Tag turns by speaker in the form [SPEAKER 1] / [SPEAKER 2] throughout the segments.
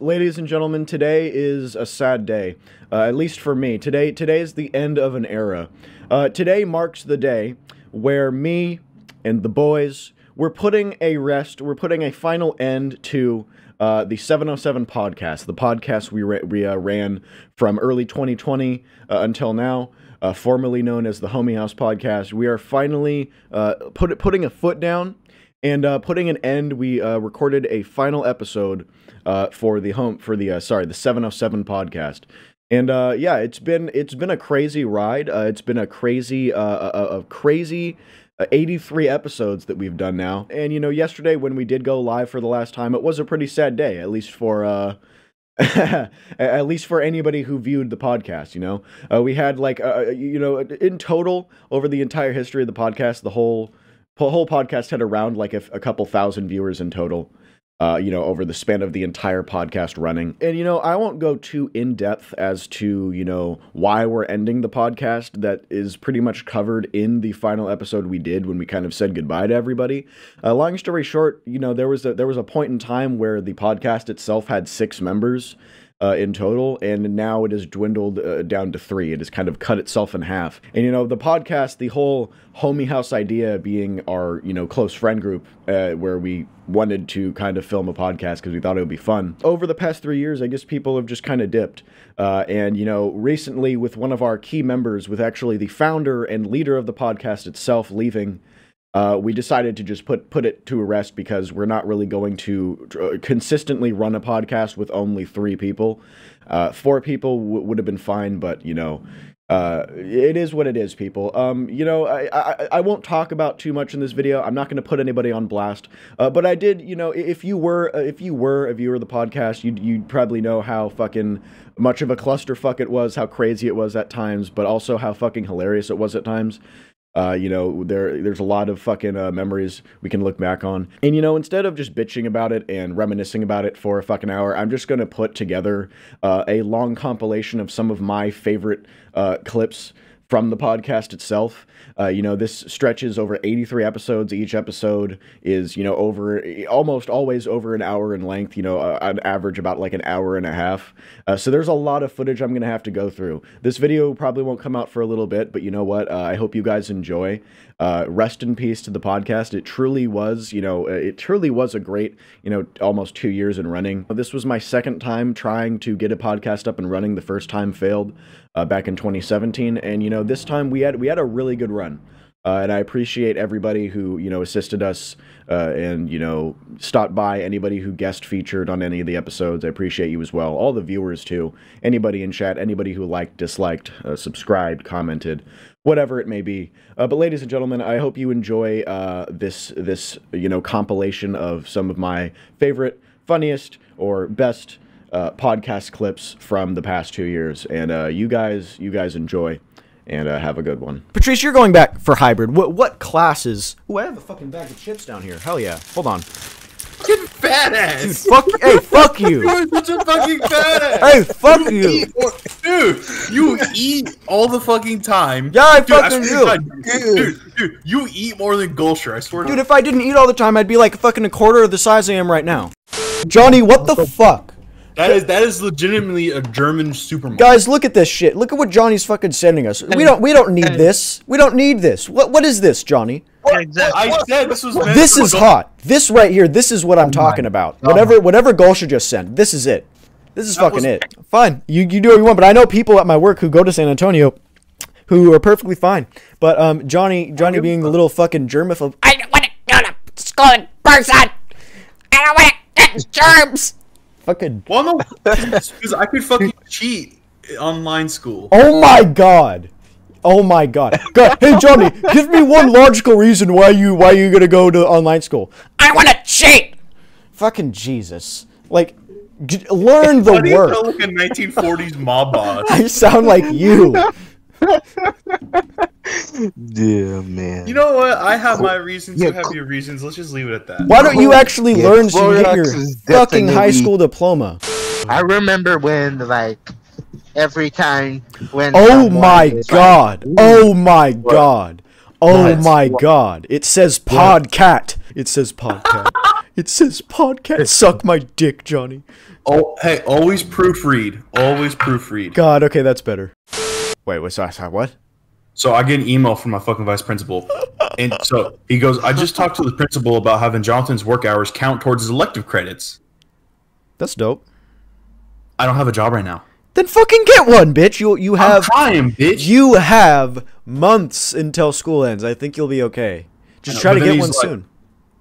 [SPEAKER 1] Ladies and gentlemen, today is a sad day, uh, at least for me. Today, today is the end of an era. Uh, today marks the day where me and the boys we're putting a rest, we're putting a final end to uh, the 707 podcast, the podcast we, ra- we uh, ran from early 2020 uh, until now. Uh, formerly known as the Homie House Podcast, we are finally put, putting a foot down and putting an end. We recorded a final episode uh, for the home for the uh, sorry the 707 podcast. And uh, yeah, it's been it's been a crazy ride. Uh, it's been a crazy uh, a, a crazy uh, 83 episodes that we've done now. And you know, yesterday when we did go live for the last time, it was a pretty sad day, at least for uh at least for anybody who viewed the podcast, you know, uh, we had like, uh, you know, in total over the entire history of the podcast, the whole whole podcast had around like a, a couple thousand viewers in total. Uh, you know, over the span of the entire podcast running. And, you know, I won't go too in depth as to, you know, why we're ending the podcast that is pretty much covered in the final episode we did when we kind of said goodbye to everybody. Uh, long story short, you know, there was a, there was a point in time where the podcast itself had six members uh, in total, and now it has dwindled uh, down to three. It has kind of cut itself in half. And you know, the podcast, the whole homie house idea being our you know close friend group, uh, where we wanted to kind of film a podcast because we thought it would be fun. Over the past three years, I guess people have just kind of dipped. Uh, and you know, recently with one of our key members, with actually the founder and leader of the podcast itself leaving uh, we decided to just put put it to rest because we're not really going to uh, consistently run a podcast with only three people. Uh, four people w- would have been fine, but you know, uh, it is what it is, people. Um, you know, I, I, I won't talk about too much in this video. I'm not going to put anybody on blast. Uh, but I did, you know, if you were if you were a viewer of the podcast, you'd you'd probably know how fucking much of a clusterfuck it was, how crazy it was at times, but also how fucking hilarious it was at times. Uh, you know, there there's a lot of fucking uh, memories we can look back on. And you know, instead of just bitching about it and reminiscing about it for a fucking hour, I'm just gonna put together uh, a long compilation of some of my favorite uh, clips from the podcast itself. Uh, you know, this stretches over 83 episodes. Each episode is, you know, over almost always over an hour in length, you know, uh, on average about like an hour and a half. Uh, so there's a lot of footage I'm going to have to go through. This video probably won't come out for a little bit, but you know what? Uh, I hope you guys enjoy. Uh, rest in peace to the podcast. It truly was, you know, it truly was a great, you know, almost two years in running. This was my second time trying to get a podcast up and running. The first time failed uh, back in 2017, and you know, this time we had we had a really good run. Uh, and I appreciate everybody who you know assisted us uh, and you know stopped by. Anybody who guest featured on any of the episodes, I appreciate you as well. All the viewers too. Anybody in chat, anybody who liked, disliked, uh, subscribed, commented, whatever it may be. Uh, but ladies and gentlemen, I hope you enjoy uh, this this you know compilation of some of my favorite, funniest, or best uh, podcast clips from the past two years. And you guys, you guys enjoy and uh, have a good one. Patrice, you're going back for hybrid. What what classes? Oh, I have a fucking bag of chips down here. Hell yeah. Hold on.
[SPEAKER 2] Fucking fat ass.
[SPEAKER 1] Dude, fuck. hey, fuck you.
[SPEAKER 2] You're such a fucking fat ass.
[SPEAKER 1] Hey, fuck you.
[SPEAKER 2] Eat more- dude, you eat all the fucking time.
[SPEAKER 1] Yeah, I
[SPEAKER 2] Dude,
[SPEAKER 1] fucking
[SPEAKER 2] swear to
[SPEAKER 1] do.
[SPEAKER 2] God, dude, dude, you eat more than Gulsher. I swear
[SPEAKER 1] Dude,
[SPEAKER 2] to
[SPEAKER 1] if I didn't eat all the time, I'd be like fucking a quarter of the size I am right now. Johnny, what the fuck?
[SPEAKER 2] That is that is legitimately a German supermarket.
[SPEAKER 1] Guys, look at this shit. Look at what Johnny's fucking sending us. We don't we don't need this. We don't need this. What what is this, Johnny?
[SPEAKER 3] Exactly.
[SPEAKER 2] I said this was.
[SPEAKER 1] This is hot. This right here, this is what I'm oh talking about. Whatever whatever Gulsher just sent, this is it. This is fucking
[SPEAKER 2] was-
[SPEAKER 1] it. Fine. You you do what you want, but I know people at my work who go to San Antonio who are perfectly fine. But um Johnny Johnny being the little fucking germaphobe
[SPEAKER 4] I don't want to go to school in person. I don't want to get germs.
[SPEAKER 1] fucking
[SPEAKER 2] Well, no, because I could fucking cheat online school.
[SPEAKER 1] Oh my god. Oh my god. god. Hey Johnny, give me one logical reason why you why you gonna go to online school.
[SPEAKER 4] I want to cheat.
[SPEAKER 1] Fucking Jesus. Like j- learn the
[SPEAKER 2] Why do you
[SPEAKER 1] word.
[SPEAKER 2] sound like a 1940s mob boss?
[SPEAKER 1] I sound like you.
[SPEAKER 3] Yeah, man.
[SPEAKER 2] You know what? I have my reasons.
[SPEAKER 3] Yeah,
[SPEAKER 2] You have your reasons. Let's just leave it at that.
[SPEAKER 1] Why don't you actually
[SPEAKER 3] Yeah,
[SPEAKER 1] learn so you get your fucking high school diploma?
[SPEAKER 3] I remember when, like, every time when.
[SPEAKER 1] Oh my
[SPEAKER 3] is like,
[SPEAKER 1] god.
[SPEAKER 3] "Ooh,
[SPEAKER 1] Oh my god. Oh
[SPEAKER 2] What?
[SPEAKER 1] my god. It says podcat. It says podcat. It says podcast. Suck my dick, Johnny.
[SPEAKER 2] Oh, hey, always proofread. Always proofread.
[SPEAKER 1] God, okay, that's better. Wait, wait, sorry, sorry, what?
[SPEAKER 2] So I get an email from my fucking vice principal, and so he goes, "I just talked to the principal about having Jonathan's work hours count towards his elective credits.
[SPEAKER 1] That's dope.
[SPEAKER 2] I don't have a job right now.
[SPEAKER 1] Then fucking get one, bitch. You you
[SPEAKER 2] I'm
[SPEAKER 1] have
[SPEAKER 2] trying, bitch.
[SPEAKER 1] you have months until school ends. I think you'll be okay. Just
[SPEAKER 2] know,
[SPEAKER 1] try to get one
[SPEAKER 2] like-
[SPEAKER 1] soon.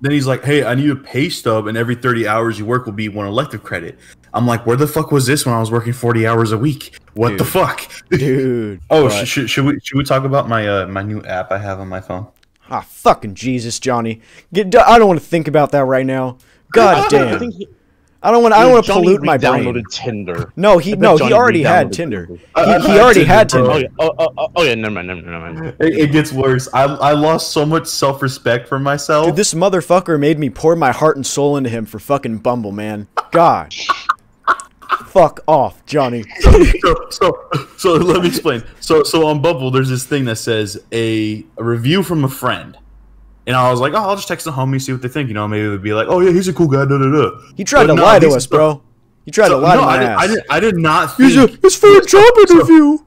[SPEAKER 2] Then he's like, "Hey, I need a pay stub, and every thirty hours you work will be one elective credit." I'm like, "Where the fuck was this when I was working forty hours a week? What the fuck?"
[SPEAKER 1] Dude.
[SPEAKER 2] oh, sh- sh- should we should we talk about my uh, my new app I have on my phone?
[SPEAKER 1] Ah, fucking Jesus, Johnny. Get. d- I don't want to think about that right now. God
[SPEAKER 5] I
[SPEAKER 1] damn.
[SPEAKER 5] Think he,
[SPEAKER 1] I don't want. I don't want to pollute my brain.
[SPEAKER 5] re-downloaded Tinder.
[SPEAKER 1] No, he no,
[SPEAKER 5] Johnny
[SPEAKER 1] he already had
[SPEAKER 5] re-downloaded
[SPEAKER 1] Tinder.
[SPEAKER 5] Tinder.
[SPEAKER 1] He, he
[SPEAKER 2] had
[SPEAKER 1] already had
[SPEAKER 2] Tinder,
[SPEAKER 1] Tinder.
[SPEAKER 5] Oh yeah, oh, oh, oh, oh yeah, never mind, never mind, never mind.
[SPEAKER 2] It, it gets worse. I I lost so much self respect for myself.
[SPEAKER 1] Dude, this motherfucker made me pour my heart and soul into him for fucking Bumble, man. God. Fuck off, Johnny.
[SPEAKER 2] so, so so let me explain. So so on Bumble, there's this thing that says a, a review from a friend, and I was like, oh, I'll just text the homie see what they think. You know, maybe they'd be like, oh yeah, he's a cool guy. Da da da.
[SPEAKER 1] He tried
[SPEAKER 2] But
[SPEAKER 1] to
[SPEAKER 2] no,
[SPEAKER 1] lie to us, bro. He tried
[SPEAKER 2] So,
[SPEAKER 1] to lie
[SPEAKER 2] no,
[SPEAKER 1] to my
[SPEAKER 2] I, did,
[SPEAKER 1] ass.
[SPEAKER 2] I did. I did not
[SPEAKER 1] He's a,
[SPEAKER 2] think
[SPEAKER 1] it's for a job
[SPEAKER 2] so-
[SPEAKER 1] interview.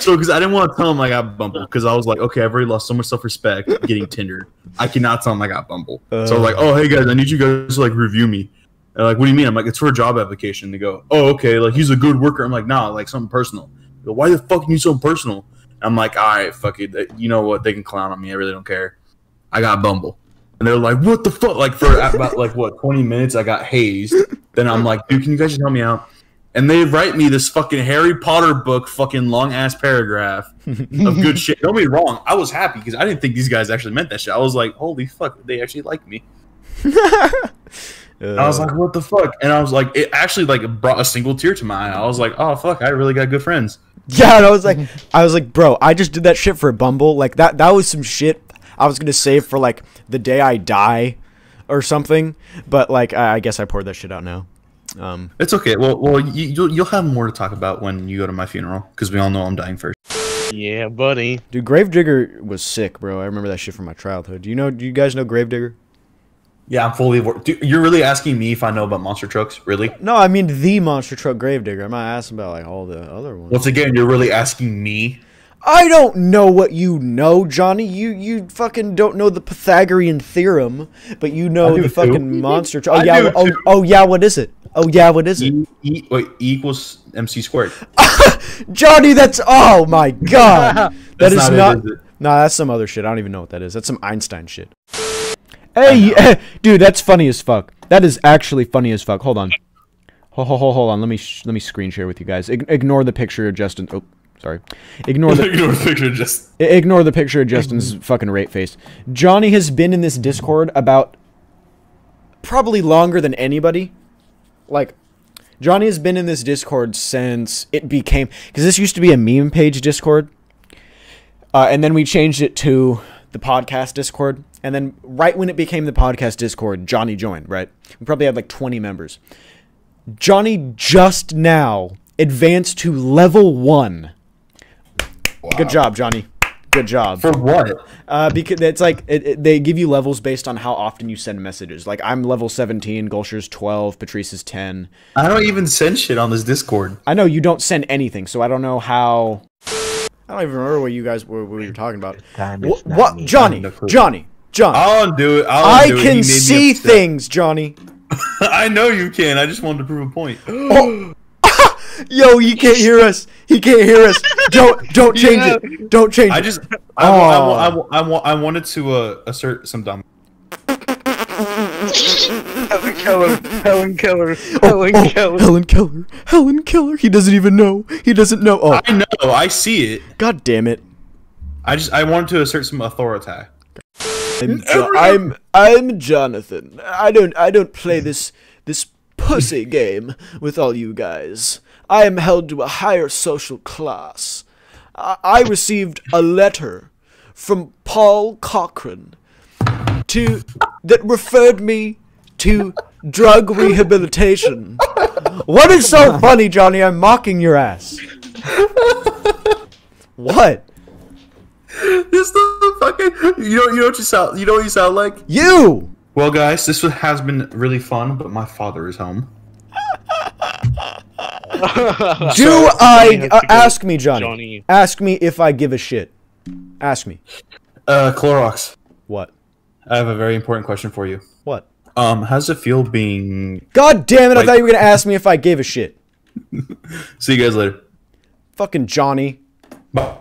[SPEAKER 2] so because I didn't want to tell him I got Bumble because I was like, okay, I've already lost so much self respect getting Tinder. I cannot tell him I got Bumble. so I was like, oh hey guys, I need you guys to like review me. And like, what do you mean? I'm like, it's for a job application. They go, oh okay, like he's a good worker. I'm like, nah, like something personal. Go, Why the fuck you need something personal? I'm like, all right, fuck it. You know what? They can clown on me. I really don't care. I got Bumble. And they're like, what the fuck? Like for about like what 20 minutes, I got hazed. Then I'm like, dude, can you guys just help me out? And they write me this fucking Harry Potter book, fucking long ass paragraph of good shit. Don't be wrong, I was happy because I didn't think these guys actually meant that shit. I was like, holy fuck, they actually like me. I was like, what the fuck? And I was like, it actually like brought a single tear to my eye. I was like, oh fuck, I really got good friends.
[SPEAKER 1] Yeah, and I was like, I was like, bro, I just did that shit for Bumble. Like that, that was some shit I was gonna save for like the day I die, or something. But like, I, I guess I poured that shit out now. Um,
[SPEAKER 2] It's okay. Well, well, you, you'll you'll have more to talk about when you go to my funeral because we all know I'm dying first.
[SPEAKER 5] Yeah, buddy.
[SPEAKER 1] dude, Gravedigger was sick, bro. I remember that shit from my childhood. Do you know? Do you guys know Gravedigger?
[SPEAKER 2] Yeah, I'm fully. aware- Dude, you're really asking me if I know about monster trucks? Really?
[SPEAKER 1] No, I mean the monster truck Gravedigger. I'm not asking about like all the other ones.
[SPEAKER 2] Once again, you're really asking me.
[SPEAKER 1] I don't know what you know, Johnny. You you fucking don't know the Pythagorean theorem, but you know
[SPEAKER 2] I do
[SPEAKER 1] the
[SPEAKER 2] too.
[SPEAKER 1] fucking monster. Oh
[SPEAKER 2] I
[SPEAKER 1] yeah. Oh,
[SPEAKER 2] too.
[SPEAKER 1] oh yeah. What is it? Oh yeah. What is it?
[SPEAKER 2] E, e, wait, e equals mc squared.
[SPEAKER 1] Johnny, that's oh my god.
[SPEAKER 2] That's
[SPEAKER 1] is
[SPEAKER 2] not it,
[SPEAKER 1] not.
[SPEAKER 2] is it?
[SPEAKER 1] Nah, that's some other shit. I don't even know what that is. That's some Einstein shit. Hey, eh, dude, that's funny as fuck. That is actually funny as fuck. Hold on. Hold, hold, hold, hold on. Let me sh- let me screen share with you guys. Ig- ignore the picture of Justin. Oh, sorry. Ignore the
[SPEAKER 2] Ignore the picture. Just
[SPEAKER 1] Ignore the picture of Justin's fucking rape face. Johnny has been in this Discord about probably longer than anybody. Like, Johnny has been in this Discord since it became because this used to be a meme page Discord, uh, and then we changed it to the podcast Discord. And then right when it became the podcast Discord, Johnny joined. Right, we probably had like twenty members. Johnny just now advanced to level one. Good job, Johnny. Good job.
[SPEAKER 2] for what?
[SPEAKER 1] Uh, because it's like it, it- they give you levels based on how often you send messages. Like I'm level 17, Gulsher's 12, Patrice is 10.
[SPEAKER 2] I don't even send shit on this Discord.
[SPEAKER 1] I know you don't send anything, so I don't know how. I don't even remember what you guys were, what you were talking about.
[SPEAKER 3] Time
[SPEAKER 1] Wha-
[SPEAKER 3] is not
[SPEAKER 1] what,
[SPEAKER 3] me.
[SPEAKER 1] Johnny? Johnny? John?
[SPEAKER 2] I'll undo it. I'll
[SPEAKER 1] I
[SPEAKER 2] undo it. He
[SPEAKER 1] can
[SPEAKER 2] me
[SPEAKER 1] see things, Johnny.
[SPEAKER 2] I know you can. I just wanted to prove a point.
[SPEAKER 1] Yo, you can't hear us. He can't hear us. Don't don't change it. Don't change
[SPEAKER 2] I
[SPEAKER 1] it.
[SPEAKER 2] just, I, wa- I, wa- I, I, I wanted to uh, assert some dumb.
[SPEAKER 5] Helen Keller. Helen Keller.
[SPEAKER 1] Oh,
[SPEAKER 5] Helen
[SPEAKER 1] oh,
[SPEAKER 5] Keller.
[SPEAKER 1] Helen Keller. Helen Keller. He doesn't even know. He doesn't know. Oh,
[SPEAKER 2] I know. I see it.
[SPEAKER 1] god damn it.
[SPEAKER 2] I just, I wanted to assert some authority.
[SPEAKER 1] I'm, jo- I'm I'm Jonathan. I don't I don't play this this pussy game with all you guys. I am held to a higher social class. I, I received a letter from Paul Cochran to that referred me to drug rehabilitation. What is so funny, Johnny? I'm mocking your ass. What?
[SPEAKER 2] This the fucking. You know, you know what you sound. You know what you sound like.
[SPEAKER 1] You?
[SPEAKER 2] Well, guys, this has been really fun, but my father is home.
[SPEAKER 1] Do I uh, ask me, Johnny?
[SPEAKER 5] Johnny.
[SPEAKER 1] Ask me if I give a shit. Ask me.
[SPEAKER 2] Uh, Clorox.
[SPEAKER 1] What?
[SPEAKER 2] I have a very important question for you.
[SPEAKER 1] What?
[SPEAKER 2] Um, how's it feel being?
[SPEAKER 1] God damn it! I thought you were gonna ask me if I gave a shit.
[SPEAKER 2] See you guys later.
[SPEAKER 1] Fucking Johnny.
[SPEAKER 2] Bye.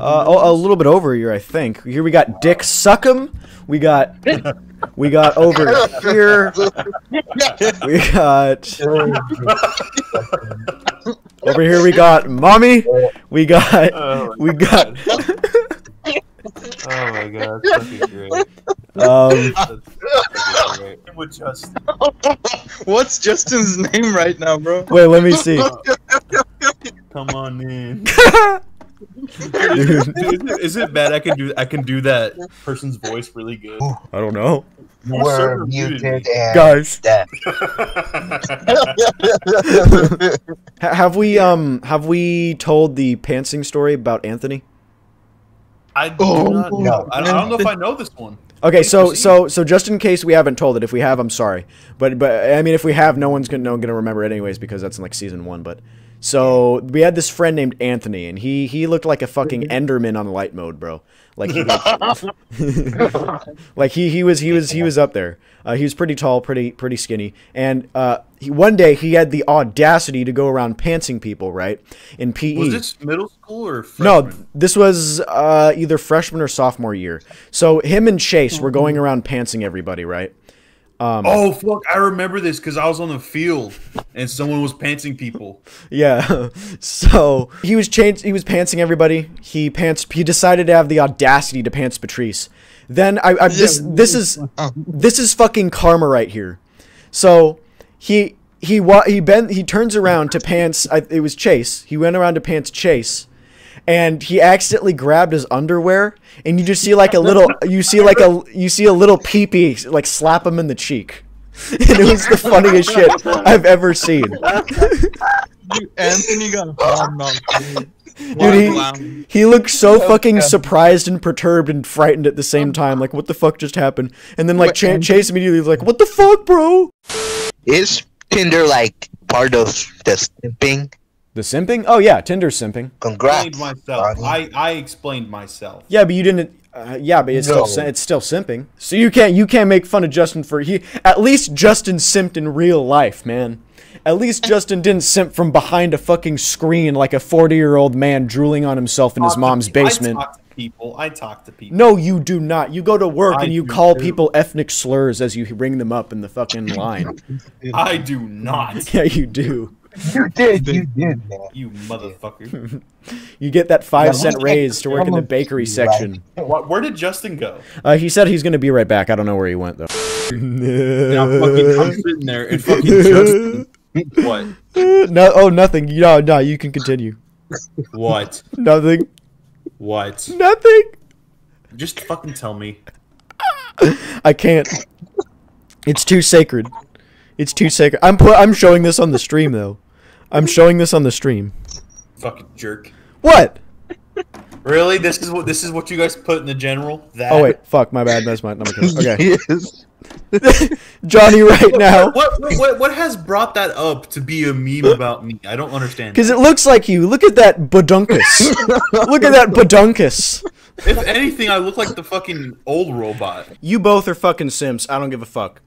[SPEAKER 1] Uh, oh, a little bit over here, I think. Here we got Dick Suckum. We got, we got over here. We got over here. We got Mommy. We got, we got.
[SPEAKER 2] Oh my god, that's fucking great.
[SPEAKER 1] Um,
[SPEAKER 2] That's great. With Justin.
[SPEAKER 6] What's Justin's name right now, bro?
[SPEAKER 1] wait, let me see.
[SPEAKER 2] Come on in.
[SPEAKER 1] Dude,
[SPEAKER 2] Is it, is it bad? I can do I can do that person's voice really good.
[SPEAKER 1] I don't know,
[SPEAKER 2] Your
[SPEAKER 3] We're
[SPEAKER 2] muted
[SPEAKER 3] muted and
[SPEAKER 1] guys.
[SPEAKER 3] dead.
[SPEAKER 1] Have we um have we told the pantsing story about Anthony?
[SPEAKER 2] I do
[SPEAKER 6] Oh,
[SPEAKER 2] not know.
[SPEAKER 3] no.
[SPEAKER 2] I, don't, I don't know if I know this one.
[SPEAKER 1] Okay, so so so just in case we haven't told it, if we have, I'm sorry. But but I mean, if we have, no one's gonna no one gonna remember it anyways because that's in like season one. But so we had this friend named Anthony, and he he looked like a fucking Enderman on light mode, bro. Like he like he he was he was he was up there. Uh, he was pretty tall, pretty pretty skinny, and uh, he, one day he had the audacity to go around pantsing people, right? In PE.
[SPEAKER 2] Was this middle school or freshman?
[SPEAKER 1] No, this was uh, either freshman or sophomore year. So him and Chase were going around pantsing everybody, right?
[SPEAKER 2] Um, oh fuck! I remember this because I was on the field and someone was pantsing people.
[SPEAKER 1] Yeah. so he was changed. He was pantsing everybody. He pants. He decided to have the audacity to pants Patrice. Then I, I this this is oh. this is fucking karma right here. So he he wa- he bent he turns around to pants. I, it was Chase. He went around to pants Chase. And he accidentally grabbed his underwear, and you just see like a little, you see like a, you see a little peepee like slap him in the cheek, and it was the funniest shit I've ever seen.
[SPEAKER 6] Anthony got hard knocked.
[SPEAKER 1] Dude, he, he looked so fucking surprised and perturbed and frightened at the same time. Like, what the fuck just happened? And then, like, Ch- Chase immediately was like, what the fuck, bro?
[SPEAKER 3] Is Tinder like part of the simping?
[SPEAKER 1] The simping? Oh, yeah, Tinder simping.
[SPEAKER 3] Congrats.
[SPEAKER 2] explained myself. I, I explained myself.
[SPEAKER 1] Yeah, but you didn't. Uh, yeah, but it's still
[SPEAKER 3] No.
[SPEAKER 1] si- it's still simping. So you can't you can't make fun of Justin for he. At least Justin simped in real life, man. At least Justin didn't simp from behind a fucking screen like a forty year old man drooling on himself in his mom's basement.
[SPEAKER 2] I talk to people. I talk to people.
[SPEAKER 1] No, you do not. You go to work
[SPEAKER 2] I
[SPEAKER 1] and you call
[SPEAKER 2] too.
[SPEAKER 1] people ethnic slurs as you ring them up in the fucking line.
[SPEAKER 2] I do not.
[SPEAKER 1] yeah, you do.
[SPEAKER 3] You did. You did, man.
[SPEAKER 2] You motherfucker.
[SPEAKER 1] You get that five
[SPEAKER 3] Yeah,
[SPEAKER 1] cent raise to work in the bakery section.
[SPEAKER 2] What, where did Justin go?
[SPEAKER 1] Uh, he said he's gonna be right back. I don't know where he went though.
[SPEAKER 2] And I'm, fucking, I'm sitting there and fucking Justin. What?
[SPEAKER 1] no, oh, nothing. No, no, you can continue.
[SPEAKER 2] What?
[SPEAKER 1] Nothing.
[SPEAKER 2] What?
[SPEAKER 1] Nothing.
[SPEAKER 2] Just fucking tell me.
[SPEAKER 1] I can't. It's too sacred. It's too sacred. I'm pu- I'm showing this on the stream though. I'm showing this on the stream.
[SPEAKER 2] Fucking jerk.
[SPEAKER 1] What?
[SPEAKER 2] Really? This is what this is what you guys put in the general? That
[SPEAKER 1] Oh wait, fuck, my bad. That's my number. Okay,
[SPEAKER 3] Yes.
[SPEAKER 1] Johnny, right now,
[SPEAKER 2] What, what what what has brought that up to be a meme about me? I don't understand.
[SPEAKER 1] because it looks like you. Look at that badunkus. Look at that badunkus.
[SPEAKER 2] If anything, I look like the fucking old robot.
[SPEAKER 1] You both are fucking simps. I don't give a fuck.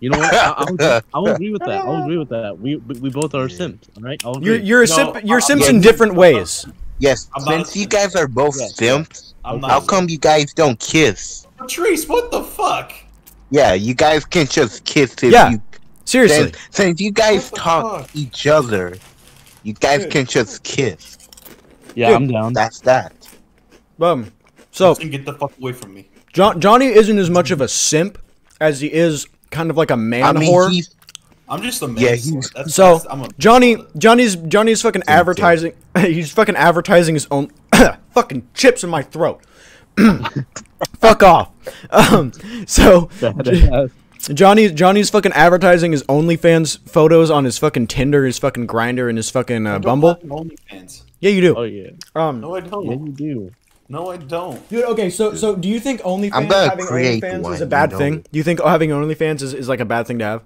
[SPEAKER 5] You know what? I, I'll, agree- I'll agree with that. I'll agree with that. We we, we both are simps, all right? I'll agree.
[SPEAKER 1] You're you're a
[SPEAKER 2] No,
[SPEAKER 1] simp. You're simps
[SPEAKER 3] yeah,
[SPEAKER 1] in
[SPEAKER 3] you-
[SPEAKER 1] different ways.
[SPEAKER 3] Yes.
[SPEAKER 2] I'm
[SPEAKER 3] Since you guys are both
[SPEAKER 5] Yes.
[SPEAKER 3] simps,
[SPEAKER 2] I'm
[SPEAKER 3] how come you guys don't kiss?
[SPEAKER 2] Patrice, what the fuck?
[SPEAKER 3] Yeah, you guys can just kiss if
[SPEAKER 1] Yeah.
[SPEAKER 3] you.
[SPEAKER 1] Seriously.
[SPEAKER 3] Since, since you guys talk
[SPEAKER 2] fuck?
[SPEAKER 3] each other, you guys
[SPEAKER 2] Dude.
[SPEAKER 3] can just kiss.
[SPEAKER 5] yeah,
[SPEAKER 1] Dude.
[SPEAKER 5] I'm down.
[SPEAKER 3] That's that.
[SPEAKER 1] Um. So
[SPEAKER 2] Justin, get the fuck away from me.
[SPEAKER 1] John, Johnny isn't as much of a simp as he is kind of like a man
[SPEAKER 3] I mean,
[SPEAKER 1] whore.
[SPEAKER 3] he's
[SPEAKER 2] I'm just a man.
[SPEAKER 3] Yeah,
[SPEAKER 2] Yeah,
[SPEAKER 3] he's-
[SPEAKER 2] that's,
[SPEAKER 1] So
[SPEAKER 2] that's, I'm a,
[SPEAKER 1] Johnny, Johnny's Johnny's fucking advertising. He's fucking advertising his own fucking chips in my throat. Fuck off. Um, so Johnny Johnny's fucking advertising his OnlyFans photos on his fucking Tinder, his fucking Grindr, and his fucking uh,
[SPEAKER 2] I don't
[SPEAKER 1] Bumble.
[SPEAKER 2] have OnlyFans.
[SPEAKER 1] Yeah, you do.
[SPEAKER 5] oh yeah,
[SPEAKER 1] Um,
[SPEAKER 2] No, I don't.
[SPEAKER 5] Yeah, you do.
[SPEAKER 2] No, I don't.
[SPEAKER 1] dude. Okay, so so do you think
[SPEAKER 3] I'm
[SPEAKER 1] OnlyFans
[SPEAKER 3] gonna
[SPEAKER 1] having
[SPEAKER 3] create
[SPEAKER 1] OnlyFans
[SPEAKER 3] one,
[SPEAKER 1] is a
[SPEAKER 3] you
[SPEAKER 1] bad
[SPEAKER 3] know.
[SPEAKER 1] thing? Do you think having OnlyFans is, is like a bad thing to have?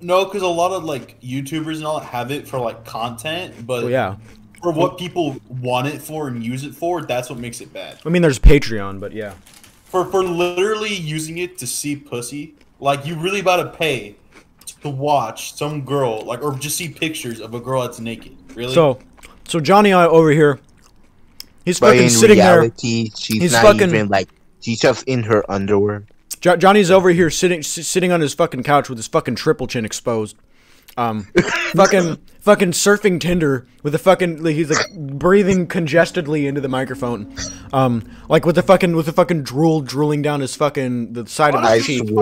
[SPEAKER 2] No, because a lot of like YouTubers and all that have it for like content, but
[SPEAKER 1] Well, yeah.
[SPEAKER 2] for what people want it for and use it for, that's what makes it bad.
[SPEAKER 1] I mean, there's Patreon, but yeah.
[SPEAKER 2] For for literally using it to see pussy, like you really about to pay to watch some girl, like or just see pictures of a girl that's naked. Really?
[SPEAKER 1] So, so Johnny I over here, he's
[SPEAKER 3] But
[SPEAKER 1] fucking
[SPEAKER 3] in
[SPEAKER 1] sitting there.
[SPEAKER 3] reality, she's
[SPEAKER 1] He's
[SPEAKER 3] not
[SPEAKER 1] fucking-
[SPEAKER 3] even like she's just in her underwear.
[SPEAKER 1] Jo- Johnny's over here sitting s- sitting on his fucking couch with his fucking triple chin exposed. Um, fucking fucking surfing Tinder with a fucking like, he's like breathing congestedly into the microphone, um, like with the fucking with the fucking drool drooling down his fucking the side of his
[SPEAKER 2] don't you
[SPEAKER 1] cheek.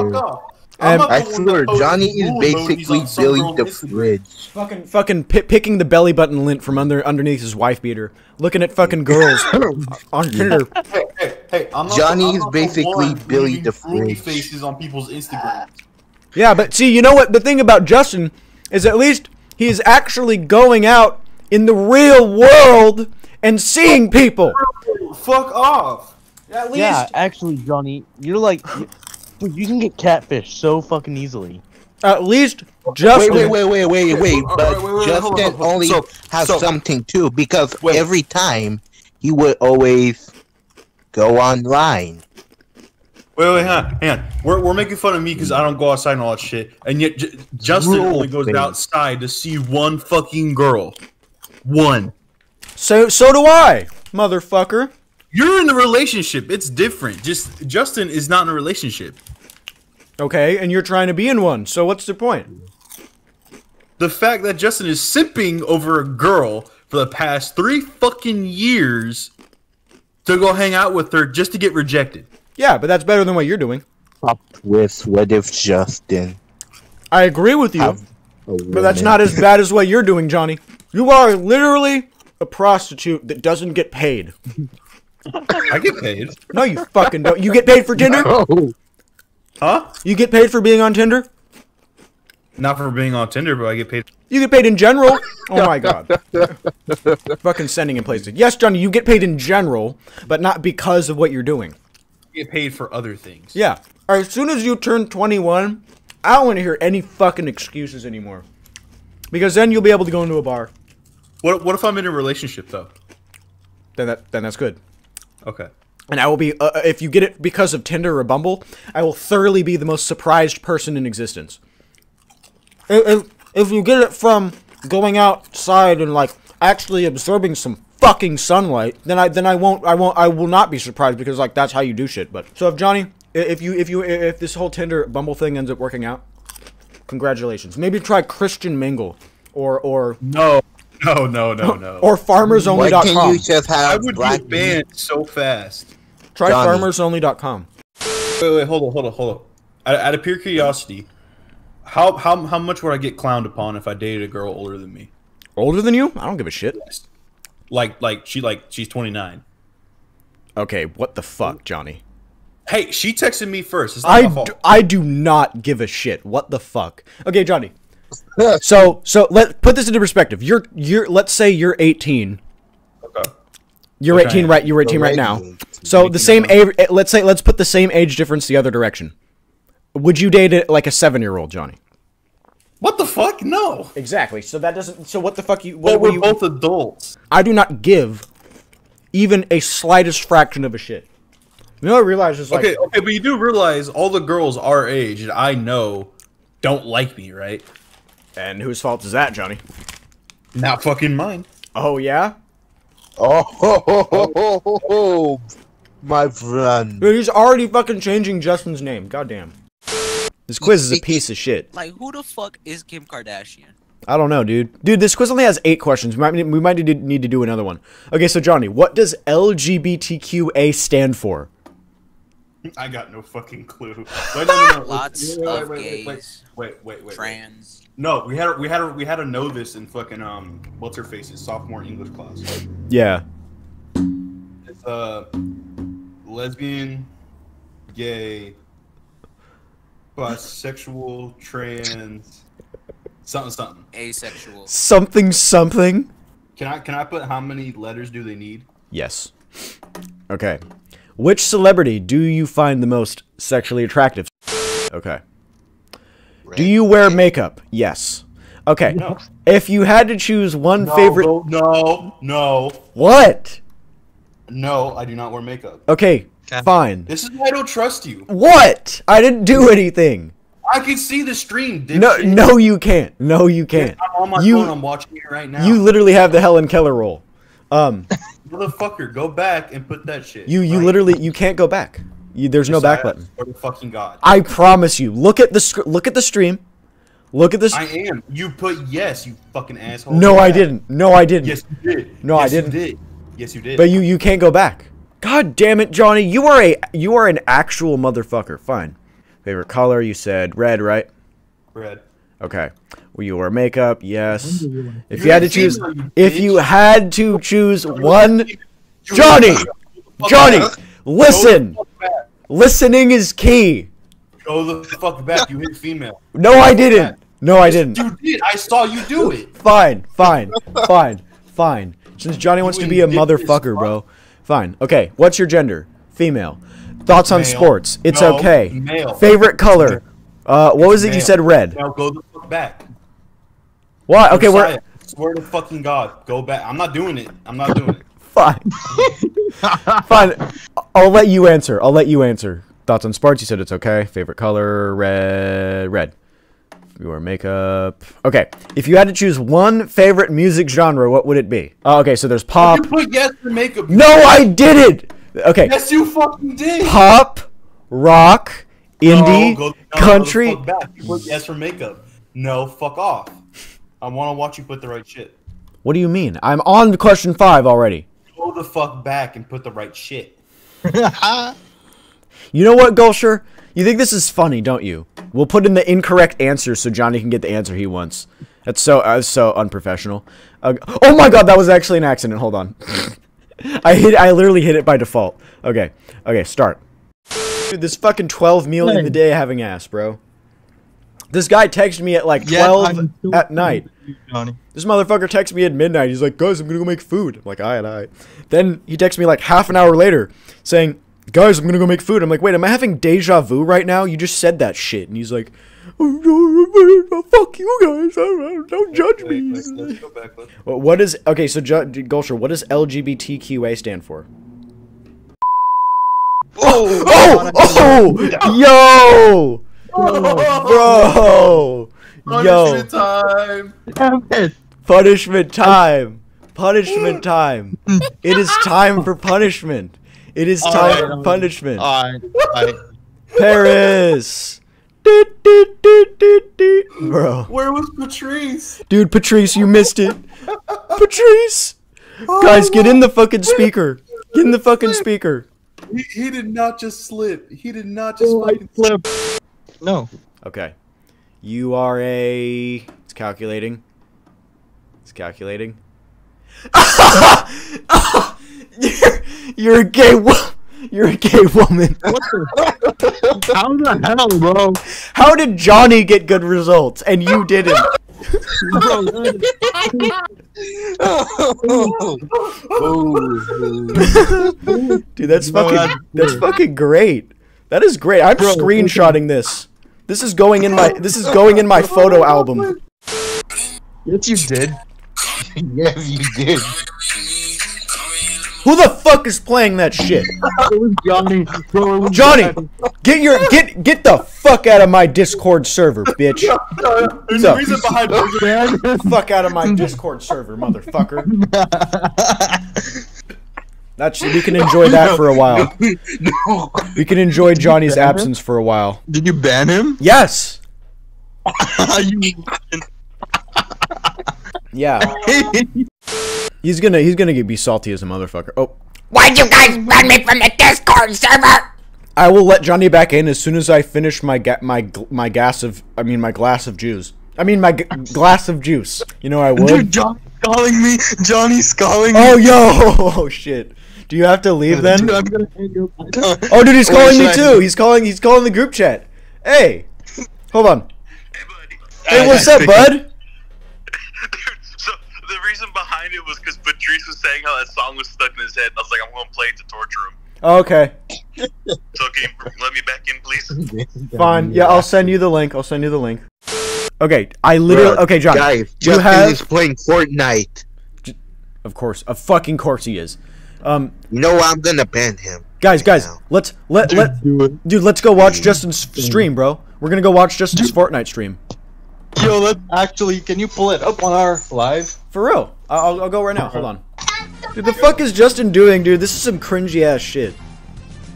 [SPEAKER 3] Swear.
[SPEAKER 2] fuck I'm um, not
[SPEAKER 3] I
[SPEAKER 2] the one
[SPEAKER 3] swear, Johnny is basically Billy the Fridge.
[SPEAKER 1] Fucking fucking pi picking the belly button lint from under underneath his wife beater, looking at fucking girls on Tinder.
[SPEAKER 2] Hey, hey, hey, I'm not
[SPEAKER 3] Johnny
[SPEAKER 2] I'm
[SPEAKER 3] is
[SPEAKER 2] not
[SPEAKER 3] basically
[SPEAKER 2] one
[SPEAKER 3] Billy the Fridge.
[SPEAKER 2] faces on people's Instagram.
[SPEAKER 1] Yeah, but see, you know what? The thing about Justin is at least he is actually going out in the real world and seeing people.
[SPEAKER 2] Fuck off.
[SPEAKER 1] At least,
[SPEAKER 5] Yeah, actually, Johnny, you're like, you, can get catfish so fucking easily.
[SPEAKER 1] at least
[SPEAKER 3] Wait,
[SPEAKER 1] Justin.
[SPEAKER 3] wait, wait, wait, wait, wait.
[SPEAKER 2] wait,
[SPEAKER 3] But Justin only has something too because
[SPEAKER 2] Wait.
[SPEAKER 3] every time he would always go online.
[SPEAKER 2] Wait, wait, hang on, hang on. We're, we're making fun of me because I don't go outside and all that shit, and yet J- Justin
[SPEAKER 3] Rule
[SPEAKER 2] only goes
[SPEAKER 3] thing.
[SPEAKER 2] outside to see one fucking girl. One.
[SPEAKER 1] So so do I, motherfucker.
[SPEAKER 2] You're in a relationship. It's different. Just Justin is not in a relationship.
[SPEAKER 1] Okay, and you're trying to be in one. So what's the point?
[SPEAKER 2] The fact that Justin is simping over a girl for the past three fucking years to go hang out with her just to get rejected.
[SPEAKER 1] Yeah, but that's better than what you're doing.
[SPEAKER 3] Up with what if Justin?
[SPEAKER 1] I agree with you, but that's not as bad as what you're doing, Johnny. You are literally a prostitute that doesn't get paid.
[SPEAKER 2] I get paid.
[SPEAKER 1] No, you fucking don't. You get paid for Tinder?
[SPEAKER 3] Oh,
[SPEAKER 2] Huh?
[SPEAKER 1] You get paid for being on Tinder?
[SPEAKER 2] Not for being on Tinder, but I get paid.
[SPEAKER 1] You get paid in general? Oh my god. Fucking sending in places. Yes, Johnny, you get paid in general, but not because of what you're doing.
[SPEAKER 2] I get paid for other things.
[SPEAKER 1] Yeah. As soon as you turn 21, I don't want to hear any fucking excuses anymore. Because then you'll be able to go into a bar.
[SPEAKER 2] What What if I'm in a relationship though?
[SPEAKER 1] Then that then that's good.
[SPEAKER 2] Okay.
[SPEAKER 1] And I will be uh, if you get it because of Tinder or Bumble, I will thoroughly be the most surprised person in existence. If, if, if you get it from going outside and like actually absorbing some fucking sunlight, then I then I won't I won't I will not be surprised because like that's how you do shit. But so if Johnny, if you if you if this whole Tinder Bumble thing ends up working out, congratulations. Maybe try Christian Mingle or or
[SPEAKER 2] No. No. No. No. No.
[SPEAKER 1] or farmersonly.com.
[SPEAKER 3] why can't
[SPEAKER 1] farmersonly.com.
[SPEAKER 3] you just
[SPEAKER 2] I
[SPEAKER 3] have
[SPEAKER 2] would
[SPEAKER 3] black
[SPEAKER 2] get banned so fast.
[SPEAKER 1] Try
[SPEAKER 3] Johnny.
[SPEAKER 1] farmersonly.com.
[SPEAKER 2] Wait, wait, hold on, hold on, hold on. Out, out of pure curiosity, how how how much would I get clowned upon if I dated a girl older than me?
[SPEAKER 1] Older than you? I don't give a shit.
[SPEAKER 2] Like like she like she's twenty nine.
[SPEAKER 1] Okay, what the fuck, Johnny?
[SPEAKER 2] Hey, she texted me first. It's not
[SPEAKER 1] I,
[SPEAKER 2] my
[SPEAKER 1] d-
[SPEAKER 2] fault.
[SPEAKER 1] I do not give a shit. What the fuck? Okay, Johnny. so so let put this into perspective. You're you're let's say you're 18.
[SPEAKER 2] Okay.
[SPEAKER 1] You're
[SPEAKER 2] Okay.
[SPEAKER 1] 18 right. You're 18 right now. So the same age. Eh, let's say let's put the same age difference the other direction. Would you date it like a seven year old, Johnny?
[SPEAKER 2] What the fuck? No.
[SPEAKER 1] Exactly. So that doesn't. So what the fuck you?
[SPEAKER 2] Well,
[SPEAKER 1] What were
[SPEAKER 2] we're
[SPEAKER 1] you?
[SPEAKER 2] both adults.
[SPEAKER 1] I do not give even a slightest fraction of a shit. You know, I realize is like
[SPEAKER 2] Okay, okay, but you do realize all the girls our age that I know don't like me, right?
[SPEAKER 1] And whose fault is that, Johnny?
[SPEAKER 2] Not fucking mine.
[SPEAKER 1] Oh yeah,
[SPEAKER 3] Oh, ho, ho, ho, ho, ho, ho. my friend.
[SPEAKER 1] dude, he's already fucking changing Justin's name. Goddamn. This quiz is a piece of shit.
[SPEAKER 7] Like, who the fuck is Kim Kardashian?
[SPEAKER 1] I don't know, dude. Dude, this quiz only has eight questions. We might, we might need to- do another one. Okay, so Johnny, what does LGBTQA stand for?
[SPEAKER 2] I got no fucking clue. Wait, no, no, no.
[SPEAKER 7] Lots
[SPEAKER 2] Wait, wait,
[SPEAKER 7] of
[SPEAKER 2] wait, wait, wait,
[SPEAKER 7] gays.
[SPEAKER 2] Wait, wait, wait. wait.
[SPEAKER 7] Trans.
[SPEAKER 2] No, we had we had we had to know this in fucking um what's her face's sophomore English class.
[SPEAKER 1] Yeah.
[SPEAKER 2] It's uh lesbian, gay, bisexual, trans, something something.
[SPEAKER 7] Asexual.
[SPEAKER 1] Something something.
[SPEAKER 2] Can I can I put how many letters do they need?
[SPEAKER 1] Yes. Okay. Which celebrity do you find the most sexually attractive? Okay. Do you wear makeup? Yes. Okay.
[SPEAKER 2] No.
[SPEAKER 1] If you had to choose one
[SPEAKER 2] No,
[SPEAKER 1] favorite.
[SPEAKER 2] no, no, no,
[SPEAKER 1] What?
[SPEAKER 2] no, I do not wear makeup.
[SPEAKER 1] Okay.
[SPEAKER 3] Okay.
[SPEAKER 1] Fine.
[SPEAKER 2] This is why I don't trust you.
[SPEAKER 1] What? I didn't do anything.
[SPEAKER 2] I can see the stream. Dipshit.
[SPEAKER 1] No, no, you can't. No, you can't.
[SPEAKER 2] I'm on my
[SPEAKER 1] You-
[SPEAKER 2] phone. I'm watching it right now.
[SPEAKER 1] You literally have the Helen Keller roll. Um,
[SPEAKER 2] motherfucker, go back and put that shit.
[SPEAKER 1] you you
[SPEAKER 2] right?
[SPEAKER 1] literally you can't go back. You, there's no back button.
[SPEAKER 2] swear to fucking god.
[SPEAKER 1] I promise you. Look at the sc- look at the stream. Look at this.
[SPEAKER 2] I am. You put yes, you fucking asshole.
[SPEAKER 1] No, I didn't. No, I didn't.
[SPEAKER 2] Yes, you did.
[SPEAKER 1] No, I
[SPEAKER 2] Yes, you
[SPEAKER 1] didn't.
[SPEAKER 2] did. Yes, you did.
[SPEAKER 1] But you you can't go back. God damn it, Johnny! You are a you are an actual motherfucker. Fine. Favorite color? You said red, right?
[SPEAKER 2] Red.
[SPEAKER 1] Okay. Will you wear makeup? Yes. If
[SPEAKER 2] You're
[SPEAKER 1] you had to choose,
[SPEAKER 2] you
[SPEAKER 1] if you had to choose one, Johnny, Johnny, listen.
[SPEAKER 2] Go the fuck back.
[SPEAKER 1] Listening is key.
[SPEAKER 2] Go the fuck back. You hit female.
[SPEAKER 1] No, I didn't. No, I didn't.
[SPEAKER 2] You did. I saw you do it.
[SPEAKER 1] Fine, fine, fine, fine. Since Johnny wants to be a motherfucker, bro. Fine. Okay. What's your gender? Female. Thoughts on
[SPEAKER 2] Male.
[SPEAKER 1] sports? It's
[SPEAKER 2] No,
[SPEAKER 1] okay.
[SPEAKER 2] male.
[SPEAKER 1] Favorite color? Uh, what was it? You said red.
[SPEAKER 2] Now go the fuck back.
[SPEAKER 1] Why? Okay, we're
[SPEAKER 2] Swear to fucking God, go back. I'm not doing it. I'm not doing it.
[SPEAKER 1] fine. fine. I'll let you answer. I'll let you answer. Thoughts on sports? You said it's okay. Favorite color? Red. Red. You wear makeup. Okay. If you had to choose one favorite music genre, what would it be? Oh, okay, so there's pop.
[SPEAKER 2] You put yes for makeup.
[SPEAKER 1] No, I didn't. Okay.
[SPEAKER 2] Yes, you fucking did.
[SPEAKER 1] Pop, rock, indie,
[SPEAKER 2] No, go-
[SPEAKER 1] country.
[SPEAKER 2] fuck back. You put yes for makeup. No, fuck off. I want to watch you put the right shit.
[SPEAKER 1] What do you mean? I'm on question five already.
[SPEAKER 2] Go the fuck back and put the right shit.
[SPEAKER 1] You know what, Gulsher? You think this is funny, don't you? We'll put in the incorrect answer so Johnny can get the answer he wants. That's so uh, so unprofessional. Uh, oh my god, that was actually an accident. Hold on. I hit. I literally hit it by default. Okay. Okay. Start. Dude, this fucking 12 meal in the day having ass, bro. This guy texted me at like
[SPEAKER 6] Yeah,
[SPEAKER 1] 12
[SPEAKER 6] so
[SPEAKER 1] at night.
[SPEAKER 6] Johnny.
[SPEAKER 1] This motherfucker texts me at midnight. He's like, guys, I'm gonna go make food. I'm like, alright, alright. Then he texts me like half an hour later saying, guys, I'm gonna go make food. I'm like, wait, am I having deja vu right now? You just said that shit. And he's like, oh, fuck you guys. Don't judge me.
[SPEAKER 2] let's, let's go back. Let's...
[SPEAKER 1] What what is, okay, so Ju- Gulsher, what does LGBTQA stand for?
[SPEAKER 6] Oh,
[SPEAKER 1] Oh! Oh! Bro! Oh, yo!
[SPEAKER 2] Punishment time.
[SPEAKER 1] Punishment time. Punishment time. It is time for punishment. It is time for punishment.
[SPEAKER 6] Alright, alright.
[SPEAKER 1] Paris. Do, do, do, do, do. Bro.
[SPEAKER 2] Where was Patrice?
[SPEAKER 1] Dude, Patrice, you missed it. Patrice. Guys, get in the fucking speaker. Get in the fucking speaker.
[SPEAKER 2] He, he did not just slip. He did not just
[SPEAKER 6] Oh, I
[SPEAKER 2] fucking
[SPEAKER 6] flip. No.
[SPEAKER 1] Okay. You are a. It's calculating. It's calculating. you're, you're a gay wo- You're a gay woman.
[SPEAKER 5] How the hell, bro?
[SPEAKER 1] How did Johnny get good results and you didn't?
[SPEAKER 5] Bro,
[SPEAKER 1] Dude, that's fucking
[SPEAKER 6] that's-
[SPEAKER 1] that's fucking great. That is great. I'm
[SPEAKER 6] Bro,
[SPEAKER 1] screenshotting this. This is going in my this is going in my photo album.
[SPEAKER 6] Yes, you did.
[SPEAKER 3] yes, you did.
[SPEAKER 1] Who the fuck is playing that shit?
[SPEAKER 5] Johnny. Bro, it
[SPEAKER 1] Johnny, get your get get the fuck out of my Discord server, bitch.
[SPEAKER 2] There's
[SPEAKER 1] So-
[SPEAKER 2] a reason behind
[SPEAKER 5] Man,
[SPEAKER 1] fuck out of my Discord server, motherfucker. That's we can enjoy that for a while.
[SPEAKER 3] no.
[SPEAKER 1] We can enjoy Johnny's absence for a while.
[SPEAKER 6] Did you ban him?
[SPEAKER 1] Yes. Yeah. He's gonna he's gonna get, be salty as a motherfucker. Oh,
[SPEAKER 4] Why'd you guys ban me from the Discord server?
[SPEAKER 1] I will let Johnny back in as soon as I finish my ga- my gl- my gas of I mean my glass of juice. I mean my g- glass of juice. You know I
[SPEAKER 6] Dude,
[SPEAKER 1] would.
[SPEAKER 6] Johnny's calling me. Johnny's calling
[SPEAKER 1] Oh
[SPEAKER 6] me.
[SPEAKER 1] yo, oh shit. Do you have to leave then?
[SPEAKER 6] Dude, I'm gonna hang up.
[SPEAKER 1] Oh dude, he's calling me too. He's calling he's calling the group chat. Hey. Hold on. Hey,
[SPEAKER 6] Alright,
[SPEAKER 1] what's up,
[SPEAKER 6] speak-
[SPEAKER 1] bud?
[SPEAKER 8] so the reason behind it was because Patrice was saying how that song was stuck in his head. And I was like, I'm gonna play it to torture him.
[SPEAKER 1] Oh, okay.
[SPEAKER 8] So can you let me back in, please?
[SPEAKER 1] Fine. Yeah, I'll send you the link. I'll send you the link. Okay, I literally.
[SPEAKER 3] Bro,
[SPEAKER 1] Okay, John.
[SPEAKER 3] Guys,
[SPEAKER 1] you
[SPEAKER 3] Justin
[SPEAKER 1] have-
[SPEAKER 3] is playing Fortnite.
[SPEAKER 1] Of course, of fucking course he is. Um,
[SPEAKER 3] You know what? I'm gonna ban him.
[SPEAKER 1] guys,
[SPEAKER 3] right
[SPEAKER 1] guys,
[SPEAKER 3] now.
[SPEAKER 1] let's let let
[SPEAKER 6] Do it.
[SPEAKER 1] dude, let's go watch Justin's stream, bro. We're gonna go watch Justin's Fortnite stream.
[SPEAKER 6] Yo, let actually, can you pull it up on our live?
[SPEAKER 1] For real. I- I'll, I'll go right now. Hold on. Dude, the fuck is Justin doing, dude? This is some cringy ass shit.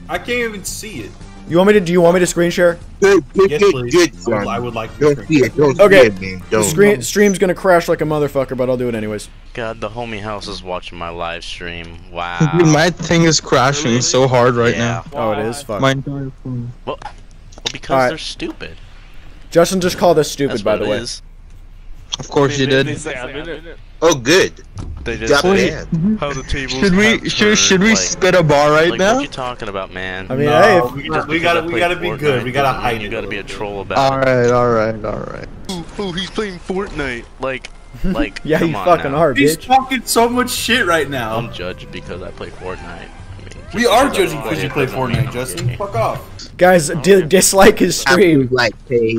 [SPEAKER 2] I can't even see it.
[SPEAKER 1] You want me to? Do you want me to screen share?
[SPEAKER 3] Good, good,
[SPEAKER 2] Yes,
[SPEAKER 3] good,
[SPEAKER 2] please.
[SPEAKER 3] good,
[SPEAKER 2] I would, I would like to.
[SPEAKER 3] Don't see it. Don't
[SPEAKER 1] Okay.
[SPEAKER 3] see it, man.
[SPEAKER 1] The
[SPEAKER 3] Don't.
[SPEAKER 1] screen stream's gonna crash like a motherfucker, but I'll do it anyways.
[SPEAKER 5] God, the homie house is watching my live stream. Wow.
[SPEAKER 6] Dude, my thing is crashing so hard right
[SPEAKER 5] yeah.
[SPEAKER 1] Oh, it is. Fuck.
[SPEAKER 6] My entire phone.
[SPEAKER 5] Well, because
[SPEAKER 1] Alright.
[SPEAKER 5] they're stupid.
[SPEAKER 1] Justin just called us stupid,
[SPEAKER 5] That's
[SPEAKER 1] by
[SPEAKER 5] what
[SPEAKER 1] the
[SPEAKER 5] it
[SPEAKER 1] way.
[SPEAKER 5] is.
[SPEAKER 6] Of course you did.
[SPEAKER 3] Oh, good.
[SPEAKER 5] They just
[SPEAKER 6] Wait.
[SPEAKER 3] banned. Mm-hmm.
[SPEAKER 5] how the tables.
[SPEAKER 6] Should we
[SPEAKER 5] have
[SPEAKER 6] should, should we
[SPEAKER 5] turned,
[SPEAKER 6] spit a bar right
[SPEAKER 5] like,
[SPEAKER 6] now?
[SPEAKER 5] What are you talking about, man?
[SPEAKER 1] I mean,
[SPEAKER 2] No,
[SPEAKER 1] hey, if-
[SPEAKER 2] we,
[SPEAKER 5] Just
[SPEAKER 2] gotta, we gotta,
[SPEAKER 5] I
[SPEAKER 2] we gotta be
[SPEAKER 5] Fortnite
[SPEAKER 2] good. We gotta hide
[SPEAKER 5] You gotta be a troll about
[SPEAKER 6] All right, all right, all right.
[SPEAKER 5] Oh, he's playing Fortnite. Like, like.
[SPEAKER 1] yeah,
[SPEAKER 5] come
[SPEAKER 1] you
[SPEAKER 5] on
[SPEAKER 1] fucking
[SPEAKER 5] now.
[SPEAKER 1] are,
[SPEAKER 2] He's
[SPEAKER 1] bitch.
[SPEAKER 2] talking so much shit right now.
[SPEAKER 5] Don't judge because I play Fortnite. I mean,
[SPEAKER 2] we are
[SPEAKER 5] because
[SPEAKER 2] judging because you play Fortnite,
[SPEAKER 5] I'm
[SPEAKER 2] Justin. Fuck off.
[SPEAKER 1] Guys, di- dislike his stream.
[SPEAKER 3] would like pay.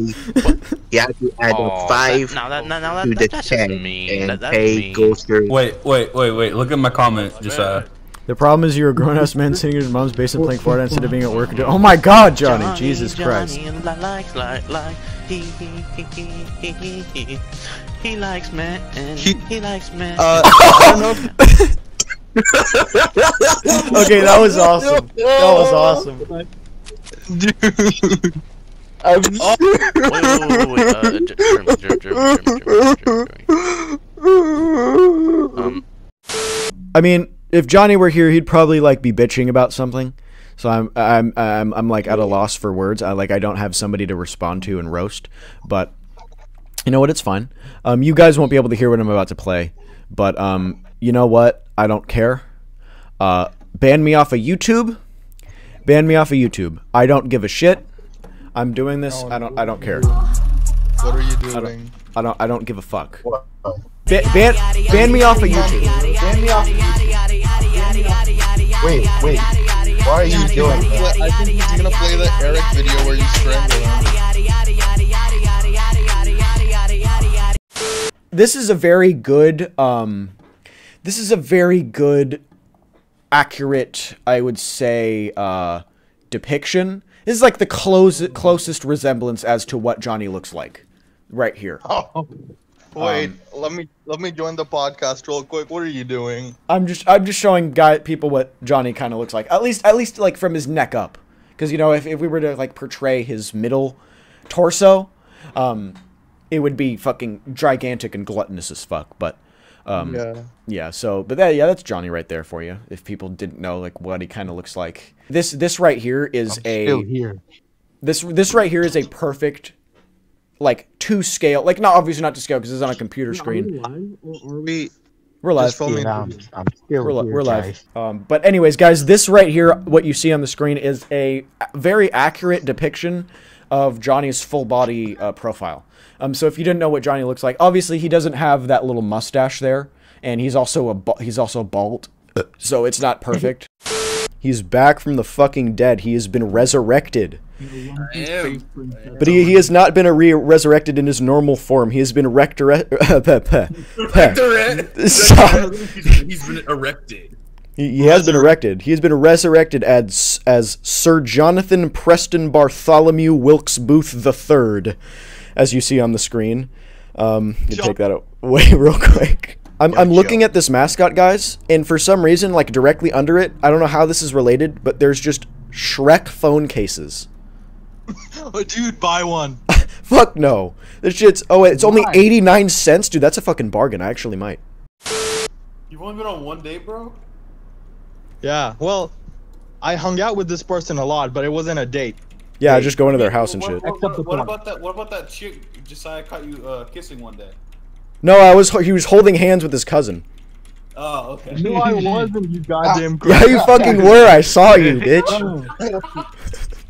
[SPEAKER 3] You have to add
[SPEAKER 5] Oh,
[SPEAKER 3] a five
[SPEAKER 5] that, now that, now, now
[SPEAKER 3] to
[SPEAKER 5] that,
[SPEAKER 3] the
[SPEAKER 5] that, that's
[SPEAKER 3] chat,
[SPEAKER 5] just mean.
[SPEAKER 3] and
[SPEAKER 5] That,
[SPEAKER 3] pay
[SPEAKER 5] mean.
[SPEAKER 3] goes through.
[SPEAKER 2] Wait, wait, wait, wait. Look at my comment. Just uh.
[SPEAKER 1] The problem is you're a grown ass man sitting in his mom's basement playing Fortnite instead of being at work. Oh my god, Johnny! Jesus Christ.
[SPEAKER 5] Johnny likes, like, like, he, he, he, he, he, he, he likes men.
[SPEAKER 6] He-
[SPEAKER 5] He, likes men.
[SPEAKER 6] Uh, I don't know. if-
[SPEAKER 1] Okay, that was awesome. That was awesome.
[SPEAKER 6] Dude. I'm
[SPEAKER 5] wait, wait, wait,
[SPEAKER 1] I mean, if Johnny were here, he'd probably like be bitching about something. So I'm I'm I'm I'm like at a loss for words. I like I don't have somebody to respond to and roast. But you know what? It's fine. Um, you guys won't be able to hear what I'm about to play. But um, you know what? I don't care. Uh, ban me off of YouTube. Ban me off of YouTube. I don't give a shit. I'm doing this. I don't. I don't care.
[SPEAKER 6] What are you
[SPEAKER 1] I
[SPEAKER 6] doing?
[SPEAKER 1] don't. I don't. I don't give a fuck. Ban, ban, ban me off of YouTube. Ban me off. Of YouTube.
[SPEAKER 3] Wait, wait. Why are you doing that?
[SPEAKER 6] I think he's gonna play the Erick video where you strangle him.
[SPEAKER 1] this is a very good um this is a very good accurate i would say uh depiction this is like the close, closest resemblance as to what johnny looks like right here
[SPEAKER 6] Oh. Wait, let me let me join the podcast real quick. What are you doing?
[SPEAKER 1] i'm just i'm just showing guy people what johnny kind of looks like at least at least like from his neck up because you know if, if we were to like portray his middle torso um it would be fucking gigantic and gluttonous as fuck but um
[SPEAKER 6] Yeah.
[SPEAKER 1] Yeah, so but that yeah, that's Johnny right there for you. If people didn't know like what he kind of looks like. This this right here is
[SPEAKER 3] Still
[SPEAKER 1] a
[SPEAKER 3] here.
[SPEAKER 1] this this right here is a perfect like to scale. Like not obviously not to scale because it's on a computer screen.
[SPEAKER 6] We
[SPEAKER 1] We're live.
[SPEAKER 3] Yeah, I'm, I'm still
[SPEAKER 1] We're, li-
[SPEAKER 3] here,
[SPEAKER 1] we're live. Um, but anyways, guys, this right here, what you see on the screen is a very accurate depiction of Johnny's full body uh, profile. Um, so if you didn't know what Johnny looks like, obviously he doesn't have that little mustache there, and he's also a ba- he's also bald, so it's not perfect. he's back from the fucking dead. He has been resurrected. But he, he has not been a re- resurrected in his normal form. He has been rector- Stop.
[SPEAKER 2] He's been erected.
[SPEAKER 1] He, he has been erected. He has been resurrected as as Sir Jonathan Preston Bartholomew Wilkes Booth III, as you see on the screen. Um, you can take that away real quick. I'm, I'm looking at this mascot, guys, and for some reason, like directly under it, I don't know how this is related, but there's just Shrek phone cases.
[SPEAKER 6] Oh, dude, buy one.
[SPEAKER 1] Fuck no. This shit's. Oh, wait, it's only 89 cents? Dude, that's a fucking bargain. I actually might.
[SPEAKER 2] You've only been on one date, bro.
[SPEAKER 6] Yeah. Well, I hung out with this person a lot, but it wasn't a date.
[SPEAKER 1] Yeah, just go into their house and
[SPEAKER 2] What-
[SPEAKER 1] shit.
[SPEAKER 2] What, what, what about that? What about that chick Josiah caught you uh, kissing one day?
[SPEAKER 1] No, I was. He was holding hands with his cousin.
[SPEAKER 2] Oh, okay.
[SPEAKER 6] No, I wasn't. You goddamn.
[SPEAKER 1] Yeah, you fucking were. I saw you, bitch.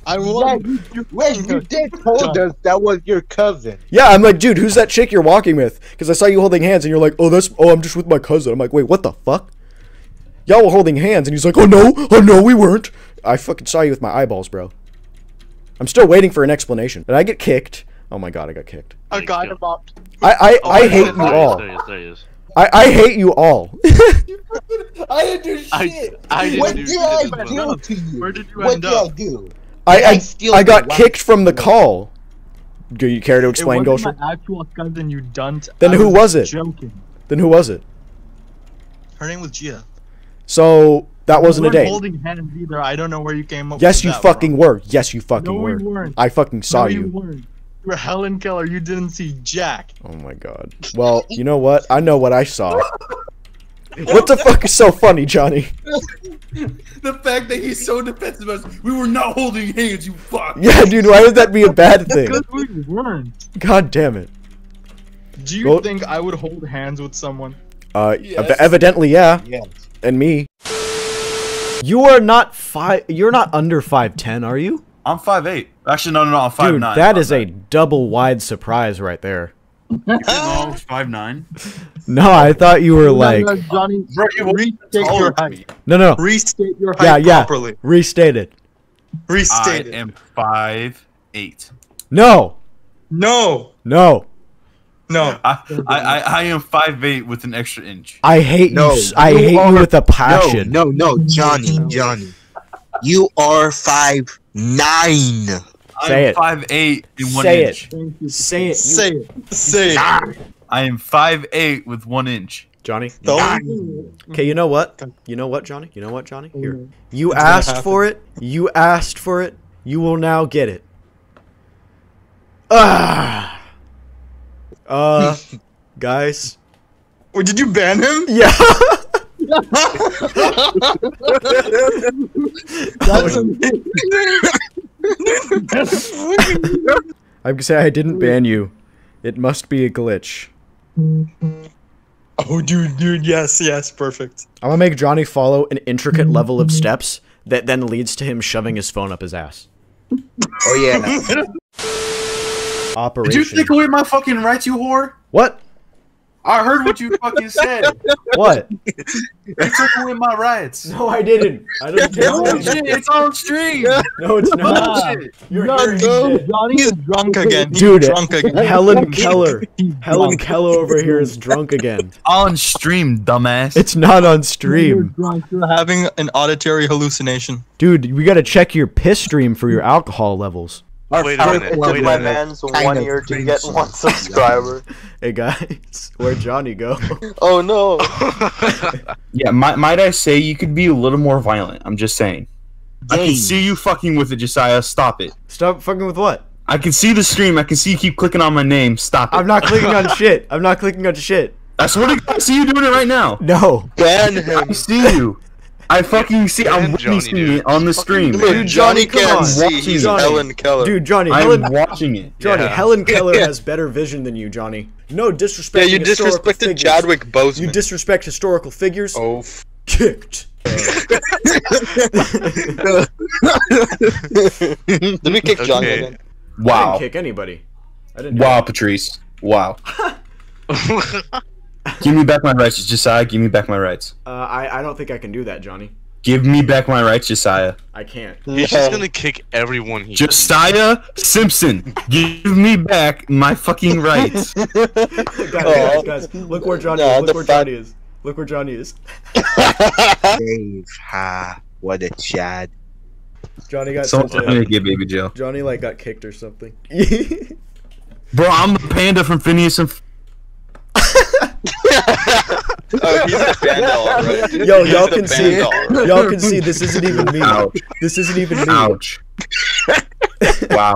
[SPEAKER 6] I was.
[SPEAKER 3] you, you, wait, you did told us that was your cousin.
[SPEAKER 1] Yeah, I'm like, dude, who's that chick you're walking with? Because I saw you holding hands, and you're like, oh, that's, oh, I'm just with my cousin. I'm like, wait, what the fuck? Y'all were holding hands, and he's like, oh no, oh no, we weren't. I fucking saw you with my eyeballs, bro. I'm still waiting for an explanation. Did I get kicked? Oh my god, I got kicked.
[SPEAKER 6] A guy about.
[SPEAKER 1] I I,
[SPEAKER 6] Oh,
[SPEAKER 1] I
[SPEAKER 6] I
[SPEAKER 1] hate
[SPEAKER 6] did
[SPEAKER 1] you all.
[SPEAKER 5] There he is. There he is.
[SPEAKER 1] I, I hate you all.
[SPEAKER 9] I didn't do shit.
[SPEAKER 5] I didn't
[SPEAKER 9] what
[SPEAKER 5] do
[SPEAKER 9] did
[SPEAKER 5] shit
[SPEAKER 9] I
[SPEAKER 5] as well.
[SPEAKER 9] do to you?
[SPEAKER 6] Where did you
[SPEAKER 9] What
[SPEAKER 6] end
[SPEAKER 9] did
[SPEAKER 6] up?
[SPEAKER 9] I do?
[SPEAKER 1] I
[SPEAKER 9] Did I
[SPEAKER 1] I, I got kicked from the call. Do you care to explain,
[SPEAKER 6] it wasn't
[SPEAKER 1] Gulsher?
[SPEAKER 6] my actual cousin, you dunt.
[SPEAKER 1] Then
[SPEAKER 6] I
[SPEAKER 1] who was it?
[SPEAKER 6] Joking.
[SPEAKER 1] Then who was it?
[SPEAKER 6] Her name was Gia.
[SPEAKER 1] So that wasn't
[SPEAKER 6] we
[SPEAKER 1] a
[SPEAKER 6] weren't
[SPEAKER 1] date.
[SPEAKER 6] holding hands either. I don't know where you came up.
[SPEAKER 1] Yes,
[SPEAKER 6] with
[SPEAKER 1] you
[SPEAKER 6] that
[SPEAKER 1] fucking
[SPEAKER 6] from.
[SPEAKER 1] were. Yes, you fucking
[SPEAKER 6] No,
[SPEAKER 1] were.
[SPEAKER 6] we weren't.
[SPEAKER 1] I fucking saw
[SPEAKER 6] no,
[SPEAKER 1] you.
[SPEAKER 6] you weren't. You were Helen Keller. You didn't see Jack.
[SPEAKER 1] Oh my god. Well, you know what? I know what I saw. What the fuck is so funny, Johnny?
[SPEAKER 2] The fact that he's so defensive us, we were not holding hands, you fuck.
[SPEAKER 1] Yeah, dude, why would that be a bad thing?
[SPEAKER 6] Because we weren't.
[SPEAKER 1] God damn it.
[SPEAKER 6] Do you
[SPEAKER 1] Well-
[SPEAKER 6] think I would hold hands with someone?
[SPEAKER 1] Uh,
[SPEAKER 9] Yes.
[SPEAKER 1] ev- evidently, yeah,
[SPEAKER 9] Yes.
[SPEAKER 1] And me. You are not five. You're not under five ten, are you?
[SPEAKER 2] I'm five eight. Actually, no, no, no, I'm 5'9".
[SPEAKER 1] Dude, that is a double wide surprise right there.
[SPEAKER 2] You didn't know I was 5'9"?
[SPEAKER 1] No, I thought you were like
[SPEAKER 6] No, no, Johnny,
[SPEAKER 2] Bro, you were
[SPEAKER 6] restate your height.
[SPEAKER 1] no, no, no.
[SPEAKER 6] Restate your
[SPEAKER 1] Yeah,
[SPEAKER 6] height
[SPEAKER 1] yeah.
[SPEAKER 6] properly.
[SPEAKER 1] Restate it.
[SPEAKER 2] I
[SPEAKER 6] Restate it.
[SPEAKER 2] am 5'8".
[SPEAKER 1] No,
[SPEAKER 6] No,
[SPEAKER 1] no.
[SPEAKER 6] No.
[SPEAKER 2] I, I, I, I am 5'8 with an extra inch.
[SPEAKER 1] I hate
[SPEAKER 3] No,
[SPEAKER 1] you. s- I
[SPEAKER 3] you
[SPEAKER 1] hate you with a passion.
[SPEAKER 3] No, no, no, Johnny, Johnny. You are five nine.
[SPEAKER 1] Say
[SPEAKER 2] I
[SPEAKER 1] it.
[SPEAKER 2] am 5'8 in one
[SPEAKER 1] Say it.
[SPEAKER 2] inch.
[SPEAKER 6] Thank you.
[SPEAKER 1] Say it,
[SPEAKER 6] Say it. Say it.
[SPEAKER 2] I am 5'8 with one inch.
[SPEAKER 1] Johnny.
[SPEAKER 6] The
[SPEAKER 1] Okay, you know what? You know what, Johnny? You know what, Johnny? Here. You asked for it. You asked for it. You will now get it. Ah. Uh, guys.
[SPEAKER 6] Wait, did you ban him?
[SPEAKER 1] Yeah.
[SPEAKER 6] That's
[SPEAKER 1] I'm gonna say I didn't ban you. It must be a glitch.
[SPEAKER 6] Oh, dude, dude, yes, yes, perfect.
[SPEAKER 1] I'm gonna make Johnny follow an intricate level of steps that then leads to him shoving his phone up his ass.
[SPEAKER 3] Oh yeah.
[SPEAKER 1] Operation.
[SPEAKER 2] Did you take away my fucking rights, you whore?
[SPEAKER 1] what?
[SPEAKER 2] I heard what you fucking said.
[SPEAKER 1] What?
[SPEAKER 2] You took away my rights.
[SPEAKER 1] No, I didn't. I didn't. take
[SPEAKER 2] No
[SPEAKER 1] it.
[SPEAKER 2] shit, it's on stream.
[SPEAKER 1] No, it's not.
[SPEAKER 2] Bullshit.
[SPEAKER 1] You're
[SPEAKER 6] No,
[SPEAKER 1] hearing
[SPEAKER 6] no. Johnny is drunk again. He's
[SPEAKER 1] Dude,
[SPEAKER 6] drunk again.
[SPEAKER 1] Helen Keller. Helen. Keller over here is drunk again.
[SPEAKER 2] On stream, dumbass.
[SPEAKER 1] It's not on
[SPEAKER 6] You're
[SPEAKER 1] stream.
[SPEAKER 6] drunk. You're having an auditory hallucination.
[SPEAKER 1] Dude, we gotta check your piss stream for your alcohol levels.
[SPEAKER 10] Wait a minute.
[SPEAKER 3] It
[SPEAKER 10] Wait
[SPEAKER 3] took
[SPEAKER 10] a
[SPEAKER 3] my
[SPEAKER 10] minute.
[SPEAKER 3] man's one year to get one subscriber.
[SPEAKER 1] Hey guys, where'd Johnny go?
[SPEAKER 3] Oh no.
[SPEAKER 2] Yeah, might, might I say you could be a little more violent? I'm just saying. I can see you fucking with it, Josiah. Stop it.
[SPEAKER 1] Stop fucking with what?
[SPEAKER 2] I can see the stream. I can see you keep clicking on my name. Stop it.
[SPEAKER 1] I'm not clicking on shit. I'm not clicking on shit.
[SPEAKER 2] I swear to God, I see you doing it right now.
[SPEAKER 1] No.
[SPEAKER 3] Ban
[SPEAKER 2] I see you. I fucking see. I'm
[SPEAKER 10] Ban Johnny,
[SPEAKER 2] witnessing
[SPEAKER 10] dude.
[SPEAKER 2] it on the stream.
[SPEAKER 3] Look,
[SPEAKER 1] Dude, Johnny,
[SPEAKER 3] Johnny
[SPEAKER 1] come
[SPEAKER 3] can't
[SPEAKER 1] on.
[SPEAKER 3] see. He's
[SPEAKER 1] Johnny.
[SPEAKER 3] Helen Keller.
[SPEAKER 1] Dude, Johnny,
[SPEAKER 2] I'm
[SPEAKER 1] Helen
[SPEAKER 2] watching it.
[SPEAKER 1] Johnny,
[SPEAKER 10] Yeah.
[SPEAKER 1] Helen Keller has better vision than you, Johnny. No disrespect.
[SPEAKER 3] yeah,
[SPEAKER 1] disrespect.
[SPEAKER 3] you disrespected
[SPEAKER 1] figures.
[SPEAKER 3] Chadwick Boseman.
[SPEAKER 1] You disrespect historical figures.
[SPEAKER 3] oh.
[SPEAKER 1] Kicked.
[SPEAKER 3] Did we kick Johnny
[SPEAKER 10] Okay.
[SPEAKER 3] again?
[SPEAKER 1] I
[SPEAKER 2] Wow.
[SPEAKER 1] didn't kick anybody. I didn't.
[SPEAKER 2] Wow. Patrice. Wow. Give me back my rights, Josiah. Give me back my rights.
[SPEAKER 1] Uh, I I don't think I can do that, Johnny.
[SPEAKER 2] Give me back my rights, Josiah.
[SPEAKER 1] I can't.
[SPEAKER 10] He's just gonna kick everyone he
[SPEAKER 2] Josiah Simpson. Give me back my fucking rights.
[SPEAKER 1] guys, guys, guys, look where Johnny
[SPEAKER 3] Nah,
[SPEAKER 1] is. Look where Johnny is. Look where Johnny is.
[SPEAKER 3] Dave, ha, what a Chad.
[SPEAKER 1] Johnny got
[SPEAKER 2] Someone
[SPEAKER 1] sent
[SPEAKER 2] tell me
[SPEAKER 1] to,
[SPEAKER 2] to get baby Joe.
[SPEAKER 1] Johnny like got kicked or something.
[SPEAKER 2] Bro, I'm the panda from Phineas and. F-
[SPEAKER 3] Oh, he's a panda, alright.
[SPEAKER 1] Yo,
[SPEAKER 3] He's
[SPEAKER 1] y'all can see.
[SPEAKER 3] panda.
[SPEAKER 1] Y'all can see this isn't even me.
[SPEAKER 2] Ouch.
[SPEAKER 1] This isn't even me.
[SPEAKER 2] Ouch. wow.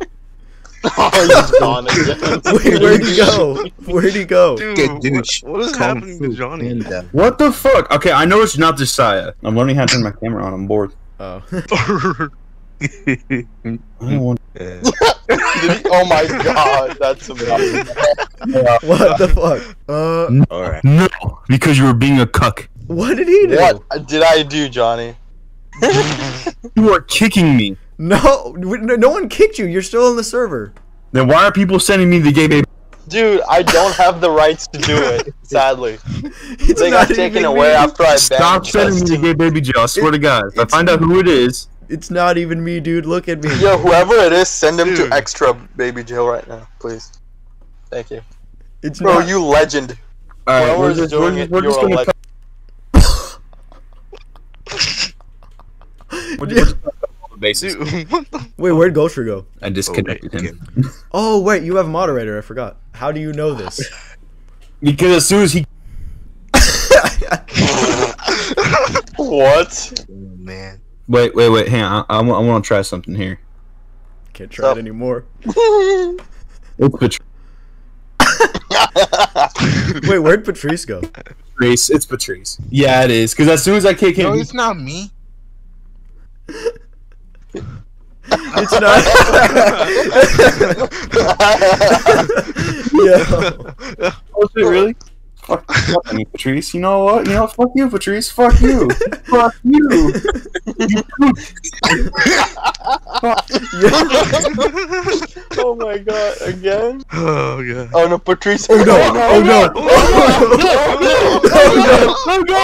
[SPEAKER 3] Oh, he's gone again.
[SPEAKER 1] Wait, where'd he go? Where'd he go?
[SPEAKER 10] Dude,
[SPEAKER 3] Good
[SPEAKER 10] what, what is happening to Johnny?
[SPEAKER 3] Panda.
[SPEAKER 2] What the fuck? Okay, I know it's not Josiah. I'm learning how to turn my camera on. I'm bored.
[SPEAKER 1] Oh.
[SPEAKER 2] I don't want.
[SPEAKER 3] Did he- oh my god, that's amazing.
[SPEAKER 1] what the fuck? Uh,
[SPEAKER 3] Alright.
[SPEAKER 2] No, because you were being a cuck.
[SPEAKER 1] what did he do?
[SPEAKER 3] What did I do, Johnny?
[SPEAKER 2] You are kicking me.
[SPEAKER 1] No, no, no one kicked you. You're still on the server.
[SPEAKER 2] Then why are people sending me the gay baby?
[SPEAKER 3] Dude, I don't have the rights to do it, sadly.
[SPEAKER 1] It's
[SPEAKER 3] They got taken away after I
[SPEAKER 2] Stop sending me the gay baby Joe. I swear to God, if I find out who it is,
[SPEAKER 1] It's not even me, dude. Look at me.
[SPEAKER 6] Yo, whoever it is, send him
[SPEAKER 10] Dude.
[SPEAKER 6] to extra baby jail right now, please. Thank you.
[SPEAKER 1] It's
[SPEAKER 6] Bro,
[SPEAKER 1] not.
[SPEAKER 6] you legend.
[SPEAKER 2] All right, we're just,
[SPEAKER 6] doing
[SPEAKER 2] we're,
[SPEAKER 6] it,
[SPEAKER 2] we're just
[SPEAKER 6] you're a
[SPEAKER 2] gonna
[SPEAKER 6] legend.
[SPEAKER 2] We're, we're just gonna cover all the bases.
[SPEAKER 10] Dude, what the
[SPEAKER 1] Wait, where'd Gulsher go?
[SPEAKER 2] I disconnected
[SPEAKER 10] Okay,
[SPEAKER 2] him
[SPEAKER 1] Oh wait, you have a moderator. I forgot. How do you know this?
[SPEAKER 2] because as soon as he
[SPEAKER 6] What?
[SPEAKER 10] Oh, man.
[SPEAKER 2] Wait, wait, wait, hang on. I, I, want to try something here.
[SPEAKER 1] Can't try it anymore.
[SPEAKER 2] It's Patrice.
[SPEAKER 1] Wait, where'd Patrice go? Patrice.
[SPEAKER 2] It's Patrice. Yeah, it is. Because as soon as I kick him,
[SPEAKER 10] No, it's not me.
[SPEAKER 1] It's not. yeah.
[SPEAKER 2] oh shit, really? Fuck, fuck you, Patrice. You know what? You know what? Fuck you, Patrice. Fuck you. Fuck you. You
[SPEAKER 6] oh my god, again?
[SPEAKER 10] Oh god.
[SPEAKER 6] Oh no, Patrice.
[SPEAKER 1] Oh no! Oh no!
[SPEAKER 10] Oh, no.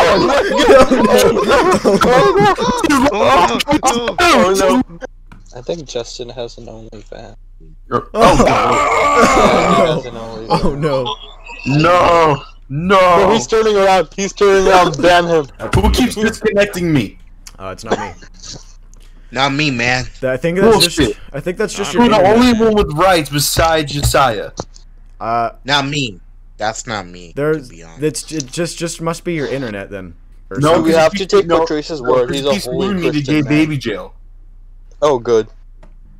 [SPEAKER 6] Oh no. I think Justin has an OnlyFans.
[SPEAKER 2] Oh,
[SPEAKER 1] Oh,
[SPEAKER 6] Has an OnlyFans.
[SPEAKER 1] oh no!
[SPEAKER 2] no.
[SPEAKER 6] Bro,
[SPEAKER 2] No.
[SPEAKER 6] he's turning around. He's turning around. Ban him.
[SPEAKER 2] Who keeps disconnecting me?
[SPEAKER 1] Oh, it's not me.
[SPEAKER 10] Not me, man.
[SPEAKER 1] I think that's just. I think that's just.
[SPEAKER 2] You're the only one with rights besides Josiah.
[SPEAKER 1] Uh,
[SPEAKER 10] Not me. That's not me.
[SPEAKER 1] there's.
[SPEAKER 10] to be honest.
[SPEAKER 1] It's it just just must be your internet then. Or
[SPEAKER 2] No,
[SPEAKER 6] So we have to take
[SPEAKER 2] no,
[SPEAKER 6] Patrice's
[SPEAKER 2] no,
[SPEAKER 6] word.
[SPEAKER 2] because
[SPEAKER 6] He's a
[SPEAKER 2] he's
[SPEAKER 6] holy
[SPEAKER 2] moving me to gay
[SPEAKER 6] man.
[SPEAKER 2] baby jail.
[SPEAKER 6] Oh, good.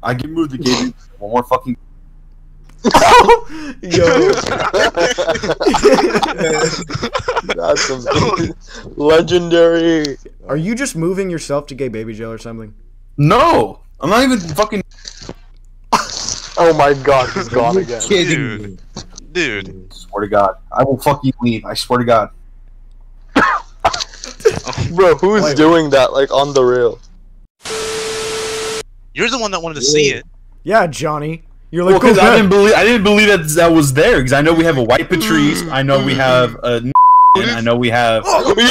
[SPEAKER 2] I get moved to gay. One more fucking.
[SPEAKER 1] Yo.
[SPEAKER 6] That's some legendary.
[SPEAKER 1] Are you just moving yourself to gay baby jail or something?
[SPEAKER 2] No, I'm not even fucking.
[SPEAKER 6] Oh my god, he's gone again.
[SPEAKER 10] Dude. Dude.
[SPEAKER 2] Swear to God, I will fucking leave. I swear to God.
[SPEAKER 6] Bro, who's
[SPEAKER 1] Wait.
[SPEAKER 6] doing that like on the real?
[SPEAKER 10] You're the one that wanted to see it.
[SPEAKER 1] Yeah, Johnny. You're
[SPEAKER 2] Well,
[SPEAKER 1] like,
[SPEAKER 2] because
[SPEAKER 1] "Go
[SPEAKER 2] I didn't believe I didn't believe that that was there. Because I know we have a white Patrice. I know we have a. n- And I know we have.
[SPEAKER 1] Oh, yo,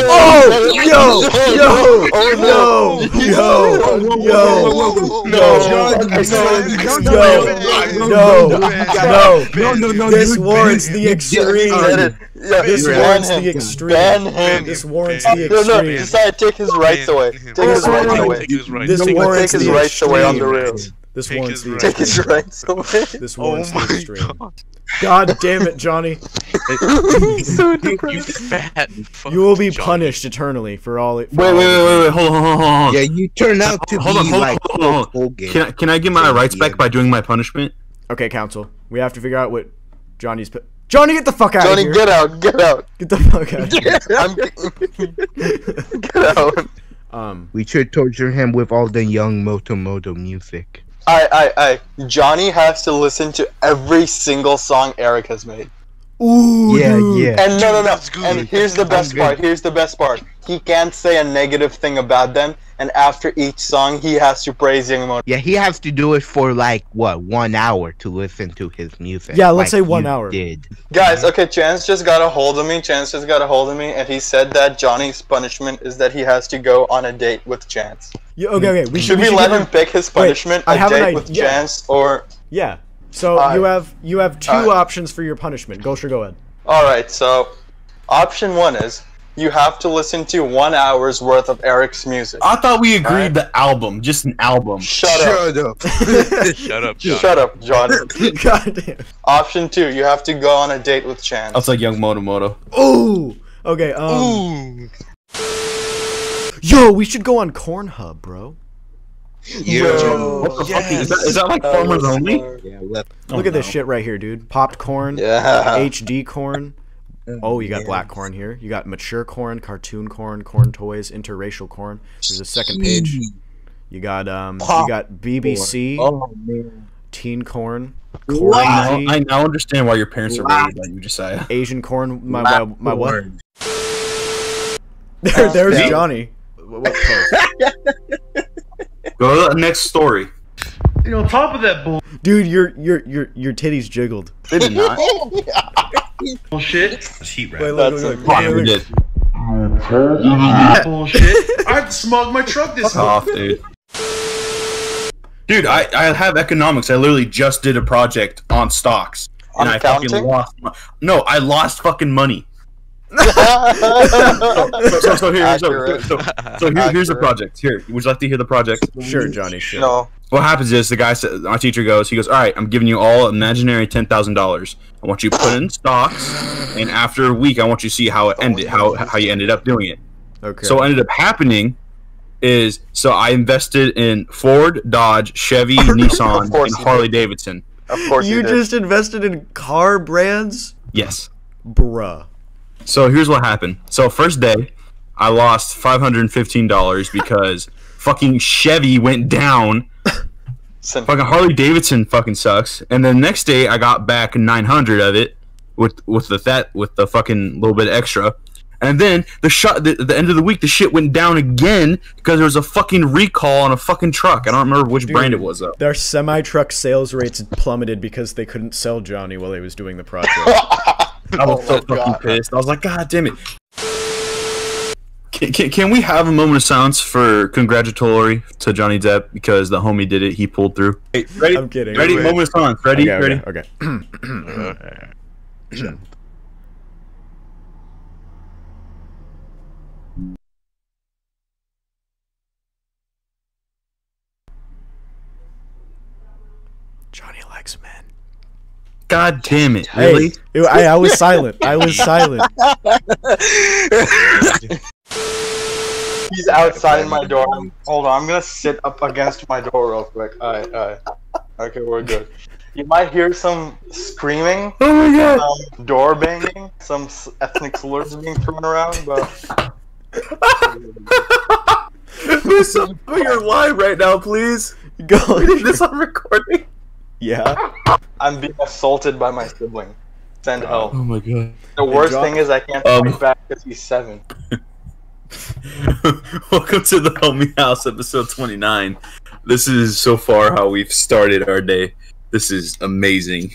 [SPEAKER 1] yo, yo, yo, yo, no, no, no,
[SPEAKER 10] No,
[SPEAKER 3] no, no,
[SPEAKER 1] This
[SPEAKER 3] dude,
[SPEAKER 1] warrants
[SPEAKER 3] ban
[SPEAKER 1] the
[SPEAKER 3] him.
[SPEAKER 1] extreme.
[SPEAKER 6] Said it. Yeah,
[SPEAKER 1] This
[SPEAKER 6] ban
[SPEAKER 1] warrants
[SPEAKER 6] him.
[SPEAKER 1] the extreme.
[SPEAKER 6] Ban him.
[SPEAKER 1] This warrants the
[SPEAKER 6] No, no,
[SPEAKER 1] extreme.
[SPEAKER 6] decide take his rights away. Take his rights away.
[SPEAKER 10] Take his rights.
[SPEAKER 1] This
[SPEAKER 6] Take
[SPEAKER 1] warrants
[SPEAKER 6] his
[SPEAKER 1] the
[SPEAKER 6] rights away on the
[SPEAKER 1] extreme.
[SPEAKER 6] rails.
[SPEAKER 1] This
[SPEAKER 10] Take
[SPEAKER 1] warrants the
[SPEAKER 10] rights.
[SPEAKER 6] Take his rights away.
[SPEAKER 1] This
[SPEAKER 10] Oh
[SPEAKER 1] warrants the
[SPEAKER 10] my
[SPEAKER 1] extreme.
[SPEAKER 10] god.
[SPEAKER 1] God damn it, Johnny.
[SPEAKER 10] you fat fuck.
[SPEAKER 1] You will be
[SPEAKER 10] Johnny.
[SPEAKER 1] punished eternally for all it. for
[SPEAKER 2] Wait,
[SPEAKER 1] all
[SPEAKER 2] wait, wait, wait, wait. Hold on, hold on, hold on.
[SPEAKER 3] Yeah, you turn out to
[SPEAKER 2] Hold
[SPEAKER 3] be
[SPEAKER 2] on, hold on,
[SPEAKER 3] like
[SPEAKER 2] hold on, hold
[SPEAKER 3] Hulk
[SPEAKER 2] on.
[SPEAKER 3] Hogan.
[SPEAKER 2] Can I can I get my rights back by doing my punishment?
[SPEAKER 1] Okay, council. We have to figure out what Johnny's. Pi- Johnny, get the fuck out
[SPEAKER 6] Johnny,
[SPEAKER 1] of here.
[SPEAKER 6] Johnny, get out, get out,
[SPEAKER 1] Get the fuck out. Of here.
[SPEAKER 6] I'm get out.
[SPEAKER 1] Um.
[SPEAKER 3] We should torture him with all the young Motomoto music.
[SPEAKER 6] I, I, I. Johnny has to listen to every single song Erick has made.
[SPEAKER 1] Ooh.
[SPEAKER 3] Yeah,
[SPEAKER 1] dude.
[SPEAKER 3] yeah.
[SPEAKER 6] And no, no, no.
[SPEAKER 10] That's good.
[SPEAKER 6] And here's the best part. Here's the best part. He can't say a negative thing about them. And after each song, he has to praise Young
[SPEAKER 3] Yeah, he has to do it for like what one hour to listen to his music.
[SPEAKER 1] Yeah, let's
[SPEAKER 3] like
[SPEAKER 1] say one hour.
[SPEAKER 3] Did
[SPEAKER 6] Guys, okay, Chance just got a hold of me. Chance just got a hold of me, and he said that Johnny's punishment is that he has to go on a date with Chance.
[SPEAKER 1] Yeah, okay, okay. We
[SPEAKER 6] Should
[SPEAKER 1] should,
[SPEAKER 6] we,
[SPEAKER 1] should
[SPEAKER 6] let
[SPEAKER 1] give
[SPEAKER 6] him pick his
[SPEAKER 1] Wait,
[SPEAKER 6] punishment?
[SPEAKER 1] I
[SPEAKER 6] a
[SPEAKER 1] have an
[SPEAKER 6] date with
[SPEAKER 1] idea.
[SPEAKER 6] Chance, or
[SPEAKER 1] Yeah. So
[SPEAKER 6] Alright.
[SPEAKER 1] you have you have two
[SPEAKER 6] Alright.
[SPEAKER 1] options for your punishment. Go, sure, go ahead.
[SPEAKER 6] all right. So, option one is you have to listen to one hour's worth of Erick's music.
[SPEAKER 2] I thought we agreed
[SPEAKER 6] Alright.
[SPEAKER 2] the album, just an album.
[SPEAKER 6] Shut up.
[SPEAKER 3] up.
[SPEAKER 10] Shut up, John.
[SPEAKER 6] Shut up, Johnny.
[SPEAKER 1] God damn.
[SPEAKER 6] Option two, you have to go on a date with Chan.
[SPEAKER 2] That's like Young Motomoto.
[SPEAKER 1] Ooh. Okay. Um.
[SPEAKER 10] Ooh.
[SPEAKER 1] Yo, we should go on Cornhub, bro.
[SPEAKER 6] Yo.
[SPEAKER 2] What the fuck is that? Is that like
[SPEAKER 6] That
[SPEAKER 2] farmers
[SPEAKER 6] was
[SPEAKER 2] only?
[SPEAKER 3] Yeah, let
[SPEAKER 1] Look at this shit right here, dude. Popped corn.
[SPEAKER 6] Yeah.
[SPEAKER 1] HD corn. Oh, you got black corn here. You got mature corn, cartoon corn, corn toys, interracial corn. There's a second page. You got um, you got BBC,
[SPEAKER 3] Oh man.
[SPEAKER 1] teen corn,
[SPEAKER 2] I
[SPEAKER 1] corn,
[SPEAKER 2] now, I now understand why your parents are worried like you, Josiah.
[SPEAKER 1] Asian corn. My my, my what? There, there's Johnny. What, what post?
[SPEAKER 2] Go to the next story.
[SPEAKER 11] You know, on top of that bull-
[SPEAKER 1] Dude, your your your your titties jiggled.
[SPEAKER 2] They did not.
[SPEAKER 11] bullshit.
[SPEAKER 12] Heat
[SPEAKER 1] Wait, look,
[SPEAKER 6] That's
[SPEAKER 1] look,
[SPEAKER 6] a-
[SPEAKER 1] look, look, look.
[SPEAKER 11] bullshit. I have to smog my truck this
[SPEAKER 2] Fuck off, dude. Dude, I, I have economics. I literally just did a project on stocks. And
[SPEAKER 13] On
[SPEAKER 2] I fucking lost. mo- No, I lost fucking money. So, so, so here, so, so, so here, here's the project. Here, would you like to hear the project?
[SPEAKER 1] Sure, mm-hmm. Johnny. Sure.
[SPEAKER 13] No.
[SPEAKER 2] What happens is the guy said, my teacher goes, he goes, all right, I'm giving you all imaginary ten thousand dollars. I want you to put in stocks, and after a week, I want you to see how it ended, how how you ended up doing it.
[SPEAKER 1] Okay.
[SPEAKER 2] So what ended up happening is, so I invested in Ford, Dodge, Chevy, Nissan, and
[SPEAKER 13] you
[SPEAKER 2] Harley Davidson.
[SPEAKER 13] Of course
[SPEAKER 1] you
[SPEAKER 13] you, did.
[SPEAKER 1] just invested in car brands,
[SPEAKER 2] Yes.
[SPEAKER 1] bruh.
[SPEAKER 2] So here's what happened. So first day, I lost five hundred and fifteen dollars because fucking Chevy went down.
[SPEAKER 13] Sim-
[SPEAKER 2] Fucking Harley Davidson fucking sucks. And then next day, I got back nine hundred of it with with the that with the fucking little bit extra. And then the shot the, the end of the week, the shit went down again because there was a fucking recall on a fucking truck. I don't remember which brand it was though.
[SPEAKER 1] Their semi truck sales rates plummeted because they couldn't sell Johnny while he was doing the project.
[SPEAKER 2] I was
[SPEAKER 13] Oh
[SPEAKER 2] so
[SPEAKER 13] my
[SPEAKER 2] fucking
[SPEAKER 13] God.
[SPEAKER 2] pissed. I was like, God damn it. Can, can, can we have a moment of silence for congratulatory to Johnny Depp because the homie did it? He pulled through. Hey, ready?
[SPEAKER 1] I'm kidding.
[SPEAKER 2] Ready?
[SPEAKER 1] Wait.
[SPEAKER 2] Moment of silence. Ready?
[SPEAKER 1] Okay,
[SPEAKER 2] ready?
[SPEAKER 1] okay, okay. Johnny likes men.
[SPEAKER 2] God damn it!
[SPEAKER 1] Hey,
[SPEAKER 2] Really?
[SPEAKER 1] ew, I, I was silent. I was silent.
[SPEAKER 13] He's outside my door. Hold on, I'm gonna sit up against my door real quick. Alright, alright. Okay, we're good. You might hear some screaming,
[SPEAKER 2] Oh my god!
[SPEAKER 13] some door banging, some ethnic slurs being thrown around, but
[SPEAKER 2] Listen, you're live right now, please.
[SPEAKER 1] Go.
[SPEAKER 2] Is this on recording?
[SPEAKER 1] Yeah.
[SPEAKER 13] I'm being assaulted by my sibling. Send help.
[SPEAKER 2] Oh my god.
[SPEAKER 13] The worst
[SPEAKER 1] John-
[SPEAKER 13] thing is I can't
[SPEAKER 2] Um,
[SPEAKER 13] fight back because he's seven.
[SPEAKER 2] Welcome to the Homie House, episode 29. This is so far how we've started our day. This is amazing.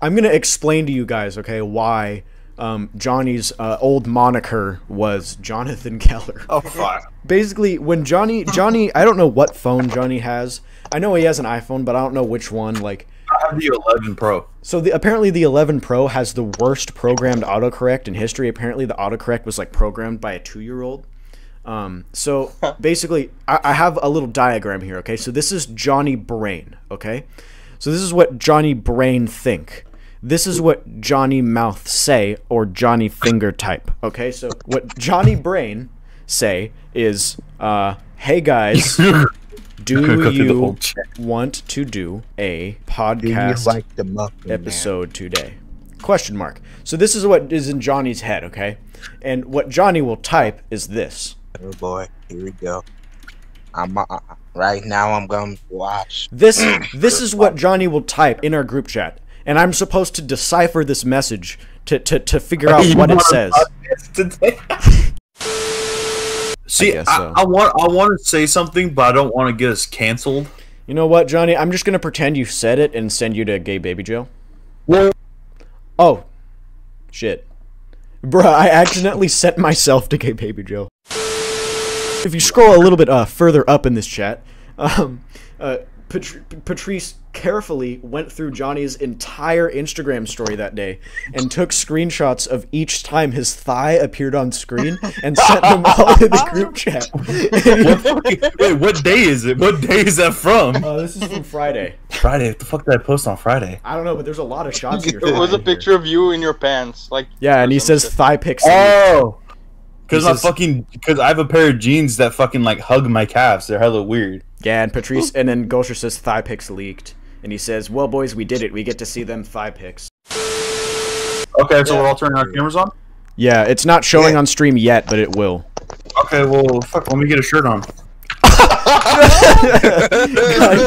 [SPEAKER 1] I'm gonna explain to you guys, okay, why um, Johnny's uh, old moniker was Jonathan Keller.
[SPEAKER 2] Oh fuck.
[SPEAKER 1] Basically, when Johnny Johnny, I don't know what phone Johnny has. I know he has an iPhone, but I don't know which one. Like,
[SPEAKER 2] I have the 11 Pro.
[SPEAKER 1] so the, apparently the 11 Pro has the worst programmed autocorrect in history. Apparently, the autocorrect was like programmed by a two-year-old. Um, so basically, I, I have a little diagram here. Okay, so this is Johnny Brain. Okay, so this is what Johnny Brain think. This is what Johnny Mouth say or Johnny Finger type. Okay, so what Johnny Brain say is, uh, "Hey guys, do you want to do a
[SPEAKER 3] Do
[SPEAKER 1] podcast
[SPEAKER 3] like the muffin man?
[SPEAKER 1] episode today? Question mark. So this is what is in Johnny's head, okay? And what Johnny will type is this.
[SPEAKER 3] Oh boy, here we go. I'm uh, right now. I'm gonna watch.
[SPEAKER 1] This this is what Johnny will type in our group chat, and I'm supposed to decipher this message to to, to figure out what it says.
[SPEAKER 2] See, I,
[SPEAKER 1] so.
[SPEAKER 2] I want I want to say something, but I don't want to get us canceled.
[SPEAKER 1] You know what, Johnny? I'm just gonna pretend you said it and send you to gay baby jail.
[SPEAKER 2] Well,
[SPEAKER 1] Oh, shit, bruh! I accidentally sent myself to gay baby jail. If you scroll a little bit uh, further up in this chat, um, uh, Patri- Patrice carefully went through Johnny's entire Instagram story that day and took screenshots of each time his thigh appeared on screen and sent them all to the group chat.
[SPEAKER 2] what, wait, what day is it? What day is that from?
[SPEAKER 1] Uh, this is from Friday.
[SPEAKER 2] Friday. What the fuck did I post on Friday?
[SPEAKER 1] I don't know, but there's a lot of shots of your
[SPEAKER 13] It was a
[SPEAKER 1] in here.
[SPEAKER 13] picture of you in your pants, like
[SPEAKER 1] Yeah, and he says
[SPEAKER 13] shit.
[SPEAKER 1] thigh pics.
[SPEAKER 2] Oh, because
[SPEAKER 1] He
[SPEAKER 2] I
[SPEAKER 1] says-
[SPEAKER 2] fucking because I have a pair of jeans that fucking like hug my calves. They're hella weird.
[SPEAKER 1] Yeah, and Patrice, and then Gulsher says thigh pics leaked, and he says, "Well, boys, we did it. We get to see them thigh picks."
[SPEAKER 2] Okay, so we're all turning our cameras on.
[SPEAKER 1] Yeah, it's not showing on stream yet, but it will.
[SPEAKER 2] Okay, well, fuck. Let me get a shirt on.
[SPEAKER 1] God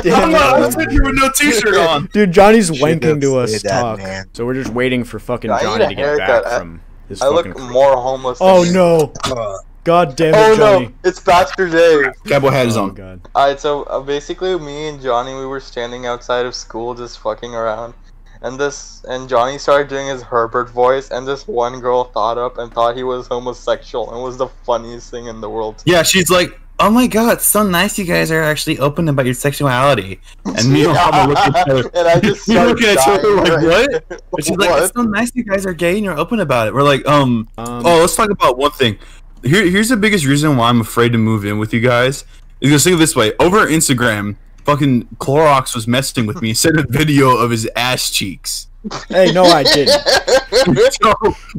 [SPEAKER 1] damn
[SPEAKER 2] I'm
[SPEAKER 1] it.
[SPEAKER 2] not sitting here with no t-shirt on.
[SPEAKER 1] Dude, Johnny's
[SPEAKER 3] Should've
[SPEAKER 1] wanking to us
[SPEAKER 3] that,
[SPEAKER 1] talk,
[SPEAKER 3] man.
[SPEAKER 1] so we're just waiting for fucking Johnny to get
[SPEAKER 13] haircut.
[SPEAKER 1] back
[SPEAKER 13] I-
[SPEAKER 1] from his
[SPEAKER 13] I look
[SPEAKER 1] fucking.
[SPEAKER 13] more homeless. Than
[SPEAKER 1] Oh
[SPEAKER 13] you.
[SPEAKER 1] no!
[SPEAKER 3] Uh,
[SPEAKER 1] God damn it,
[SPEAKER 13] Oh
[SPEAKER 1] Johnny!
[SPEAKER 13] no! It's Pastor Dave.
[SPEAKER 2] Cowboy hat is
[SPEAKER 1] Oh
[SPEAKER 2] on.
[SPEAKER 1] god.
[SPEAKER 13] Alright, so uh, basically, me and Johnny, we were standing outside of school just fucking around, and this and Johnny started doing his Herbert voice, and this one girl thought up and thought he was homosexual, and it was the funniest thing in the world.
[SPEAKER 2] Yeah, she's like, "Oh my god, it's so nice you guys are actually open about your sexuality." And me and Mama look at each other.
[SPEAKER 6] And I just
[SPEAKER 2] we
[SPEAKER 6] start
[SPEAKER 2] look at each other like,
[SPEAKER 6] right?
[SPEAKER 2] "What?" And she's like, "It's so nice you guys are gay and you're open about it." We're like, "Um,
[SPEAKER 1] Um,
[SPEAKER 2] oh, let's talk about one thing. Here, here's the biggest reason why I'm afraid to move in with you guys. Is because think of this way: over Instagram, fucking Clorox was messing with me, sent a video of his ass cheeks.
[SPEAKER 1] Hey, no, I didn't.
[SPEAKER 2] so,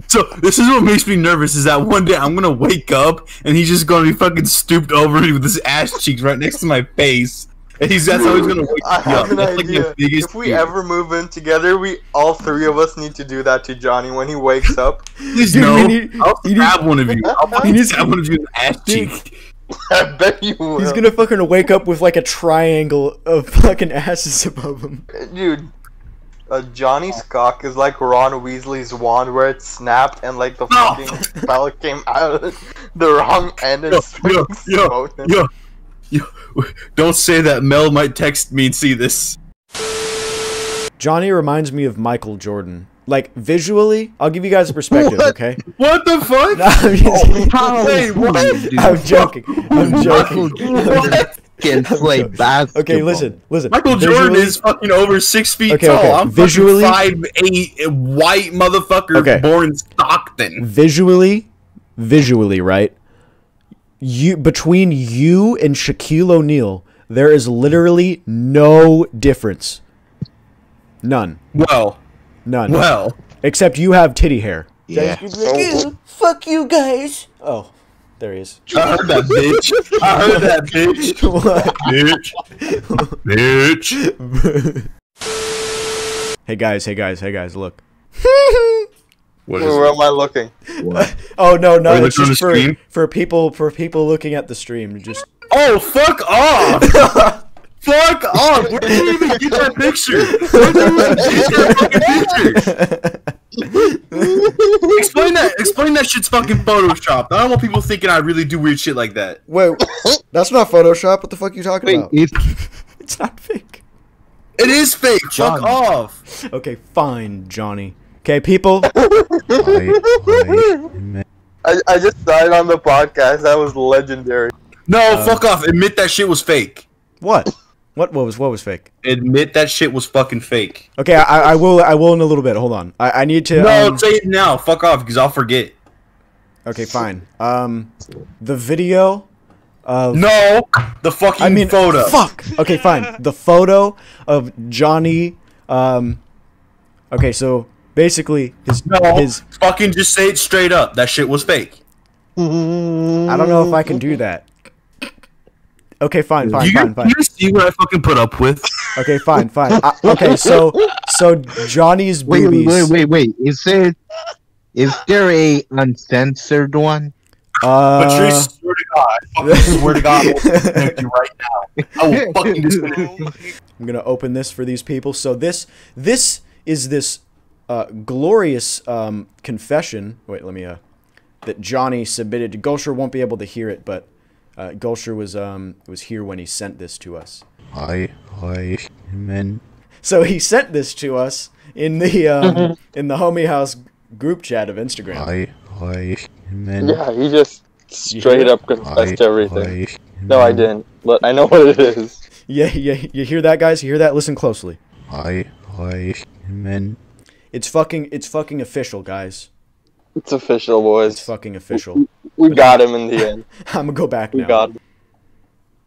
[SPEAKER 2] so this is what makes me nervous: is that one day I'm gonna wake up and he's just gonna be fucking stooped over me with his ass cheeks right next to my face, and he's that's how he's gonna wake
[SPEAKER 6] I
[SPEAKER 2] me
[SPEAKER 6] have
[SPEAKER 2] up.
[SPEAKER 6] an
[SPEAKER 2] That's like
[SPEAKER 6] idea.
[SPEAKER 2] the biggest
[SPEAKER 6] if we
[SPEAKER 2] fear.
[SPEAKER 6] ever move in together, we all three of us need to do that to Johnny when he wakes up.
[SPEAKER 2] Please
[SPEAKER 1] Dude,
[SPEAKER 2] no,
[SPEAKER 1] need-
[SPEAKER 2] I'll
[SPEAKER 1] you need-
[SPEAKER 2] one of you. I'll fucking
[SPEAKER 1] needs-
[SPEAKER 2] stab one of you in the ass cheek.
[SPEAKER 6] I bet you will.
[SPEAKER 1] He's gonna fucking wake up with like a triangle of fucking asses above him.
[SPEAKER 6] Dude, uh, Johnny's cock is like Ron Weasley's wand where it snapped and like the
[SPEAKER 2] No.
[SPEAKER 6] fucking spell came out of the wrong end and
[SPEAKER 2] Yo,
[SPEAKER 6] straight
[SPEAKER 2] yo, yo,
[SPEAKER 6] smote
[SPEAKER 2] yo, yo, don't say that. Mel might text me and see this.
[SPEAKER 1] Johnny reminds me of Michael Jordan. Like visually, I'll give you guys a perspective, okay?
[SPEAKER 2] What the fuck?
[SPEAKER 1] No, I'm, just- oh,
[SPEAKER 3] How
[SPEAKER 2] Wait, what?
[SPEAKER 3] dude.
[SPEAKER 1] I'm joking. I'm joking.
[SPEAKER 3] Jordan can play basketball.
[SPEAKER 1] Okay, listen, listen.
[SPEAKER 2] Michael Jordan is fucking over six feet
[SPEAKER 1] Okay,
[SPEAKER 2] tall.
[SPEAKER 1] okay,
[SPEAKER 2] I'm
[SPEAKER 1] visually-
[SPEAKER 2] fucking five eight, white motherfucker
[SPEAKER 1] Okay.
[SPEAKER 2] born in Stockton.
[SPEAKER 1] visually, visually, right? You between you and Shaquille O'Neal, there is literally no difference. None.
[SPEAKER 2] Well,
[SPEAKER 1] None.
[SPEAKER 2] well.
[SPEAKER 1] Except you have titty hair.
[SPEAKER 3] Yeah.
[SPEAKER 1] Fuck you guys. Oh, there he is.
[SPEAKER 2] I heard that bitch. I heard that bitch.
[SPEAKER 1] What?
[SPEAKER 2] Bitch. Bitch.
[SPEAKER 1] hey guys, hey guys, hey guys, look.
[SPEAKER 2] What
[SPEAKER 6] Where, where am I looking?
[SPEAKER 1] Oh no, no, it's just for
[SPEAKER 2] screen?
[SPEAKER 1] for people for people looking at the stream. Just
[SPEAKER 2] Oh, fuck off! fuck off! Where did you even get that picture? Where did you even get that fucking picture? explain that. Explain that shit's fucking photoshopped. I don't want people thinking I really do weird shit like that.
[SPEAKER 1] wait, that's not Photoshop. What the fuck are you talking
[SPEAKER 3] Wait,
[SPEAKER 1] about?
[SPEAKER 3] it's
[SPEAKER 1] It's not fake.
[SPEAKER 2] It is fake.
[SPEAKER 3] John.
[SPEAKER 2] Fuck off.
[SPEAKER 1] Okay, fine, Johnny. Okay, people.
[SPEAKER 6] I, I just died on the podcast. That was legendary.
[SPEAKER 2] No,
[SPEAKER 1] Uh,
[SPEAKER 2] fuck off. Admit that shit was fake.
[SPEAKER 1] What? What? What was? What was fake?
[SPEAKER 2] Admit that shit was fucking fake.
[SPEAKER 1] Okay, I, I will. I will in a little bit. Hold on. I, I need to.
[SPEAKER 2] No,
[SPEAKER 1] um,
[SPEAKER 2] say it now. Fuck off, because I'll forget.
[SPEAKER 1] okay, fine. Um, the video of.
[SPEAKER 2] No, the fucking
[SPEAKER 1] I mean,
[SPEAKER 2] photo.
[SPEAKER 1] Fuck. Okay, fine. The photo of Johnny. Um. Okay, so basically his
[SPEAKER 2] No,
[SPEAKER 1] his.
[SPEAKER 2] fucking just say it straight up. That shit was fake.
[SPEAKER 1] I don't know if I can do that. Okay, fine, fine,
[SPEAKER 2] you,
[SPEAKER 1] fine, fine.
[SPEAKER 2] you see what I fucking put up with?
[SPEAKER 1] Okay, fine, fine. Uh, okay, so so Johnny's
[SPEAKER 3] wait,
[SPEAKER 1] boobies.
[SPEAKER 3] wait, wait, wait. Is there is there a uncensored one?
[SPEAKER 2] But
[SPEAKER 1] Uh,
[SPEAKER 2] Patrice, swear to God, I fucking swear to God, I will disconnect you right now. I will fucking disconnect you.
[SPEAKER 1] I'm gonna open this for these people. So this this is this uh, glorious um, confession. Wait, let me uh, that Johnny submitted. to Gulsher won't be able to hear it, but uh, Gulsher was um was here when he sent this to us.
[SPEAKER 14] Hi, hi, man.
[SPEAKER 1] So he sent this to us in the um, in the homie house group chat of Instagram.
[SPEAKER 14] Hi, hi, man.
[SPEAKER 6] Yeah, he just straight up confessed
[SPEAKER 14] Hi,
[SPEAKER 6] everything.
[SPEAKER 14] hi,
[SPEAKER 6] No, I didn't, but I know what it is.
[SPEAKER 1] Yeah, yeah. You hear that, guys? You hear that? Listen closely.
[SPEAKER 14] Hi, hi, man.
[SPEAKER 1] It's fucking it's fucking official, guys.
[SPEAKER 6] It's official, boys.
[SPEAKER 1] It's fucking official.
[SPEAKER 6] We got him in the end.
[SPEAKER 1] I'm gonna go back
[SPEAKER 6] We
[SPEAKER 1] now.
[SPEAKER 6] got him.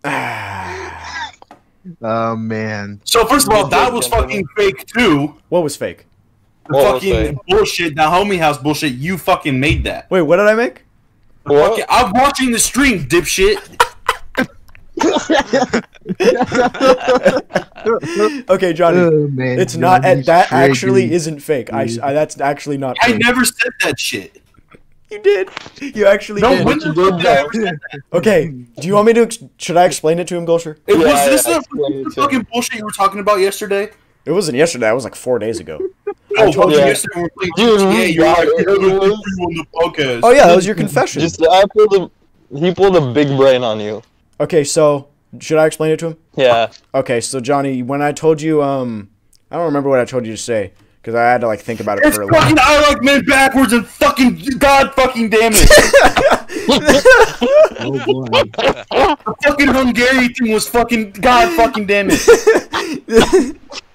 [SPEAKER 3] Oh man.
[SPEAKER 2] So first of all, that was fucking fake too.
[SPEAKER 1] What was fake?
[SPEAKER 2] The
[SPEAKER 6] What was
[SPEAKER 2] fucking
[SPEAKER 6] fake?
[SPEAKER 2] bullshit, that homie house bullshit. You fucking made that.
[SPEAKER 1] Wait, what did I make?
[SPEAKER 6] What?
[SPEAKER 2] Fucking- I'm watching the stream, dipshit.
[SPEAKER 1] Okay, Johnny.
[SPEAKER 3] Oh, man.
[SPEAKER 1] It's not.
[SPEAKER 3] Johnny's
[SPEAKER 1] That actually isn't fake. I, I. That's actually not.
[SPEAKER 2] I
[SPEAKER 1] Fake.
[SPEAKER 2] never said that shit.
[SPEAKER 1] You did. You actually
[SPEAKER 2] No,
[SPEAKER 1] did.
[SPEAKER 2] when the fuck did I ever say that?
[SPEAKER 1] Okay. Do you want me to? Should I explain it to him, Gulsher?
[SPEAKER 2] It was
[SPEAKER 6] Yeah,
[SPEAKER 2] this
[SPEAKER 6] yeah,
[SPEAKER 2] the,
[SPEAKER 6] explain it
[SPEAKER 2] the
[SPEAKER 6] to him.
[SPEAKER 2] fucking bullshit you were talking about yesterday?
[SPEAKER 1] It wasn't yesterday. It was like four days ago.
[SPEAKER 2] Oh,
[SPEAKER 1] told
[SPEAKER 2] fuck
[SPEAKER 6] you.
[SPEAKER 2] yesterday we were playing
[SPEAKER 6] Dude,
[SPEAKER 2] GTA. You were like,
[SPEAKER 6] it.
[SPEAKER 2] "Hey, look, look, you on the podcast.
[SPEAKER 1] Oh yeah, that was your confession.
[SPEAKER 6] Just I pulled a he pulled a big brain on you.
[SPEAKER 1] Okay, so should I explain it to him?
[SPEAKER 6] Yeah.
[SPEAKER 1] Okay, so Johnny, when I told you, um, I don't remember what I told you to say because I had to like think about it
[SPEAKER 2] It's
[SPEAKER 1] for a little.
[SPEAKER 2] fucking I like men backwards and fucking god fucking damn it.
[SPEAKER 5] Oh boy.
[SPEAKER 2] The fucking Hungarian thing was fucking god fucking damn it.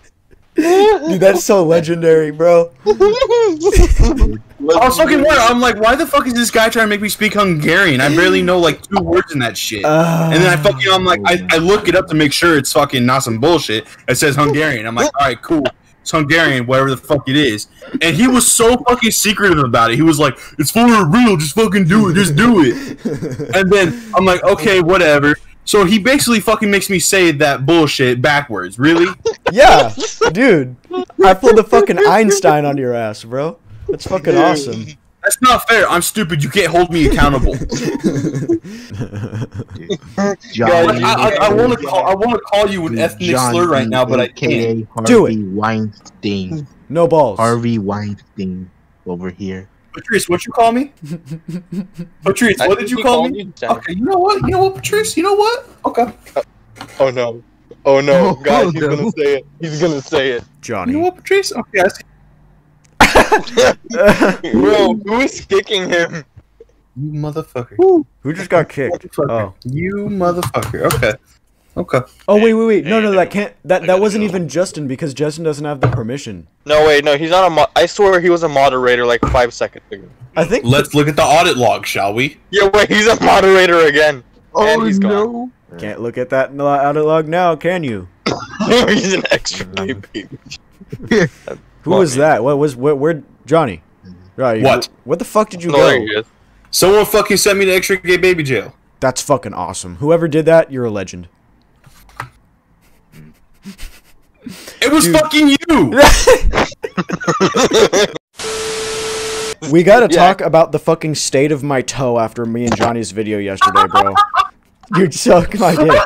[SPEAKER 1] Dude, that's so legendary, bro.
[SPEAKER 2] I was fucking worried. I'm like, why the fuck is this guy trying to make me speak Hungarian? I barely know like two words in that shit.
[SPEAKER 1] Uh,
[SPEAKER 2] and then I fucking, I'm like, I, I look it up to make sure it's fucking not some bullshit. It says Hungarian. I'm like, all right, cool. It's Hungarian, whatever the fuck it is. And he was so fucking secretive about it. He was like, it's for real. Just fucking do it. Just do it. and then I'm like, okay, whatever. So he basically fucking makes me say that bullshit backwards. Really?
[SPEAKER 1] yeah, dude. I pulled the fucking Einstein on your ass, bro. That's fucking awesome.
[SPEAKER 2] That's not fair. I'm stupid. You can't hold me accountable.
[SPEAKER 3] Johnny,
[SPEAKER 2] I, I, I want to call. I want to call you an ethnic slur right now, but I can't.
[SPEAKER 3] Harvey
[SPEAKER 1] Do it.
[SPEAKER 3] Weinstein.
[SPEAKER 1] No balls.
[SPEAKER 3] Harvey Weinstein over here.
[SPEAKER 2] Patrice, what'd you call me? Patrice, what
[SPEAKER 13] think
[SPEAKER 2] did you
[SPEAKER 13] he
[SPEAKER 2] call me?
[SPEAKER 13] you
[SPEAKER 2] Okay, you know what? You know what, Patrice? You know what? Okay.
[SPEAKER 13] Uh, oh no. Oh no,
[SPEAKER 3] Oh,
[SPEAKER 13] guys, he's
[SPEAKER 3] no.
[SPEAKER 13] gonna say it. He's gonna say it. Johnny.
[SPEAKER 2] You know what, Patrice? Okay, I see.
[SPEAKER 13] Bro, who is kicking him?
[SPEAKER 2] You motherfucker.
[SPEAKER 1] Who just got kicked?
[SPEAKER 2] Motherfucker.
[SPEAKER 1] Oh.
[SPEAKER 2] You motherfucker. Okay. Okay.
[SPEAKER 1] Oh wait, wait, wait. No, no, that can't. That that wasn't even Justin because Justin doesn't have the permission.
[SPEAKER 13] No, wait, no, he's not a mo- I swear he was a moderator like five seconds ago.
[SPEAKER 1] I think.
[SPEAKER 2] Let's look at the audit log, shall we?
[SPEAKER 13] Yeah, wait, he's a moderator again. Oh, and
[SPEAKER 3] Oh
[SPEAKER 13] he's gone.
[SPEAKER 3] no!
[SPEAKER 1] Can't look at that in the audit log now, can you?
[SPEAKER 13] he's an extra baby.
[SPEAKER 1] Who was that? What was where? where Johnny? Right.
[SPEAKER 2] What?
[SPEAKER 1] What the fuck did you
[SPEAKER 13] No,
[SPEAKER 1] go?
[SPEAKER 13] there he is.
[SPEAKER 2] Someone fucking sent me to extra gay baby jail.
[SPEAKER 1] That's fucking awesome. Whoever did that, you're a legend.
[SPEAKER 2] It was fucking you.
[SPEAKER 1] We gotta
[SPEAKER 13] Yeah.
[SPEAKER 1] talk about the fucking state of my toe after me and Johnny's video yesterday, bro. Dude, suck my dick.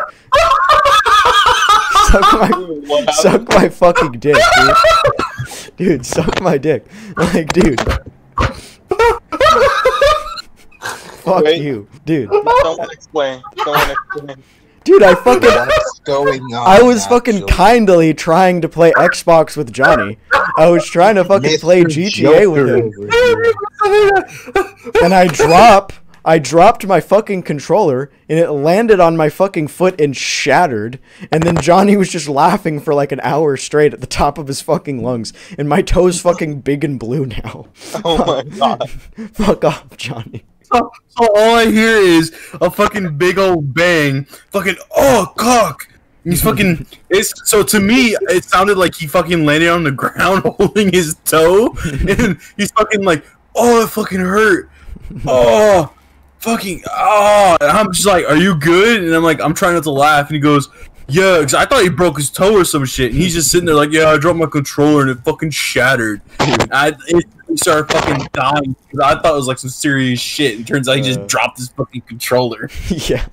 [SPEAKER 1] suck my, suck my fucking dick, dude. Dude, suck my dick. Like, dude. Fuck
[SPEAKER 13] Wait.
[SPEAKER 1] you, dude.
[SPEAKER 13] Someone explain. Someone explain.
[SPEAKER 1] Dude, I fucking.
[SPEAKER 3] What's going on?
[SPEAKER 1] I was fucking kindly trying to play Xbox with Johnny. I was trying to fucking play
[SPEAKER 3] Mr.
[SPEAKER 1] GTA with him. and I drop, I dropped my fucking controller, and it landed on my fucking foot and shattered. And then Johnny was just laughing for like an hour straight at the top of his fucking lungs, and my toe's fucking big and blue now.
[SPEAKER 13] Oh my god.
[SPEAKER 1] Fuck off, Johnny.
[SPEAKER 2] So, so all I hear is a fucking big old bang. Fucking oh cock. He's fucking. It's so to me. It sounded like he fucking landed on the ground holding his toe, and he's fucking like, oh, it fucking hurt. Oh, fucking oh. And I'm just like, are you good? And I'm like, I'm trying not to laugh, and he goes. Yeah, 'cause I thought he broke his toe or some shit. And he's just sitting there like, yeah, I dropped my controller and it fucking shattered. I it, started fucking dying because I thought it was like some serious shit. And turns out he just
[SPEAKER 1] Uh.
[SPEAKER 2] dropped his fucking controller.
[SPEAKER 1] yeah.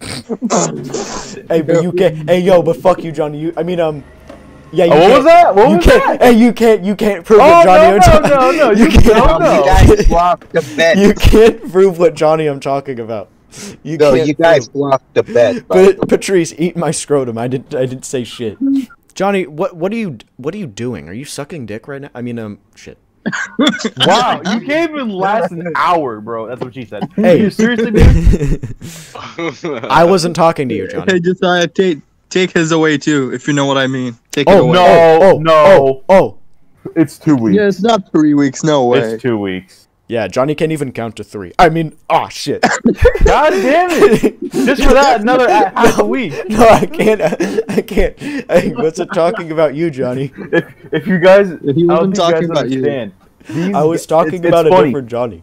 [SPEAKER 1] hey, but you can't. Hey, yo, but fuck you, Johnny. You, I mean, um, yeah. You
[SPEAKER 15] Oh, what
[SPEAKER 1] can't-
[SPEAKER 15] was that? What
[SPEAKER 1] you
[SPEAKER 15] was
[SPEAKER 1] can't.
[SPEAKER 15] that?
[SPEAKER 1] Hey, you can't. You can't prove
[SPEAKER 15] Oh,
[SPEAKER 1] what Johnny.
[SPEAKER 15] no,
[SPEAKER 1] I'm
[SPEAKER 15] no,
[SPEAKER 1] talking-
[SPEAKER 15] no, no,
[SPEAKER 1] You
[SPEAKER 15] you
[SPEAKER 1] can't.
[SPEAKER 15] don't.
[SPEAKER 3] You guys blocked the bet.
[SPEAKER 1] You can't prove what Johnny I'm talking about. You
[SPEAKER 3] no,
[SPEAKER 1] can't
[SPEAKER 3] you guys
[SPEAKER 1] prove-
[SPEAKER 3] blocked the bet.
[SPEAKER 1] But Patrice, eat my scrotum. I didn't. I didn't say shit. Johnny, what what are you what are you doing? Are you sucking dick right now? I mean, um, shit.
[SPEAKER 15] Wow, you can't even last an hour, bro. That's what she said.
[SPEAKER 1] Hey.
[SPEAKER 15] you seriously, dude?
[SPEAKER 1] I wasn't talking to you, Johnny.
[SPEAKER 6] Hey, Josiah, take take his away too, if you know what I mean. Take it
[SPEAKER 1] Oh
[SPEAKER 6] away.
[SPEAKER 15] no.
[SPEAKER 1] oh, oh,
[SPEAKER 15] no.
[SPEAKER 1] Oh, oh,
[SPEAKER 15] It's two weeks.
[SPEAKER 6] Yeah, it's not three weeks. No way.
[SPEAKER 15] It's two weeks.
[SPEAKER 1] yeah. Johnny can't even count to three. I mean, oh shit.
[SPEAKER 15] God damn it! Just for that, another a- half a week.
[SPEAKER 1] No, I can't. I can't. Hey, what's it talking about you, Johnny?
[SPEAKER 15] If if you guys,
[SPEAKER 6] He
[SPEAKER 15] I don't
[SPEAKER 6] wasn't talking
[SPEAKER 15] you guys
[SPEAKER 6] about you.
[SPEAKER 15] These,
[SPEAKER 1] I was talking
[SPEAKER 15] it's-
[SPEAKER 1] about
[SPEAKER 15] it's
[SPEAKER 1] a
[SPEAKER 15] funny.
[SPEAKER 1] different Johnny.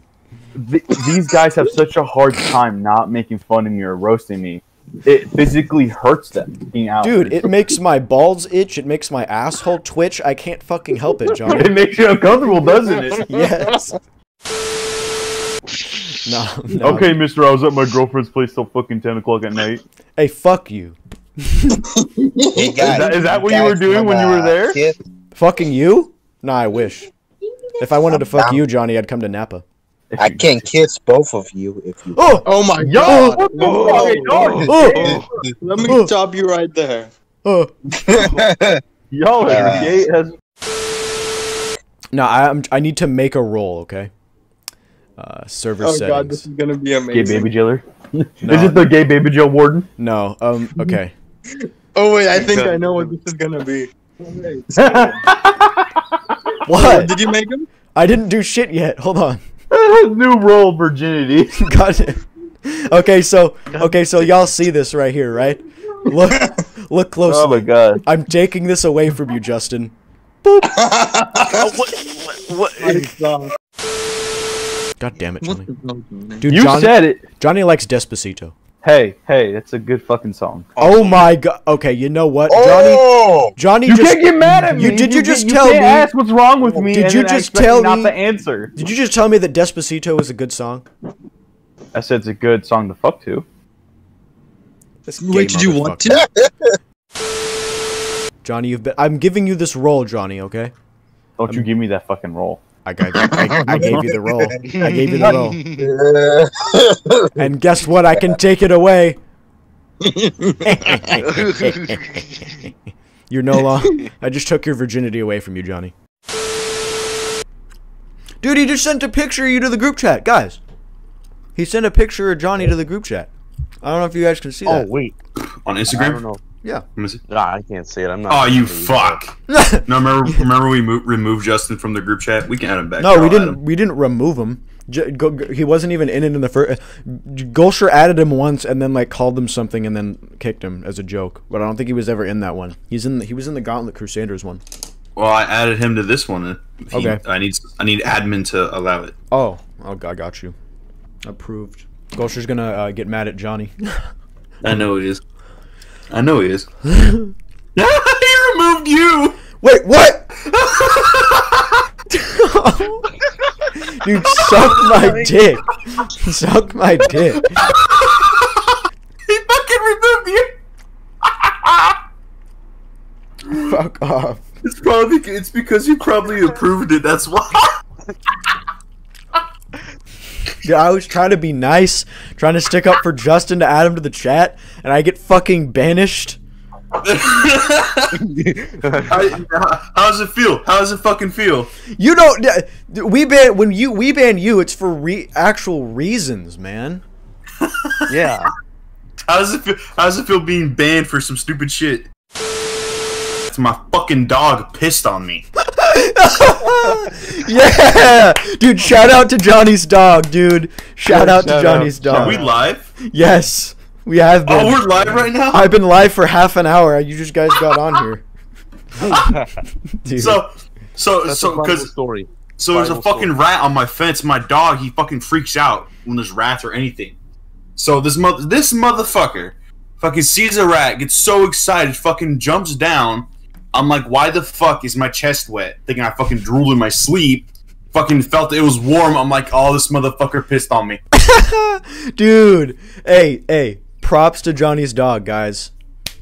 [SPEAKER 15] Th- these guys have such a hard time not making fun of me or roasting me. It physically hurts them being out.
[SPEAKER 1] Dude, it makes my balls itch. It makes my asshole twitch. I can't fucking help it, Johnny.
[SPEAKER 15] it makes you uncomfortable, doesn't it?
[SPEAKER 1] Yes. No, no.
[SPEAKER 15] Okay, Mister, I was at my girlfriend's place till fucking ten o'clock at night.
[SPEAKER 1] Hey, fuck you.
[SPEAKER 15] Is that, is that what you were doing when you were there?
[SPEAKER 3] kiss?
[SPEAKER 1] Fucking you? Nah, I wish. If I wanted to fuck you, Johnny, I'd come to Napa.
[SPEAKER 3] I can kiss both of you if you.
[SPEAKER 1] Oh!
[SPEAKER 6] Oh my
[SPEAKER 15] Yo,
[SPEAKER 6] god.
[SPEAKER 15] what the
[SPEAKER 6] Whoa.
[SPEAKER 15] fuck? Yo,
[SPEAKER 1] Oh!
[SPEAKER 6] Let me
[SPEAKER 1] Oh.
[SPEAKER 6] stop you right there.
[SPEAKER 1] Oh!
[SPEAKER 15] Y'all are
[SPEAKER 3] Uh,
[SPEAKER 15] gay as
[SPEAKER 1] No, I'm. I need to make a roll. Okay. Uh, server
[SPEAKER 6] Oh
[SPEAKER 1] settings.
[SPEAKER 6] god, this is gonna be amazing.
[SPEAKER 15] gay
[SPEAKER 6] amazing.
[SPEAKER 15] baby jailer.
[SPEAKER 1] No.
[SPEAKER 15] Is it the gay baby jail warden?
[SPEAKER 1] No. Um. Okay.
[SPEAKER 6] Oh wait, I think I know what this is gonna be.
[SPEAKER 1] What?
[SPEAKER 6] Did you make him?
[SPEAKER 1] I didn't do shit yet. Hold on.
[SPEAKER 15] New role virginity.
[SPEAKER 1] Got it. Okay, so okay, so y'all see this right here, right? Look, look closely.
[SPEAKER 15] Oh my god.
[SPEAKER 1] I'm taking this away from you, Justin. Boop.
[SPEAKER 10] what? what?
[SPEAKER 1] God damn it, Johnny. Dude,
[SPEAKER 15] You
[SPEAKER 1] Johnny,
[SPEAKER 15] said it.
[SPEAKER 1] Johnny likes Despacito.
[SPEAKER 15] Hey, hey, that's a good fucking song.
[SPEAKER 1] Oh my god. Okay, you know what, Johnny?
[SPEAKER 3] Oh!
[SPEAKER 1] Johnny
[SPEAKER 15] You
[SPEAKER 1] just
[SPEAKER 15] can't get mad at me.
[SPEAKER 1] You did you, just
[SPEAKER 15] you
[SPEAKER 1] tell
[SPEAKER 15] can't
[SPEAKER 1] me?
[SPEAKER 15] ask what's wrong with me?
[SPEAKER 1] Did
[SPEAKER 15] and
[SPEAKER 1] you
[SPEAKER 15] then
[SPEAKER 1] just
[SPEAKER 15] expect
[SPEAKER 1] tell
[SPEAKER 15] not
[SPEAKER 1] me-
[SPEAKER 15] to answer?
[SPEAKER 1] Did you just tell me that Despacito is a good song?
[SPEAKER 15] I said it's a good song to fuck to.
[SPEAKER 1] This
[SPEAKER 6] Wait, did you want
[SPEAKER 1] to? Johnny, you've been. I'm giving you this role, Johnny. Okay.
[SPEAKER 15] Don't you give me that fucking roll.
[SPEAKER 1] I gave, I, I gave you the role. I gave you the role. And guess what? I can take it away. You're no longer. I just took your virginity away from you, Johnny. Dude, he just sent a picture of you to the group chat, guys. He sent a picture of Johnny to the group chat. I don't know if you guys can see
[SPEAKER 5] Oh
[SPEAKER 1] that.
[SPEAKER 5] wait,
[SPEAKER 2] On
[SPEAKER 5] I don't
[SPEAKER 2] Instagram?
[SPEAKER 5] Know.
[SPEAKER 1] Yeah.
[SPEAKER 2] Let.
[SPEAKER 5] Nah, I can't see it. I'm not.
[SPEAKER 2] Oh, you
[SPEAKER 5] gonna say it.
[SPEAKER 2] fuck. No, remember, remember we mo- removed Justin from the group chat? We can add him back.
[SPEAKER 1] No, we didn't. We didn't remove him. J- go, go- he wasn't even in it in the first. Gulsher added him once and then like called him something and then kicked him as a joke. But I don't think he was ever in that one. He's in. The, he was in the Gauntlet Crusaders one.
[SPEAKER 2] Well, I added him to this one. He,
[SPEAKER 1] Okay.
[SPEAKER 2] I need I need admin to allow it.
[SPEAKER 1] Oh, oh, I got you. Approved. Gulsher's gonna uh, get mad at Johnny.
[SPEAKER 2] I know he is. I know he is. he removed you.
[SPEAKER 1] Wait, what? Dude, suck my dick. Suck my dick.
[SPEAKER 2] He fucking removed you.
[SPEAKER 1] Fuck off.
[SPEAKER 2] It's probably it's because you probably approved it. That's why.
[SPEAKER 1] I was trying to be nice, trying to stick up for Justin to add him to the chat, and I get fucking banished.
[SPEAKER 2] How, how does it feel? How does it fucking feel?
[SPEAKER 1] You don't. We ban when you we ban you. It's for re- actual reasons, man.
[SPEAKER 5] Yeah.
[SPEAKER 2] How does it feel? How does it feel being banned for some stupid shit? It's my fucking dog pissed on me.
[SPEAKER 1] yeah, dude. Shout out to Johnny's dog, dude. Shout
[SPEAKER 6] Yeah,
[SPEAKER 1] out to Johnny's
[SPEAKER 6] out.
[SPEAKER 1] dog.
[SPEAKER 2] Are we live?
[SPEAKER 1] Yes, we have been.
[SPEAKER 2] Oh, we're live right now.
[SPEAKER 1] I've been live for half an hour. You just guys got on here. Dude.
[SPEAKER 2] So, so,
[SPEAKER 5] That's
[SPEAKER 2] so, because
[SPEAKER 5] story.
[SPEAKER 2] so there's a fucking
[SPEAKER 5] story.
[SPEAKER 2] rat on my fence. My dog, he fucking freaks out when there's rats or anything. So this mother, this motherfucker, fucking sees a rat, gets so excited, fucking jumps down. I'm like, why the fuck is my chest wet? Thinking I fucking drooled in my sleep. Fucking felt it was warm. I'm like, oh, this motherfucker pissed on me.
[SPEAKER 1] Dude, hey, hey, props to Johnny's dog, guys.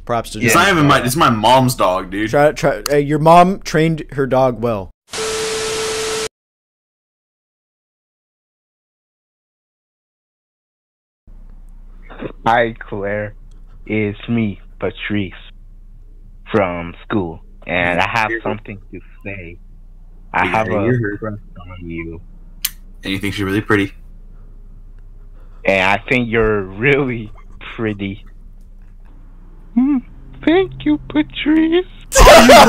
[SPEAKER 1] Props to
[SPEAKER 2] It's
[SPEAKER 1] Johnny's
[SPEAKER 2] not even
[SPEAKER 1] dog.
[SPEAKER 2] my, it's my mom's dog, dude.
[SPEAKER 1] Try, try. Hey, your mom trained her dog well.
[SPEAKER 16] Hi, Claire. It's me, Patrice, from school, and I have something to say. I
[SPEAKER 2] Yeah,
[SPEAKER 16] have a
[SPEAKER 2] you heard.
[SPEAKER 16] crush on you,
[SPEAKER 2] And you think she's really pretty?
[SPEAKER 16] and I think you're really pretty. Hmm, Thank you, Patrice.
[SPEAKER 2] No,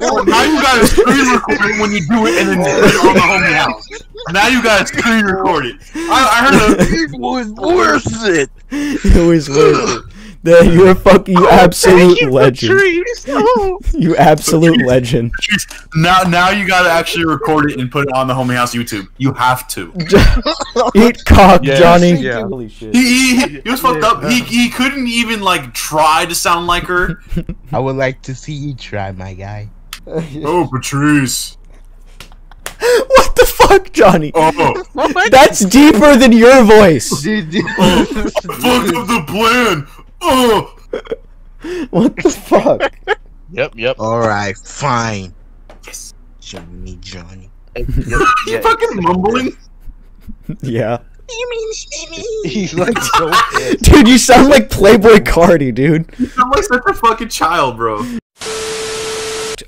[SPEAKER 2] no, now you got to screen record it when you do it and then put it on the homie house. Now you got to screen record it. I, I heard a,
[SPEAKER 10] It was worth it.
[SPEAKER 1] it was worth it. Then You're a fucking you absolute legend. You absolute legend.
[SPEAKER 2] now, now you got to actually record it and put it on the homie house YouTube. You have to.
[SPEAKER 1] Eat cock,
[SPEAKER 5] Yes,
[SPEAKER 1] Johnny.
[SPEAKER 5] yeah.
[SPEAKER 1] Holy shit.
[SPEAKER 2] He, he, he was fucked up. He, he couldn't even like try to sound like her.
[SPEAKER 16] I would like to see you try, my guy.
[SPEAKER 2] Oh, Patrice.
[SPEAKER 1] What the fuck, Johnny?
[SPEAKER 2] Oh,
[SPEAKER 1] That's deeper than your voice.
[SPEAKER 2] oh, fuck up the plan. Oh.
[SPEAKER 1] What the fuck?
[SPEAKER 5] Yep, yep.
[SPEAKER 16] All right, fine. Show me, Johnny.
[SPEAKER 2] You fucking mumbling?
[SPEAKER 1] Yeah.
[SPEAKER 3] He's like so.
[SPEAKER 1] Dude, you sound like Playboi Carti, dude.
[SPEAKER 2] I'm like such a fucking child, bro.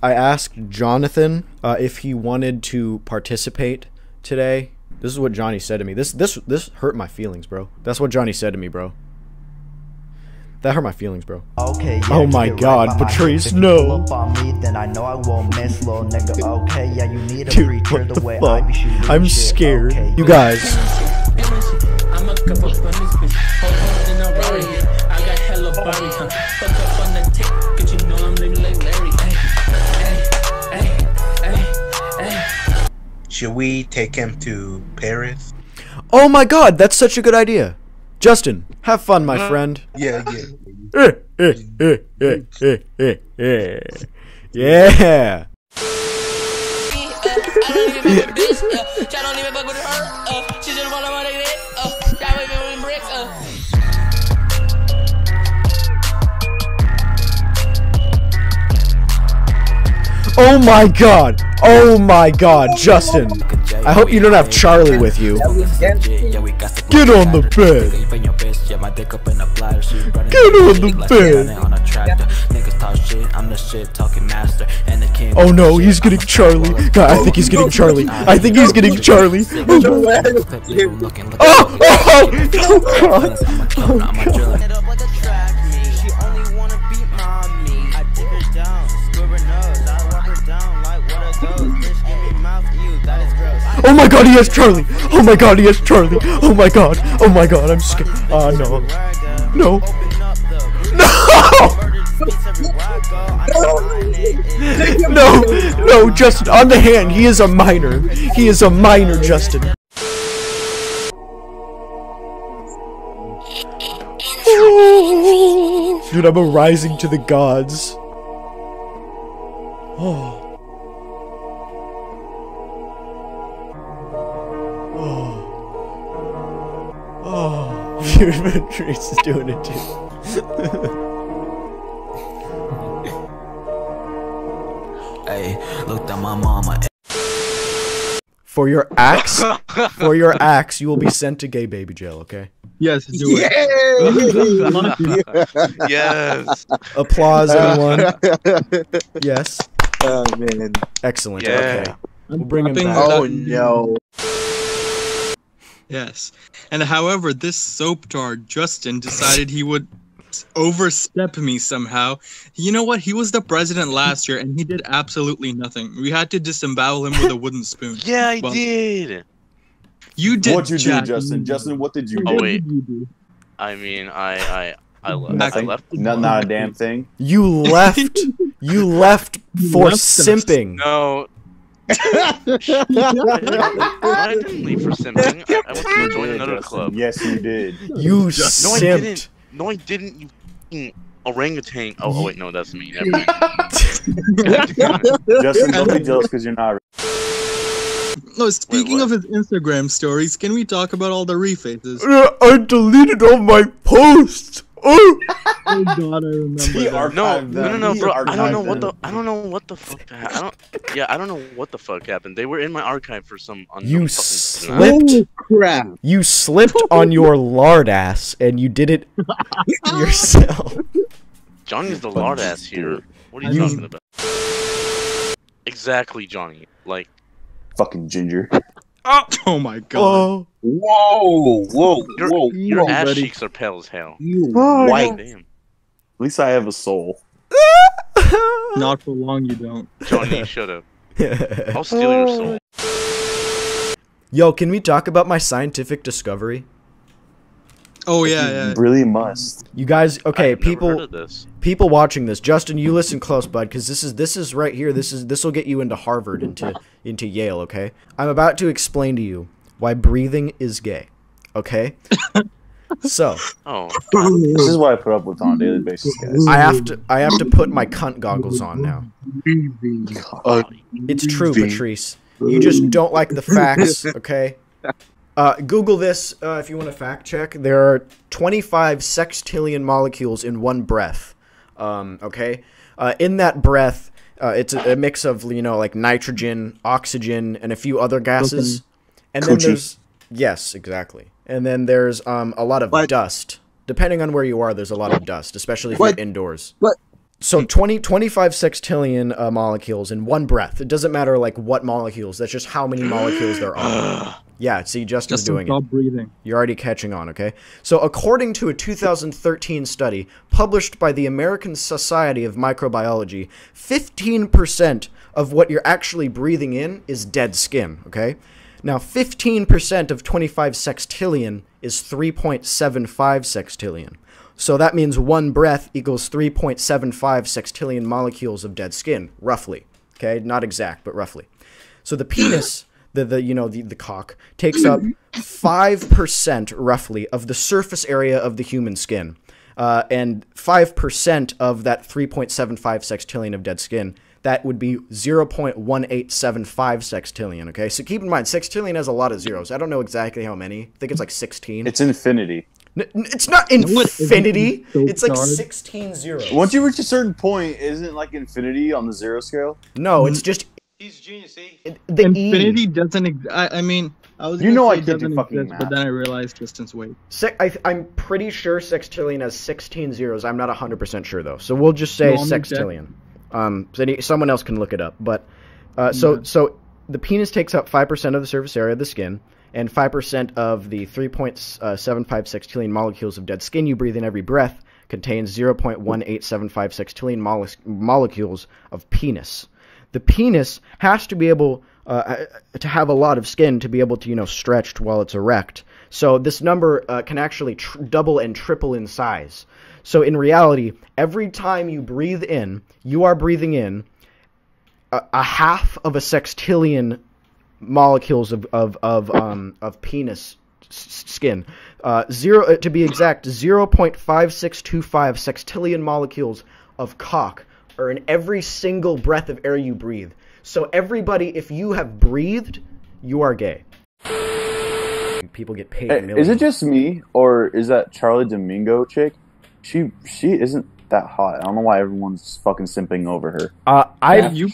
[SPEAKER 1] I asked Jonathan uh, if he wanted to participate today. This is what Johnny said to me. This this this hurt my feelings, bro. That's what Johnny said to me, bro. That hurt my feelings, bro.
[SPEAKER 17] Okay, yeah,
[SPEAKER 1] Oh my
[SPEAKER 17] get right
[SPEAKER 1] God, Patrice,
[SPEAKER 17] hip. If you
[SPEAKER 1] no.
[SPEAKER 17] pull up on me, then I know I won't miss, little nigga. Okay, yeah, you need a
[SPEAKER 1] Dude,
[SPEAKER 17] preacher
[SPEAKER 1] what
[SPEAKER 17] the,
[SPEAKER 1] the fuck?
[SPEAKER 17] I
[SPEAKER 1] am
[SPEAKER 17] shit.
[SPEAKER 1] scared.
[SPEAKER 17] Okay,
[SPEAKER 1] You guys.
[SPEAKER 18] I'm? Fuck I'm.
[SPEAKER 16] Should we take him to Paris?
[SPEAKER 1] Oh my god, that's such a good idea. Justin, have fun, my friend.
[SPEAKER 16] Yeah, yeah.
[SPEAKER 1] Eh, eh, eh, eh. Yeah. Oh my god. Oh my god, Justin. I hope you don't have Charlie with you. Get on the bed. Get on the bed. Oh no, he's getting Charlie. God, I think he's getting Charlie. I think he's getting Charlie. Oh, oh, oh, oh. Oh god. Oh my god, he has Charlie! Oh my god, he has Charlie! Oh my god! Oh my god, I'm scared. Ah, no. No. No! No! No, Justin, on the hand, he is a minor. He is a minor, Justin. Dude, I'm arising to the gods. Oh. Oh, oh. Fear Patrice is doing it too.
[SPEAKER 18] Hey, looked at my mama.
[SPEAKER 1] For your axe, for your axe, you will be sent to gay baby jail. Okay.
[SPEAKER 6] Yes, do
[SPEAKER 10] it. yes.
[SPEAKER 1] Applause, uh, everyone. yes.
[SPEAKER 3] Oh man.
[SPEAKER 1] Excellent.
[SPEAKER 10] Yeah.
[SPEAKER 1] Okay. We'll bring him back.
[SPEAKER 3] Oh no.
[SPEAKER 6] Yes. And however, this soap tard, Justin, decided he would overstep me somehow. You know what? He was the president last year and he did absolutely nothing. We had to disembowel him with a wooden spoon.
[SPEAKER 10] Yeah, I
[SPEAKER 6] Well,
[SPEAKER 10] did.
[SPEAKER 6] You did.
[SPEAKER 15] What'd you
[SPEAKER 6] Jack.
[SPEAKER 15] do, Justin? Justin, what did you
[SPEAKER 10] Oh
[SPEAKER 15] do?
[SPEAKER 10] wait. I mean, I I I, le- I
[SPEAKER 15] Nothing.
[SPEAKER 10] left.
[SPEAKER 15] No, not a damn thing.
[SPEAKER 1] You left. You left for
[SPEAKER 6] left
[SPEAKER 1] simping.
[SPEAKER 10] No. I didn't leave for simping. I, I went to join another club.
[SPEAKER 15] Yes, you did.
[SPEAKER 1] You
[SPEAKER 10] No, I
[SPEAKER 1] simped.
[SPEAKER 10] didn't. No, I didn't. You orangutan. Oh, oh wait, no, that's me. Never.
[SPEAKER 15] Justin, don't be jealous because you're not.
[SPEAKER 6] No, speaking
[SPEAKER 10] what?
[SPEAKER 6] of his Instagram stories, can we talk about all the refaces?
[SPEAKER 1] I deleted all my posts. Oh.
[SPEAKER 6] Oh god, I remember.
[SPEAKER 10] No, no, no, no, bro. I don't know what the. I don't know what the fuck. ha- I don't. Yeah, I don't know what the fuck happened. They were in my archive for some
[SPEAKER 1] You
[SPEAKER 10] fucking reason. I-
[SPEAKER 1] slipped.
[SPEAKER 3] crap.
[SPEAKER 1] You slipped on your lard ass, and you did it yourself.
[SPEAKER 10] Johnny's the lard ass here. What are you talking about? Exactly, Johnny. Like,
[SPEAKER 15] Fucking ginger.
[SPEAKER 6] Oh. oh my god.
[SPEAKER 1] Oh.
[SPEAKER 3] Whoa, whoa,
[SPEAKER 10] your
[SPEAKER 3] whoa.
[SPEAKER 10] your
[SPEAKER 6] whoa,
[SPEAKER 10] ass
[SPEAKER 6] buddy.
[SPEAKER 10] cheeks are pale as hell.
[SPEAKER 3] You
[SPEAKER 15] Oh,
[SPEAKER 3] white.
[SPEAKER 10] Damn,
[SPEAKER 15] At least I have a soul.
[SPEAKER 6] Not for long, you don't.
[SPEAKER 10] Johnny, shut up. I'll steal your soul. Oh.
[SPEAKER 1] Yo, can we talk about my scientific discovery?
[SPEAKER 6] Oh yeah, yeah.
[SPEAKER 15] You really must.
[SPEAKER 1] You guys, okay,
[SPEAKER 10] I've never
[SPEAKER 1] people,
[SPEAKER 10] heard of this.
[SPEAKER 1] people watching this. Justin, you listen close, bud, because this is this is right here. This is this will get you into Harvard, into into Yale. Okay, I'm about to explain to you why breathing is gay. Okay, so
[SPEAKER 10] Oh,
[SPEAKER 15] This is what I put up with on a daily basis, guys.
[SPEAKER 1] I have to I have to put my cunt goggles on now.
[SPEAKER 3] Uh,
[SPEAKER 1] It's true, Patrice. You just don't like the facts, okay? Uh, Google this uh, if you want to fact check. There are 25 sextillion molecules in one breath. Um, okay, uh, in that breath, uh, it's a, a mix of you know like nitrogen, oxygen, and a few other gases. And then there's Yes, exactly. And then there's um a lot of dust. Depending on where you are, there's a lot of dust, especially if
[SPEAKER 3] But-
[SPEAKER 1] you're indoors.
[SPEAKER 3] but-
[SPEAKER 1] so 20, 25 sextillion uh, molecules in one breath. It doesn't matter like what molecules. That's just how many molecules there are. Yeah, see, Justin's
[SPEAKER 6] Justin,
[SPEAKER 1] doing
[SPEAKER 6] stop
[SPEAKER 1] it.
[SPEAKER 6] breathing.
[SPEAKER 1] You're already catching on, okay? So, according to a 2013 study published by the American Society of Microbiology, 15% of what you're actually breathing in is dead skin, okay? Now, 15% of 25 sextillion is 3.75 sextillion. So that means one breath equals 3.75 sextillion molecules of dead skin, roughly. Okay, not exact, but roughly. So the penis, the, the you know the, the cock, takes up five percent roughly of the surface area of the human skin, uh, and five percent of that 3.75 sextillion of dead skin. That would be 0.1875 sextillion. Okay, so keep in mind, sextillion has a lot of zeros. I don't know exactly how many. I think it's like 16.
[SPEAKER 2] It's infinity.
[SPEAKER 1] N- n- it's not
[SPEAKER 2] No, it isn't.
[SPEAKER 1] infinity.
[SPEAKER 2] So
[SPEAKER 1] It's like
[SPEAKER 2] hard.
[SPEAKER 1] 16 zeros.
[SPEAKER 2] Once you reach a certain point, isn't it like infinity on the zero scale?
[SPEAKER 1] No, it's just.
[SPEAKER 19] He's genius, see?
[SPEAKER 1] The
[SPEAKER 6] Infinity doesn't. Ex- I, I mean, I was.
[SPEAKER 1] You know
[SPEAKER 6] say
[SPEAKER 1] I
[SPEAKER 6] it
[SPEAKER 1] can't do
[SPEAKER 6] doesn't
[SPEAKER 1] fucking
[SPEAKER 6] exist, but then I realized distance weight.
[SPEAKER 1] Se- I, I'm pretty sure sextillion has 16 zeros. I'm not 100% sure though. So we'll just say
[SPEAKER 6] No, I'm
[SPEAKER 1] sextillion. Um, so any, someone else can look it up. But uh, so so the penis takes up 5% of the surface area of the skin and 5% of the 3.75 sextillion molecules of dead skin you breathe in every breath contains 0.1875 sextillion mole- molecules of penis. The penis has to be able uh, to have a lot of skin to be able to, you know, stretch while it's erect. So this number uh, can actually double and triple in size. So in reality, every time you breathe in, you are breathing in a, a half of a sextillion molecules of of of um of penis skin. Uh, zero uh, to be exact, zero point five six two five sextillion molecules of cock are in every single breath of air you breathe. So everybody, if you have breathed, you are gay. People get paid.
[SPEAKER 2] Hey, is it just me, or is that Charlie Domingo chick? She she isn't that hot. I don't know why everyone's fucking simping over her.
[SPEAKER 1] Uh, I've
[SPEAKER 6] You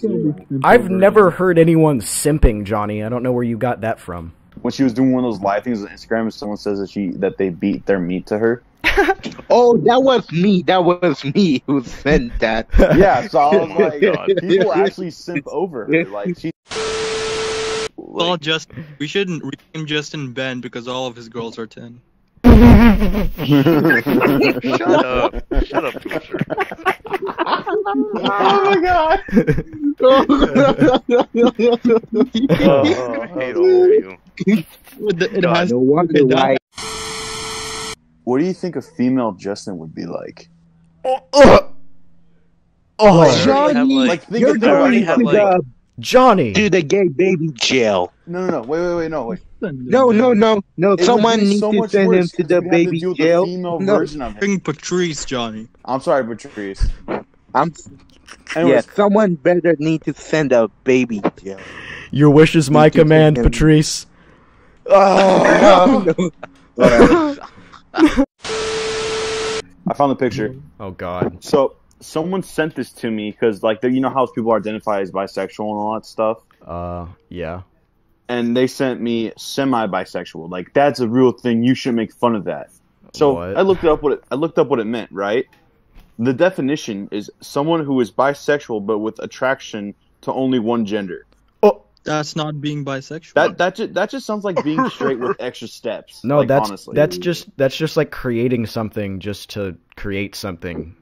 [SPEAKER 1] I've never heard anyone simping, Johnny. I don't know where you got that from.
[SPEAKER 2] When she was doing one of those live things on Instagram, someone says that she that they beat their meat to her.
[SPEAKER 3] Oh, that was me. That was me who sent that.
[SPEAKER 2] Yeah, so I was like, people actually simp over her. Like she.
[SPEAKER 6] all just. We shouldn't rename Justin Ben because all of his girls are ten.
[SPEAKER 10] Shut up. Shut up, Booster.
[SPEAKER 3] oh my god.
[SPEAKER 10] Oh, I hate all of you.
[SPEAKER 6] It
[SPEAKER 10] has-
[SPEAKER 3] no wonder
[SPEAKER 6] it does-
[SPEAKER 3] why.
[SPEAKER 2] What do you think a female Justin would be like?
[SPEAKER 1] Oh, uh, oh
[SPEAKER 3] Johnny,
[SPEAKER 2] Like, think
[SPEAKER 3] you're
[SPEAKER 2] of the- already
[SPEAKER 3] going
[SPEAKER 2] have,
[SPEAKER 3] to
[SPEAKER 2] like-
[SPEAKER 3] the
[SPEAKER 1] Johnny.
[SPEAKER 3] to the gay baby jail.
[SPEAKER 2] No, no, no. Wait, wait, wait. No, wait.
[SPEAKER 3] No, no, no, no.
[SPEAKER 2] It
[SPEAKER 3] Someone
[SPEAKER 2] be
[SPEAKER 3] needs
[SPEAKER 2] so
[SPEAKER 3] to
[SPEAKER 2] much
[SPEAKER 3] send him
[SPEAKER 2] worse
[SPEAKER 3] to
[SPEAKER 2] 'cause
[SPEAKER 3] the
[SPEAKER 2] we'd to
[SPEAKER 3] baby
[SPEAKER 2] the
[SPEAKER 3] jail.
[SPEAKER 2] female
[SPEAKER 3] No.
[SPEAKER 2] version of him.
[SPEAKER 6] Bring Patrice, Johnny.
[SPEAKER 2] I'm sorry, Patrice.
[SPEAKER 3] I'm.
[SPEAKER 2] Anyways.
[SPEAKER 3] Yeah, someone better need to send a baby jail.
[SPEAKER 1] Your wish is my command, Patrice.
[SPEAKER 3] Oh,
[SPEAKER 2] I found the picture.
[SPEAKER 1] Oh God.
[SPEAKER 2] So someone sent this to me because, like, you know how people identify as bisexual and all that stuff.
[SPEAKER 1] Uh, yeah.
[SPEAKER 2] And they sent me semi-bisexual. Like, that's a real thing. You should make fun of that. So
[SPEAKER 1] What?
[SPEAKER 2] I looked up what it, I looked up what it meant. Right. The definition is someone who is bisexual but with attraction to only one gender.
[SPEAKER 6] That's not being bisexual.
[SPEAKER 2] That that just, that just sounds like being straight with extra steps.
[SPEAKER 1] No,
[SPEAKER 2] like,
[SPEAKER 1] that's
[SPEAKER 2] honestly.
[SPEAKER 1] that's just that's just like creating something just to create something.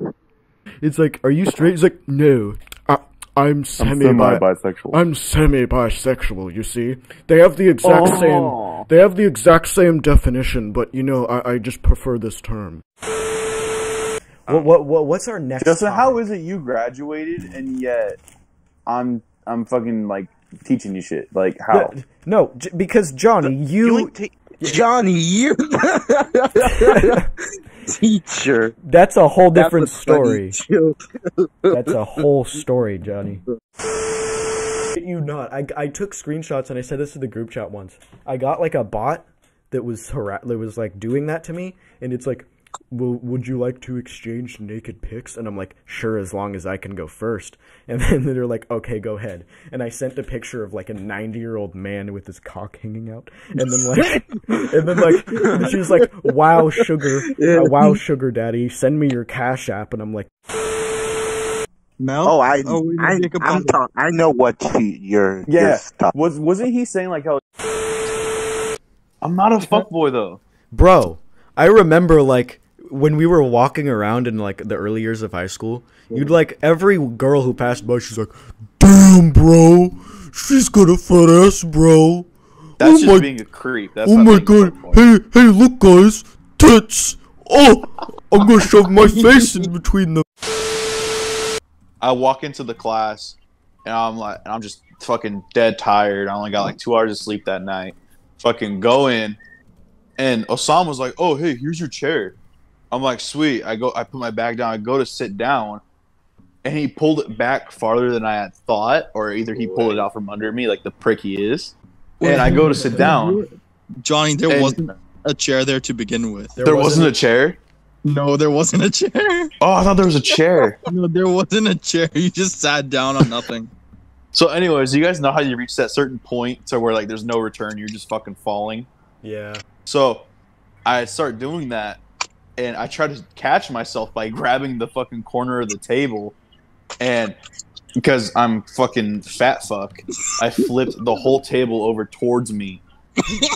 [SPEAKER 1] It's like, are you straight? He's like, no, I, I'm semi
[SPEAKER 2] semi-bisexual.
[SPEAKER 1] I'm semi bisexual. You see, they have the exact
[SPEAKER 2] Oh.
[SPEAKER 1] same. They have the exact same definition, but you know, I, I just prefer this term. What, what what what's our next?
[SPEAKER 2] Justin,
[SPEAKER 1] topic?
[SPEAKER 2] how is it you graduated and yet I'm I'm fucking like teaching you shit? Like how?
[SPEAKER 1] No, j- because Johnny, you,
[SPEAKER 3] Johnny, you teacher.
[SPEAKER 1] that's a whole
[SPEAKER 3] That's
[SPEAKER 1] different
[SPEAKER 3] a
[SPEAKER 1] story. That's a whole story, Johnny. You not. I, I took screenshots and I said this to the group chat once. I got like a bot that was hara- that was like doing that to me, and it's like "Well, would you like to exchange naked pics?" And I'm like, "Sure, as long as I can go first. And then they're like, "Okay, go ahead." And I sent a picture of like a 90 year old man with his cock hanging out, and then like, and then like, she was like, "Wow, sugar, uh, wow, sugar daddy, send me your cash app." And I'm like,
[SPEAKER 6] Mel?
[SPEAKER 3] Oh, I,
[SPEAKER 6] Oh,
[SPEAKER 3] I, I'm talk- I know what he, you're.
[SPEAKER 2] Yeah.
[SPEAKER 3] you're
[SPEAKER 2] Was wasn't he saying like how? I'm not a fuckboy though.
[SPEAKER 1] Bro, I remember like when we were walking around in like the early years of high school, you'd like every girl who passed by, she's like, "Damn, bro, she's got a fat ass, bro."
[SPEAKER 2] That's
[SPEAKER 1] oh
[SPEAKER 2] just
[SPEAKER 1] my,
[SPEAKER 2] being a creep. That's
[SPEAKER 1] oh my god! Hey, hey, look, guys, tits. Oh, I'm gonna shove my face in between them.
[SPEAKER 2] I walk into the class and I'm like, and I'm just fucking dead tired. I only got like two hours of sleep that night. Fucking go in, and Osama was like, "Oh, hey, here's your chair." I'm like, "Sweet." I go, I put my bag down. I go to sit down, and he pulled it back farther than I had thought, or either he pulled it out from under me, like the prick he is. And I go to sit down.
[SPEAKER 6] Johnny, there
[SPEAKER 2] And-
[SPEAKER 6] wasn't a chair there to begin with.
[SPEAKER 2] There, wasn't, a chair.
[SPEAKER 6] No, there wasn't a chair.
[SPEAKER 2] Oh, I thought there was a chair.
[SPEAKER 6] No, there wasn't a chair. You just sat down on nothing.
[SPEAKER 2] So, anyways, you guys know how you reach that certain point to where like there's no return, you're just fucking falling.
[SPEAKER 1] Yeah.
[SPEAKER 2] So I start doing that, and I try to catch myself by grabbing the fucking corner of the table, and because I'm fucking fat fuck, I flipped the whole table over towards me.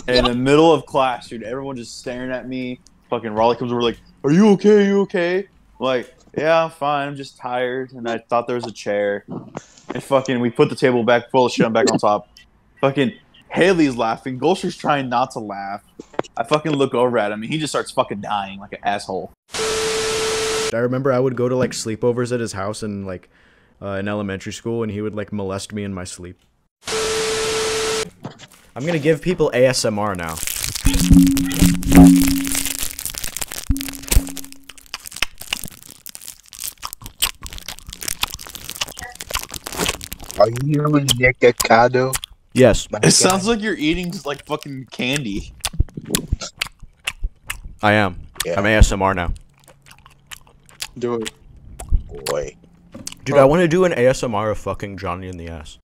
[SPEAKER 2] in the middle of class, dude, everyone just staring at me. Fucking Raleigh comes over like, "Are you okay? Are you okay?" I'm like, yeah, I'm fine. I'm just tired, and I thought there was a chair. And fucking, we put the table back full of shit back on top. Fucking Haley's laughing. Gulsher's trying not to laugh. I fucking look over at him, and he just starts fucking dying like an asshole.
[SPEAKER 1] I remember I would go to like sleepovers at his house in like uh, in elementary school, and he would like molest me in my sleep. I'm gonna give people ASMR now.
[SPEAKER 3] Are you Nikocado?
[SPEAKER 1] Yes,
[SPEAKER 2] It sounds like you're eating just like fucking candy.
[SPEAKER 1] I am. I'm ASMR now.
[SPEAKER 6] Do it.
[SPEAKER 3] Boy.
[SPEAKER 1] Dude, I want to do an ASMR of fucking Johnny in the ass.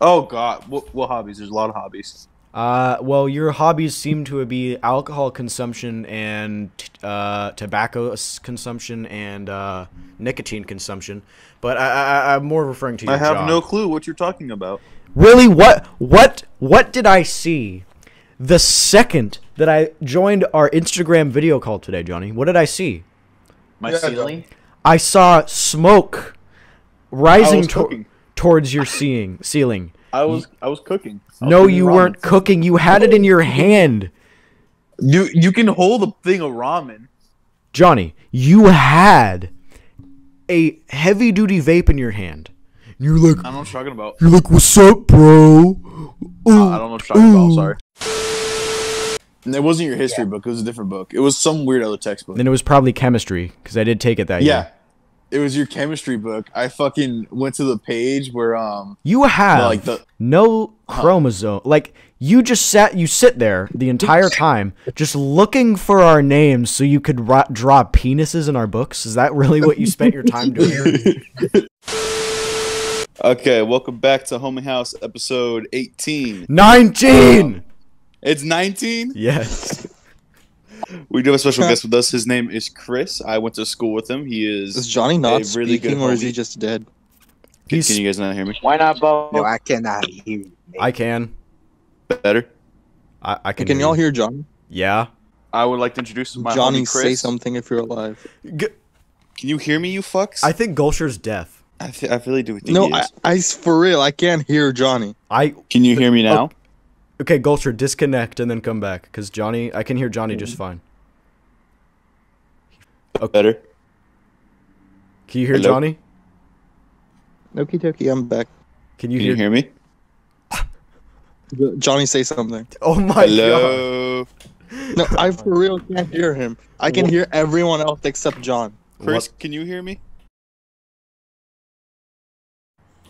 [SPEAKER 2] Oh god, what, what hobbies? There's a lot of hobbies.
[SPEAKER 1] Uh, well, your hobbies seem to be alcohol consumption and uh, tobacco consumption and uh, nicotine consumption. But I, I, I'm more referring to your
[SPEAKER 2] I have
[SPEAKER 1] job.
[SPEAKER 2] no clue what you're talking about.
[SPEAKER 1] Really, what, what, what did I see the second that I joined our Instagram video call today, Johnny? What did I see?
[SPEAKER 2] My
[SPEAKER 20] Yeah,
[SPEAKER 2] ceiling.
[SPEAKER 1] I saw smoke rising to- towards your seeing ceiling.
[SPEAKER 2] I was I was cooking. I was
[SPEAKER 1] No,
[SPEAKER 2] cooking
[SPEAKER 1] you
[SPEAKER 2] ramen.
[SPEAKER 1] weren't cooking. You had it in your hand.
[SPEAKER 2] You you can hold a thing of ramen.
[SPEAKER 1] Johnny, you had a heavy duty vape in your hand. You're like,
[SPEAKER 2] I don't know what you're talking about.
[SPEAKER 1] you're like, what's up, bro?
[SPEAKER 2] Uh, I don't know what you're talking about. Sorry. And it wasn't your history book. It was a different book. It was some weird other textbook.
[SPEAKER 1] Then it was probably chemistry because I did take it that
[SPEAKER 2] Yeah.
[SPEAKER 1] year.
[SPEAKER 2] It was your chemistry book. I fucking went to the page where um
[SPEAKER 1] You have
[SPEAKER 2] like the
[SPEAKER 1] no chromosome. Like you just sat, you sit there the entire time, just looking for our names so you could ro- draw penises in our books. Is that really what you spent your time doing?
[SPEAKER 2] Okay, welcome back to Homie House episode 18.
[SPEAKER 1] Nineteen.
[SPEAKER 2] It's 19?
[SPEAKER 1] Yes.
[SPEAKER 2] We do have a special guest with us. His name is Chris. I went to school with him. He is
[SPEAKER 6] Is Johnny not
[SPEAKER 2] a really good
[SPEAKER 6] or is he just dead?
[SPEAKER 2] Can, can you guys not hear me?
[SPEAKER 21] Why not both?
[SPEAKER 3] No, I cannot hear you.
[SPEAKER 1] I can.
[SPEAKER 2] Better?
[SPEAKER 1] I, I can.
[SPEAKER 6] Can y'all hear Johnny?
[SPEAKER 1] Yeah.
[SPEAKER 2] I would like to introduce my
[SPEAKER 6] Johnny,
[SPEAKER 2] homie Chris.
[SPEAKER 6] say something if you're alive.
[SPEAKER 1] G-
[SPEAKER 2] Can you hear me, you fucks?
[SPEAKER 1] I think Gulsher's deaf.
[SPEAKER 2] I, th- I really do think
[SPEAKER 6] No,
[SPEAKER 2] he
[SPEAKER 6] I,
[SPEAKER 2] is.
[SPEAKER 6] I for real, I can't hear Johnny.
[SPEAKER 1] I
[SPEAKER 2] Can you hear me oh, now?
[SPEAKER 1] Okay. Gulsher, disconnect and then come back because Johnny, I can hear Johnny just mm-hmm. fine. Okay.
[SPEAKER 2] Better?
[SPEAKER 1] Can you hear
[SPEAKER 2] Hello?
[SPEAKER 1] Johnny?
[SPEAKER 6] Okie dokie, I'm back.
[SPEAKER 1] Can you
[SPEAKER 2] Can
[SPEAKER 1] hear?
[SPEAKER 2] you hear me?
[SPEAKER 6] Johnny, say something.
[SPEAKER 1] Oh my god.
[SPEAKER 6] No, I for real can't hear him. I can hear everyone else except John.
[SPEAKER 2] Chris, can you hear me?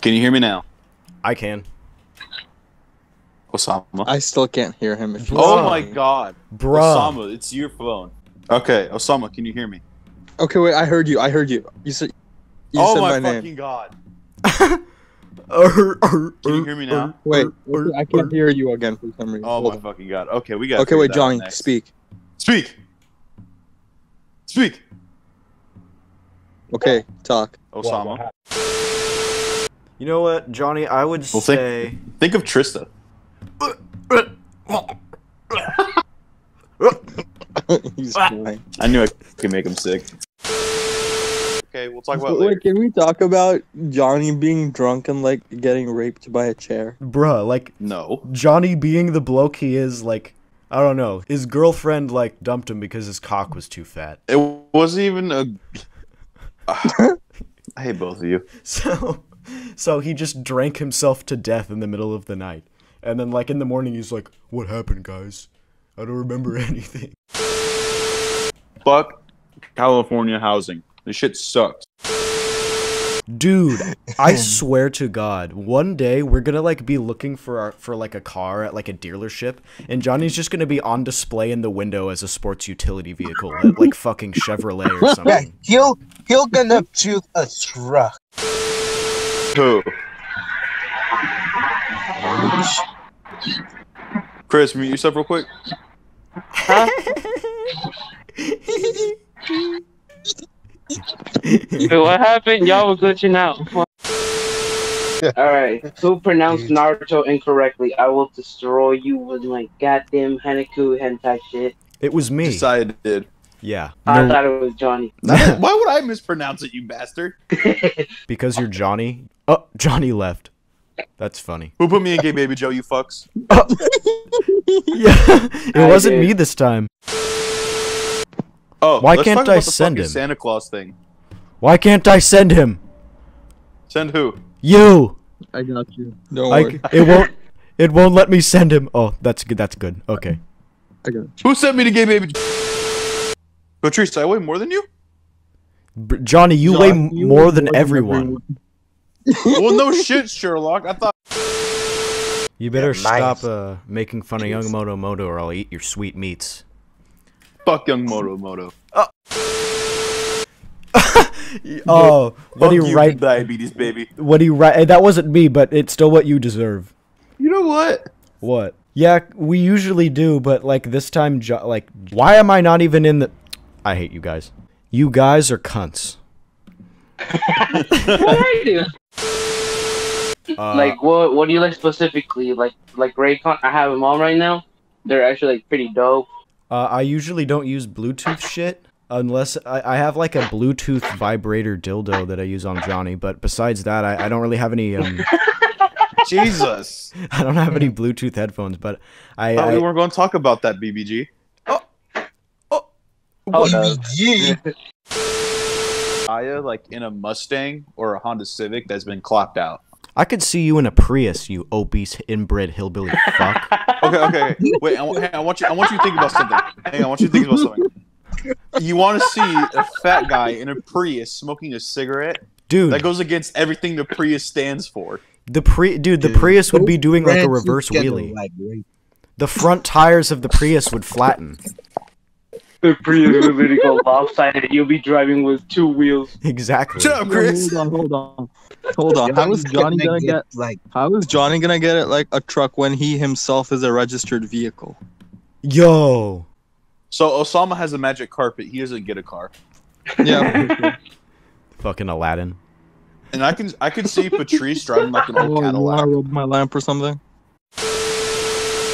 [SPEAKER 2] Can you hear me now?
[SPEAKER 1] I can.
[SPEAKER 2] Osama.
[SPEAKER 6] I still can't hear him. If he's
[SPEAKER 2] Oh my god.
[SPEAKER 1] bro,
[SPEAKER 2] Osama, it's your phone. Okay, Osama, can you hear me?
[SPEAKER 6] Okay, wait. I heard you. I heard you. You said. You
[SPEAKER 2] oh
[SPEAKER 6] said
[SPEAKER 2] my,
[SPEAKER 6] my,
[SPEAKER 2] fucking
[SPEAKER 6] name.
[SPEAKER 2] god!
[SPEAKER 1] Can
[SPEAKER 2] Can you hear me now?
[SPEAKER 6] Wait, I can't hear you again for some reason.
[SPEAKER 2] Oh
[SPEAKER 6] Hold
[SPEAKER 2] my
[SPEAKER 6] on.
[SPEAKER 2] fucking god! Okay, we got.
[SPEAKER 6] Okay, wait, Johnny, speak.
[SPEAKER 2] Speak. Speak.
[SPEAKER 6] Okay, talk.
[SPEAKER 2] Osama.
[SPEAKER 1] You know what, Johnny? I would
[SPEAKER 2] Well,
[SPEAKER 1] say.
[SPEAKER 2] think, think of Trista.
[SPEAKER 6] He's fine.
[SPEAKER 2] I knew I could make him sick. Okay, we'll talk about it later.
[SPEAKER 6] Can we talk about Johnny being drunk and like getting raped by a chair?
[SPEAKER 1] Bruh, like
[SPEAKER 2] No.
[SPEAKER 1] Johnny being the bloke he is, like I don't know. His girlfriend like dumped him because his cock was too fat.
[SPEAKER 2] It wasn't even a. I hate both of you.
[SPEAKER 1] So so he just drank himself to death in the middle of the night. And then like in the morning he's like, "What happened, guys? I don't remember anything."
[SPEAKER 2] Fuck California housing. This shit sucks.
[SPEAKER 1] Dude, I swear to God, one day we're gonna like be looking for our for like a car at like a dealership, and Johnny's just gonna be on display in the window as a sports utility vehicle, at, like fucking Chevrolet or
[SPEAKER 3] Yeah,
[SPEAKER 1] something.
[SPEAKER 3] he'll he'll gonna choose a truck.
[SPEAKER 2] Who? Chris, mute yourself real quick.
[SPEAKER 21] Wait, what happened? Y'all were glitching out. Alright, who pronounced Naruto incorrectly? I will destroy you with my goddamn Hanaku hentai shit.
[SPEAKER 1] It was me.
[SPEAKER 2] Decided did.
[SPEAKER 1] Yeah.
[SPEAKER 21] I
[SPEAKER 1] No,
[SPEAKER 21] thought it was Johnny.
[SPEAKER 2] Why would I mispronounce it, you bastard?
[SPEAKER 1] because you're Johnny. Oh, Johnny left. That's funny.
[SPEAKER 2] Who put me in Gay Baby Joe, you fucks?
[SPEAKER 1] yeah, it
[SPEAKER 2] I
[SPEAKER 1] wasn't
[SPEAKER 2] did.
[SPEAKER 1] me this time.
[SPEAKER 2] Oh,
[SPEAKER 1] Why can't I send him?
[SPEAKER 2] Santa Claus thing.
[SPEAKER 1] Why can't I send him?
[SPEAKER 2] Send who?
[SPEAKER 1] You.
[SPEAKER 6] I got you. Don't
[SPEAKER 1] I,
[SPEAKER 6] worry.
[SPEAKER 1] it won't. It won't let me send him. Oh, that's good. That's good. Okay.
[SPEAKER 6] I got
[SPEAKER 2] Who sent me to Gay Baby? Patrice, I weigh more than you.
[SPEAKER 1] Br- Johnny, you weigh m-
[SPEAKER 6] Johnny,
[SPEAKER 1] more than everyone.
[SPEAKER 2] Well, no shit, Sherlock. I thought.
[SPEAKER 1] You better
[SPEAKER 2] Yeah, nice.
[SPEAKER 1] stop uh, making fun of Young Moto Moto, or I'll eat your sweet meats.
[SPEAKER 2] Fuck young Moto Moto.
[SPEAKER 1] Oh, what do you
[SPEAKER 2] you,
[SPEAKER 1] write?
[SPEAKER 2] Diabetes, baby.
[SPEAKER 1] What do you write? That wasn't me, but it's still what you deserve.
[SPEAKER 2] You know what?
[SPEAKER 1] What? Yeah, we usually do, but like this time, jo- like, why am I not even in the? I hate you guys. You guys are cunts.
[SPEAKER 21] what I do?
[SPEAKER 1] Uh,
[SPEAKER 21] like what? What do you like specifically? Like like Raycon? I have them on right now. They're actually like pretty dope.
[SPEAKER 1] Uh, I usually don't use Bluetooth shit unless I, I have like a Bluetooth vibrator dildo that I use on Johnny. But besides that, I, I don't really have any. Um,
[SPEAKER 2] Jesus.
[SPEAKER 1] I don't have any Bluetooth headphones. But I,
[SPEAKER 2] thought
[SPEAKER 1] I
[SPEAKER 2] we weren't going to talk about that, BBG.
[SPEAKER 21] Oh, oh no.
[SPEAKER 2] Aya, like in a Mustang or a Honda Civic that's been clocked out.
[SPEAKER 1] I could see you in a Prius, you obese inbred hillbilly fuck.
[SPEAKER 2] Okay, okay, okay. Wait, I, hang I want you. I want you to think about something. Hang on, I want you to think about something. You want to see a fat guy in a Prius smoking a cigarette?
[SPEAKER 1] Dude.
[SPEAKER 2] that goes against everything the Prius stands for.
[SPEAKER 1] The pre dude, the Prius would be doing like a reverse wheelie. The front tires of the Prius would flatten.
[SPEAKER 21] The Prius will literally go lopsided. You'll be driving with two wheels.
[SPEAKER 1] Exactly.
[SPEAKER 2] Shut up, Chris.
[SPEAKER 6] Hold on, hold on, hold on. How is Johnny gonna get
[SPEAKER 3] like?
[SPEAKER 6] How is Johnny gonna get it like a truck when he himself is a registered vehicle?
[SPEAKER 1] Yo.
[SPEAKER 2] So Osama has a magic carpet. He doesn't get a car,
[SPEAKER 6] Yeah.
[SPEAKER 1] Fucking Aladdin.
[SPEAKER 2] and I can I can see Patrice driving like an
[SPEAKER 6] oh,
[SPEAKER 2] old
[SPEAKER 6] you
[SPEAKER 2] Cadillac.
[SPEAKER 6] wanna rub my lamp or something?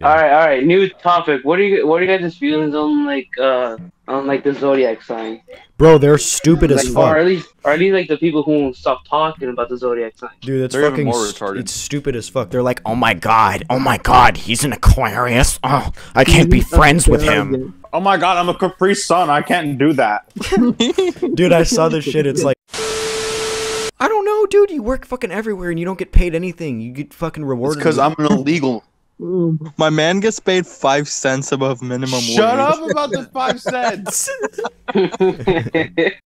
[SPEAKER 21] All right, all right. New topic. What are you? What are you guys' feelings on like uh on like the zodiac sign?
[SPEAKER 1] Bro, they're stupid as
[SPEAKER 21] Like, or
[SPEAKER 1] fuck.
[SPEAKER 21] at least, or at least like the people who won't stop talking about the zodiac sign.
[SPEAKER 1] Dude, it's
[SPEAKER 2] They're
[SPEAKER 1] fucking
[SPEAKER 2] more
[SPEAKER 1] st-
[SPEAKER 2] retarded.
[SPEAKER 1] it's stupid as fuck. They're like, "Oh my god. Oh my god, he's an Aquarius. Oh, I can't be friends with him."
[SPEAKER 2] Oh my god, I'm a Capri Sun. I can't do that.
[SPEAKER 1] Dude, I saw this shit. It's like I don't know, dude. You work fucking everywhere and you don't get paid anything. You get fucking rewarded.
[SPEAKER 2] Because I'm an illegal.
[SPEAKER 6] My man gets paid five cents above minimum
[SPEAKER 2] Shut
[SPEAKER 6] wage.
[SPEAKER 2] up about the five cents.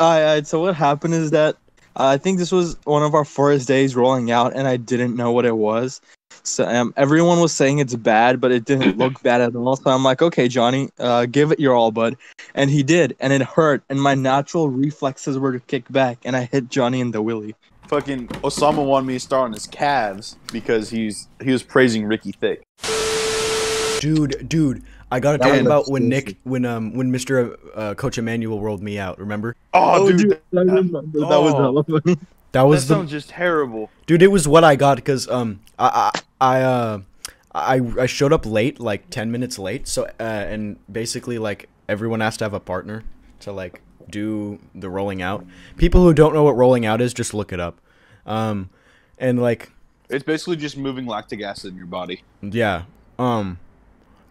[SPEAKER 6] Alright, alright, so what happened is that uh, I think this was one of our first days rolling out, and I didn't know what it was. So um, everyone was saying it's bad, but it didn't look bad at all. So I'm like, okay, Johnny, uh, give it your all, bud. And he did, and it hurt, and my natural reflexes were to kick back, and I hit Johnny in the willy.
[SPEAKER 2] Fucking Osama wanted me to start on his calves because he's he was praising Ricky Thick.
[SPEAKER 1] Dude, dude, I gotta
[SPEAKER 2] That
[SPEAKER 1] talk about when Nick, when um, when Mr. Uh, Coach Emmanuel rolled me out. Remember?
[SPEAKER 2] Oh, dude,
[SPEAKER 6] I remember. That was
[SPEAKER 2] Oh.
[SPEAKER 6] hella funny.
[SPEAKER 1] That was
[SPEAKER 2] that
[SPEAKER 1] the
[SPEAKER 2] sounds just terrible.
[SPEAKER 1] dude. It was what I got because um, I I I uh, I I showed up late, like ten minutes late. So uh, and basically like everyone has to have a partner to like do the rolling out. People who don't know what rolling out is, just look it up. Um, and like
[SPEAKER 2] It's basically just moving lactic acid in your body.
[SPEAKER 1] Yeah. Um,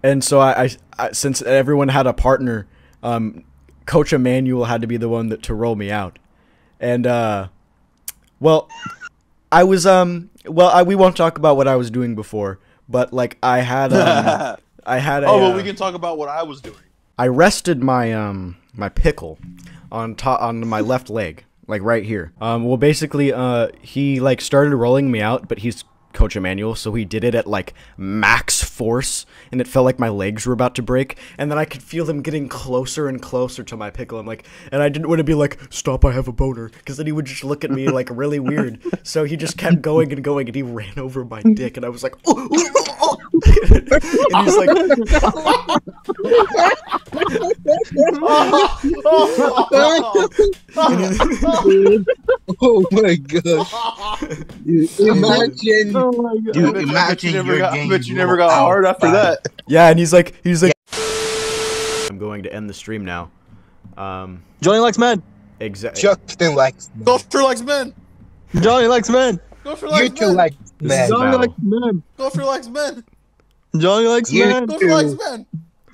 [SPEAKER 1] and so I, I, I since everyone had a partner, um, Coach Emmanuel had to be the one that to roll me out, and uh, well, I was um, well, I, we won't talk about what I was doing before, but like I had um, I had a,
[SPEAKER 2] oh, well,
[SPEAKER 1] uh,
[SPEAKER 2] we can talk about what I was doing.
[SPEAKER 1] I rested my um my pickle on top on my left leg, like right here. Um, well, basically, uh, he like started rolling me out, but he's Coach Emmanuel, so he did it at like max force, and it felt like my legs were about to break. And then I could feel them getting closer and closer to my pickle. I'm like, and I didn't want to be like, "Stop! I have a boner," because then he would just look at me like really weird. So he just kept going and going, and he ran over my dick, and I was like, "Oh!" oh, oh." oh. and he's like.
[SPEAKER 3] oh my gosh. Dude, imagine. Dude,
[SPEAKER 2] I bet
[SPEAKER 3] imagine
[SPEAKER 2] you never
[SPEAKER 3] your
[SPEAKER 2] got, I
[SPEAKER 3] game
[SPEAKER 2] bet you never got hard after that.
[SPEAKER 1] Yeah, and he's like, he's like, I'm going to end the stream now. Um,
[SPEAKER 6] Johnny likes men.
[SPEAKER 1] exactly.
[SPEAKER 3] Justin likes men.
[SPEAKER 2] Gopher likes men.
[SPEAKER 6] Johnny likes men.
[SPEAKER 2] Gopher
[SPEAKER 3] You
[SPEAKER 2] likes
[SPEAKER 3] two
[SPEAKER 2] men.
[SPEAKER 3] like men.
[SPEAKER 6] Johnny
[SPEAKER 1] battle.
[SPEAKER 6] likes men.
[SPEAKER 2] Gopher likes men.
[SPEAKER 6] Johnny likes
[SPEAKER 3] You
[SPEAKER 6] men.
[SPEAKER 2] Gopher
[SPEAKER 3] two.
[SPEAKER 2] likes men.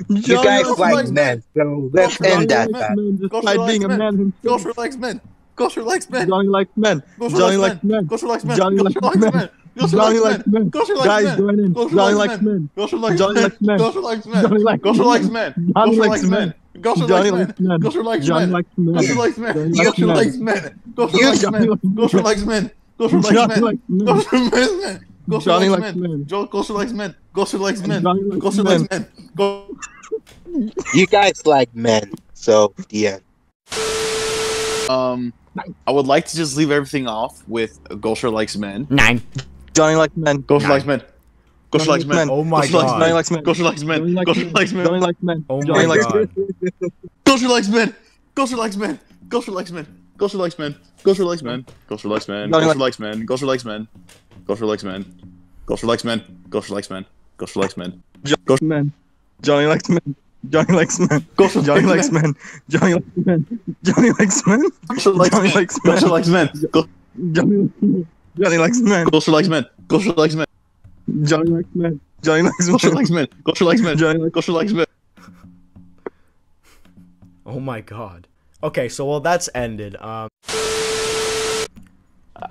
[SPEAKER 3] You
[SPEAKER 6] Johnny
[SPEAKER 3] guys
[SPEAKER 2] Gopher
[SPEAKER 3] like
[SPEAKER 2] likes
[SPEAKER 3] men, so let's
[SPEAKER 2] Gopher
[SPEAKER 3] end that.
[SPEAKER 2] likes
[SPEAKER 3] battle.
[SPEAKER 6] men
[SPEAKER 2] Gopher
[SPEAKER 6] despite
[SPEAKER 2] likes
[SPEAKER 6] being a man himself.
[SPEAKER 2] Gopher likes men. Gopher likes men.
[SPEAKER 6] Johnny likes men. Johnny
[SPEAKER 2] likes
[SPEAKER 6] likes men.
[SPEAKER 2] Gopher likes men.
[SPEAKER 6] Johnny likes
[SPEAKER 2] likes
[SPEAKER 6] men.
[SPEAKER 2] men.
[SPEAKER 6] Johnny
[SPEAKER 2] likes
[SPEAKER 6] likes
[SPEAKER 2] men.
[SPEAKER 6] men.
[SPEAKER 2] Gopher likes
[SPEAKER 6] Guys,
[SPEAKER 2] men.
[SPEAKER 6] join in. Johnny
[SPEAKER 2] likes
[SPEAKER 6] likes
[SPEAKER 2] men.
[SPEAKER 6] men.
[SPEAKER 2] Gopher likes
[SPEAKER 6] Johnny
[SPEAKER 2] men.
[SPEAKER 6] likes men.
[SPEAKER 2] Gopher likes men.
[SPEAKER 6] Johnny likes
[SPEAKER 2] Gopher
[SPEAKER 6] men.
[SPEAKER 2] likes men.
[SPEAKER 6] Johnny likes
[SPEAKER 2] likes
[SPEAKER 6] men.
[SPEAKER 2] men.
[SPEAKER 6] Johnny
[SPEAKER 2] likes
[SPEAKER 6] likes
[SPEAKER 2] men.
[SPEAKER 6] men.
[SPEAKER 2] Gopher likes
[SPEAKER 6] Johnny
[SPEAKER 2] men.
[SPEAKER 6] likes men.
[SPEAKER 2] Gopher likes men.
[SPEAKER 6] Johnny likes
[SPEAKER 2] likes men. Gopher
[SPEAKER 6] You-
[SPEAKER 2] likes men.
[SPEAKER 6] Johnny likes
[SPEAKER 2] Gopher
[SPEAKER 6] men.
[SPEAKER 2] likes men. Likes
[SPEAKER 6] Johnny
[SPEAKER 2] men.
[SPEAKER 6] likes men.
[SPEAKER 2] Gopher likes men.
[SPEAKER 6] Johnny
[SPEAKER 2] likes
[SPEAKER 6] likes
[SPEAKER 2] men.
[SPEAKER 6] men.
[SPEAKER 2] Jo- likes men. Gopher likes men.
[SPEAKER 6] Johnny likes
[SPEAKER 2] Gopher
[SPEAKER 6] men.
[SPEAKER 2] likes men.
[SPEAKER 3] You guys like men, so the end.
[SPEAKER 2] Um, I would like to just leave everything off with Gosher likes men.
[SPEAKER 1] Nine.
[SPEAKER 6] Johnny likes men.
[SPEAKER 2] Gosher likes men. Gosher likes men.
[SPEAKER 1] Oh my
[SPEAKER 2] Gosher
[SPEAKER 1] God.
[SPEAKER 6] Johnny likes men.
[SPEAKER 2] Gosher likes men. Gosher likes men.
[SPEAKER 6] Johnny likes men.
[SPEAKER 1] Oh my
[SPEAKER 6] likes
[SPEAKER 1] god.
[SPEAKER 2] Gosher likes men. Gosher likes men. Gosher likes men. Gosher likes men. Gosher likes men. Gosher likes men.
[SPEAKER 6] Johnny
[SPEAKER 2] Gosher likes men. Gosher likes men. Gosher likes men. Gosher likes men. Gosher likes men. Gosher likes men.
[SPEAKER 6] Johnny men. Johnny likes men. Johnny likes men.
[SPEAKER 2] Gosher
[SPEAKER 6] Johnny likes men. Johnny likes men. Johnny likes men.
[SPEAKER 2] Gosher likes
[SPEAKER 6] Johnny
[SPEAKER 2] men.
[SPEAKER 6] likes men.
[SPEAKER 2] Gosher likes men. Go-
[SPEAKER 6] Johnny Johnny likes men.
[SPEAKER 2] Gosher likes men. Gosher likes men.
[SPEAKER 6] Johnny likes men. Johnny likes
[SPEAKER 2] Gosher
[SPEAKER 6] men.
[SPEAKER 2] likes men. Gosher likes men.
[SPEAKER 6] Johnny likes
[SPEAKER 2] Gosher likes men.
[SPEAKER 1] Oh my god. Okay, so well that's ended. Um,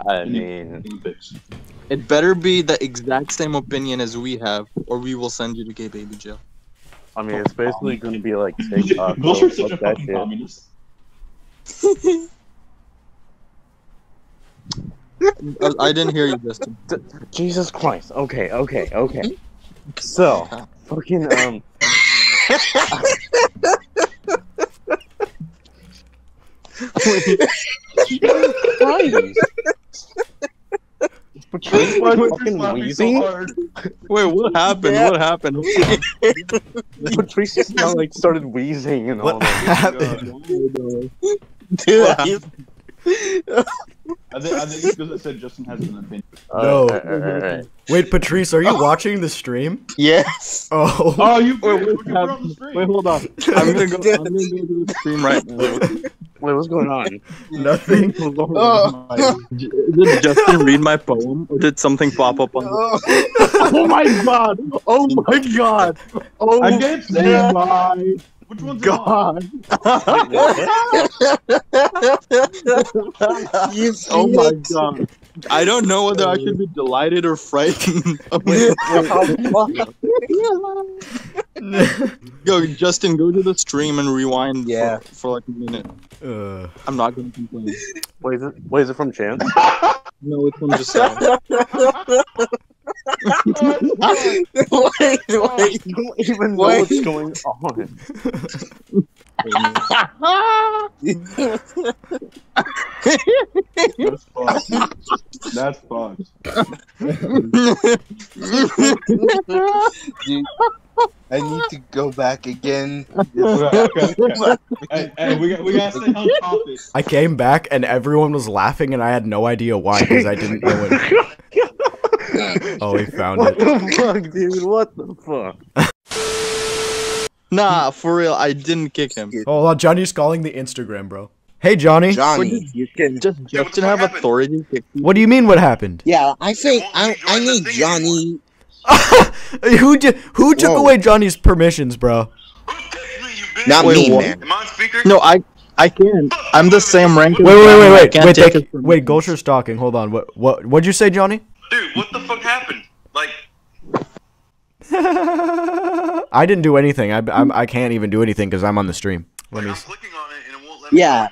[SPEAKER 10] I mean,
[SPEAKER 6] It better be the exact same opinion as we have, or we will send you to gay baby jail.
[SPEAKER 10] I mean, it's basically gonna be like TikTok.
[SPEAKER 22] Those
[SPEAKER 10] so
[SPEAKER 22] such a fucking
[SPEAKER 10] shit.
[SPEAKER 22] communist.
[SPEAKER 6] I, I didn't hear you, Justin.
[SPEAKER 10] Jesus Christ. Okay, okay, okay. So, fucking um. Christ. Patrice was fucking wheezing.
[SPEAKER 6] Wait, what happened?
[SPEAKER 10] Yeah.
[SPEAKER 6] What happened?
[SPEAKER 10] Patrice just now like started wheezing and all
[SPEAKER 1] what
[SPEAKER 10] that.
[SPEAKER 1] happened?
[SPEAKER 3] Oh Dude,
[SPEAKER 22] I think I think it's because it said Justin has an opinion.
[SPEAKER 1] Uh, no.
[SPEAKER 10] Alright, alright, alright.
[SPEAKER 1] Wait, Patrice, are you oh. watching the stream?
[SPEAKER 3] yes.
[SPEAKER 1] Oh.
[SPEAKER 22] Oh, you
[SPEAKER 6] Wait,
[SPEAKER 22] wait,
[SPEAKER 6] wait,
[SPEAKER 22] what you put on the screen?
[SPEAKER 6] Wait, hold on. I'm gonna go. I'm gonna go to the stream right now.
[SPEAKER 10] Wait, what's going on?
[SPEAKER 1] Nothing.
[SPEAKER 3] Oh.
[SPEAKER 6] Did Justin read my poem, or did something pop up on? The... oh, oh my god! Oh my god! Oh
[SPEAKER 22] I can't say
[SPEAKER 6] my
[SPEAKER 22] Which one's
[SPEAKER 6] god!
[SPEAKER 3] you
[SPEAKER 6] oh my
[SPEAKER 3] it?
[SPEAKER 6] god! I don't know whether I should be delighted or frightened. Go, Justin, go to the stream and rewind
[SPEAKER 3] Yeah.
[SPEAKER 6] for, for like a minute.
[SPEAKER 1] Uh,
[SPEAKER 6] I'm not gonna complain.
[SPEAKER 10] Wait, is it? Wait, is it from Chance?
[SPEAKER 6] No, it's from Giselle.
[SPEAKER 10] Wait, wait, you don't even know what's going on.
[SPEAKER 2] That's fucked. That's fucked.
[SPEAKER 3] Dude, I need to go back again.
[SPEAKER 2] Okay, okay, okay. Hey, hey, we got we gotta stay on topic.
[SPEAKER 1] I came back and everyone was laughing and I had no idea why because I didn't know it. Oh, he found
[SPEAKER 10] What
[SPEAKER 1] it.
[SPEAKER 10] the fuck, dude? What the fuck?
[SPEAKER 6] Nah, for real, I didn't kick him.
[SPEAKER 1] Hold on, Johnny's calling the Instagram, bro. Hey, Johnny.
[SPEAKER 10] Johnny, you can
[SPEAKER 6] Does Justin have authority
[SPEAKER 1] What do you mean? What happened?
[SPEAKER 3] Yeah, I think I, I need Johnny.
[SPEAKER 1] who did? Who took
[SPEAKER 3] Whoa.
[SPEAKER 1] away Johnny's permissions, bro?
[SPEAKER 3] Not
[SPEAKER 6] Wait,
[SPEAKER 3] me,
[SPEAKER 6] what?
[SPEAKER 3] man.
[SPEAKER 8] Am I on speaker?
[SPEAKER 6] No, I I can. I'm the same rank.
[SPEAKER 1] Wait, wait, wait, wait, wait, wait.
[SPEAKER 6] his
[SPEAKER 1] Wait, Gulsher's talking. Hold on. What? What? What'd you say, Johnny?
[SPEAKER 8] Dude, what the fuck happened? Like,
[SPEAKER 1] I didn't do anything. I, I'm, I can't even do anything because I'm on the stream. Let me. s-
[SPEAKER 3] Yeah.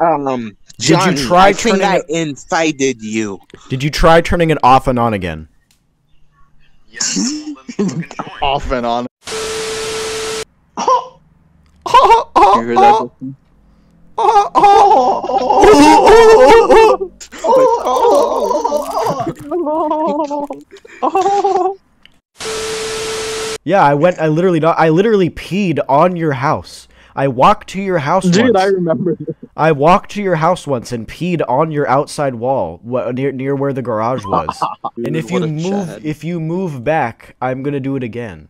[SPEAKER 3] Um,
[SPEAKER 1] Did you
[SPEAKER 3] Johnny,
[SPEAKER 1] try
[SPEAKER 3] I think
[SPEAKER 1] turning
[SPEAKER 3] I
[SPEAKER 1] it-
[SPEAKER 3] incited you.
[SPEAKER 1] Did you try turning it off and on again?
[SPEAKER 6] off and on.
[SPEAKER 1] You
[SPEAKER 6] hear that?
[SPEAKER 1] Yeah, I went. I literally. not- I literally peed on your house. I walked to your house
[SPEAKER 6] Dude,
[SPEAKER 1] once.
[SPEAKER 6] I remember. this.
[SPEAKER 1] I walked to your house once and peed on your outside wall, wha- near near where the garage was. and if you move,
[SPEAKER 6] Chad.
[SPEAKER 1] if you move back, I'm gonna do it again.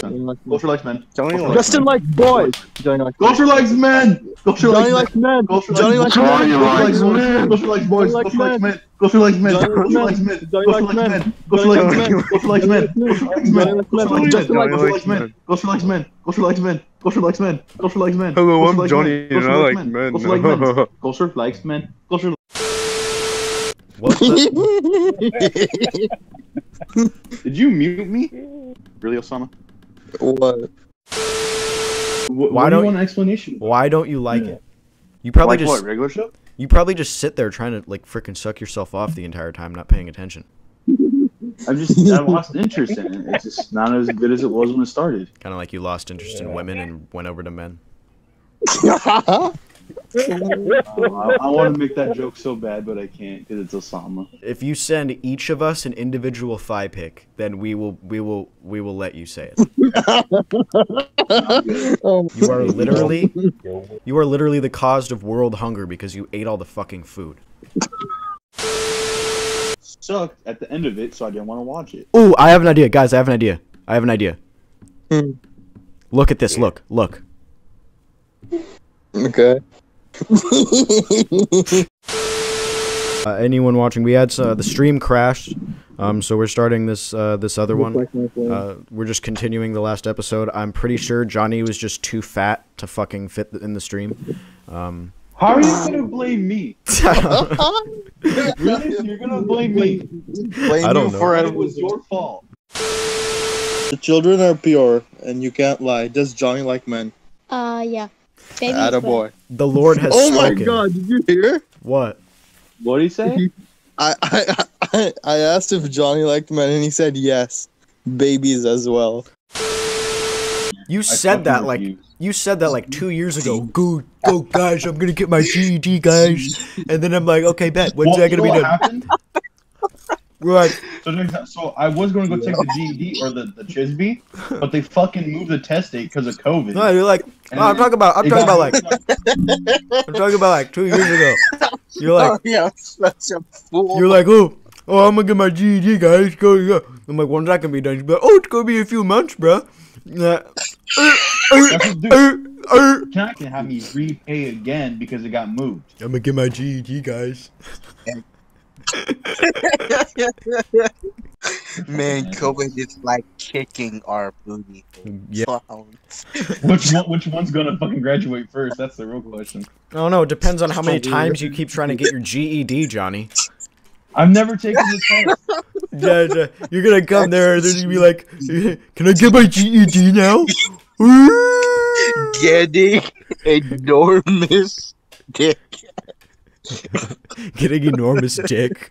[SPEAKER 2] Go for legs, man. Go for legs,
[SPEAKER 6] Justin
[SPEAKER 2] man.
[SPEAKER 6] likes boys. Johnny likes
[SPEAKER 2] Go for legs, man. Go for
[SPEAKER 6] Johnny
[SPEAKER 2] legs,
[SPEAKER 6] likes men.
[SPEAKER 2] Go for
[SPEAKER 6] Johnny
[SPEAKER 2] legs,
[SPEAKER 6] likes
[SPEAKER 2] man.
[SPEAKER 6] men.
[SPEAKER 2] Go for legs, boys. Go for legs, boys. Go for legs, man. Go for legs, man. Go for legs, man. Go for legs, man. Go for legs, man. Go for legs, man. Go for legs, man. Go for legs, man. Go for legs, man. Go for legs, man. Go for legs, man. Go for legs, man.
[SPEAKER 10] Hello,
[SPEAKER 2] Go for
[SPEAKER 10] I'm
[SPEAKER 2] legs,
[SPEAKER 10] Johnny,
[SPEAKER 2] man. Go
[SPEAKER 10] and
[SPEAKER 2] for
[SPEAKER 10] I
[SPEAKER 2] legs,
[SPEAKER 10] like
[SPEAKER 2] man.
[SPEAKER 10] men.
[SPEAKER 2] Go for legs, man. Go for legs, man. Go for
[SPEAKER 1] What the?
[SPEAKER 2] Did you mute me? Really, Osama?
[SPEAKER 6] What?
[SPEAKER 1] Why
[SPEAKER 2] what do
[SPEAKER 1] don't
[SPEAKER 2] you want an explanation?
[SPEAKER 1] Why don't you like it? You probably
[SPEAKER 2] Like
[SPEAKER 1] just
[SPEAKER 2] what? Regular show?
[SPEAKER 1] you probably just sit there trying to like freaking suck yourself off the entire time, not paying attention.
[SPEAKER 2] I've just I lost interest in it. It's just not as good as it was when it started.
[SPEAKER 1] Kind of like you lost interest in women and went over to men.
[SPEAKER 2] Uh, I, want to make that joke so bad, but I can't because it's Osama.
[SPEAKER 1] If you send each of us an individual thigh pick, then we will we will we will let you say it. You are literally you are literally the cause of world hunger because you ate all the fucking food.
[SPEAKER 2] Sucked at the end of it, so I didn't want to watch it.
[SPEAKER 1] Ooh, I have an idea, guys. I have an idea. I have an idea. Look at this. Look. Look.
[SPEAKER 6] Okay.
[SPEAKER 1] Uh, anyone watching? We had uh, the stream crashed, um, so we're starting this uh, this other one. Uh, we're just continuing the last episode. I'm pretty sure Johnny was just too fat to fucking fit in the stream. Um,
[SPEAKER 2] How are you gonna blame me? really? You're gonna blame me?
[SPEAKER 6] Blame
[SPEAKER 1] I don't
[SPEAKER 6] you
[SPEAKER 1] know.
[SPEAKER 6] for
[SPEAKER 2] It was your fault.
[SPEAKER 6] The children are pure, and you can't lie. Does Johnny like men?
[SPEAKER 23] Uh, yeah. Baby
[SPEAKER 6] Attaboy.
[SPEAKER 1] the Lord has
[SPEAKER 6] Oh my god, did you hear?
[SPEAKER 1] What?
[SPEAKER 2] What did he say?
[SPEAKER 6] I, I I I asked if Johnny liked men, and he said yes. Babies as well.
[SPEAKER 1] You said that like you said that like two years ago. Go, go, guys! I'm gonna get my GED, guys. And then I'm like, okay, bet. When's
[SPEAKER 2] Well,
[SPEAKER 1] that gonna be
[SPEAKER 2] what
[SPEAKER 1] done?
[SPEAKER 2] happened?
[SPEAKER 1] Right.
[SPEAKER 2] So, so I was going to go take the GED or the, the CHSPE, but they fucking moved the test date because of COVID.
[SPEAKER 1] No, you're like, no, I'm talking about, I'm talking
[SPEAKER 2] got-
[SPEAKER 1] about like, I'm talking about like two years ago. You're like,
[SPEAKER 3] oh, yeah, such a fool.
[SPEAKER 1] you're like, oh, oh, I'm gonna get my GED, guys. Go, go. I'm like, when's that gonna be done? She's like, oh, it's gonna be a few months, bro. Yeah.
[SPEAKER 2] That's what- dude, Can I have me repay again because it got moved?
[SPEAKER 1] I'm gonna get my GED, guys.
[SPEAKER 3] Man, COVID is like kicking our booty.
[SPEAKER 1] Yeah.
[SPEAKER 2] Which one, which one's gonna fucking graduate first? That's the real question.
[SPEAKER 1] Oh no, it depends on how many times you keep trying to get your GED, Johnny.
[SPEAKER 2] I've never taken the test.
[SPEAKER 1] Yeah, yeah. You're gonna come there and then you'll be like, can I get my GED now?
[SPEAKER 3] Getting enormous dick.
[SPEAKER 1] Getting enormous dick.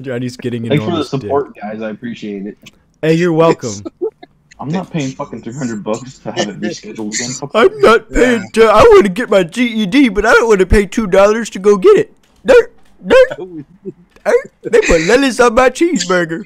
[SPEAKER 1] Johnny's getting enormous.
[SPEAKER 2] Thanks for the
[SPEAKER 1] enormous dick.
[SPEAKER 2] support, guys. I appreciate it.
[SPEAKER 1] Hey, you're welcome.
[SPEAKER 2] I'm not paying fucking 300 bucks to have it rescheduled again.
[SPEAKER 1] I'm not paying. To, I want to get my GED, but I don't want to pay two dollars to go get it. Dirt, dirt, dirt. They put lettuce on my cheeseburger.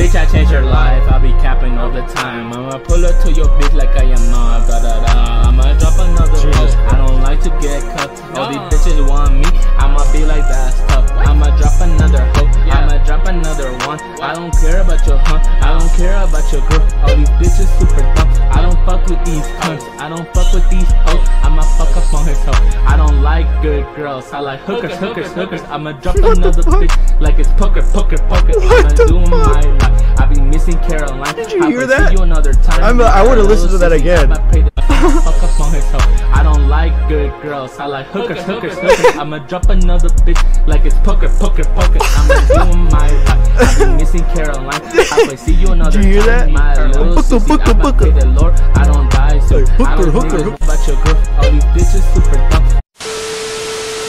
[SPEAKER 18] Bitch, I change your life. I be capping all the time. I'ma pull up to your bitch like I am not. Da da da. I'ma drop another hoe. I don't like to get cut. All these bitches want me. I'ma be like that's tough. I'ma drop another hoe. I'ma drop another one. I don't care about your hunt. I don't care about your girl. All these bitches super dumb. I don't fuck with these cunts. I don't fuck with these hoes. I'ma fuck up on his hoe. I don't like good girls. I like hookers, hookers, hookers. I'ma drop another bitch like it's poker, poker, poker. I'ma do my life. I be missing Caroline. Did
[SPEAKER 1] you hear that?
[SPEAKER 18] you another time.
[SPEAKER 1] I'm- I wanna listen to that again.
[SPEAKER 18] I'ma pay the fuck up on his hoe. I don't like good girls. I like hookers, hookers, hookers. I'ma drop another bitch like it's poker, poker, poker. I'ma do my life. I be missing Caroline. I play see you another
[SPEAKER 1] Did you hear
[SPEAKER 18] time.
[SPEAKER 1] that?
[SPEAKER 18] My little
[SPEAKER 1] Hooker,
[SPEAKER 18] sissy.
[SPEAKER 1] hooker,
[SPEAKER 18] I'ma
[SPEAKER 1] hooker.
[SPEAKER 18] pay the Lord. I don't die soon. I
[SPEAKER 1] hooker,
[SPEAKER 18] don't
[SPEAKER 1] hooker, hooker.
[SPEAKER 18] about your girl. All these bitches super dumb.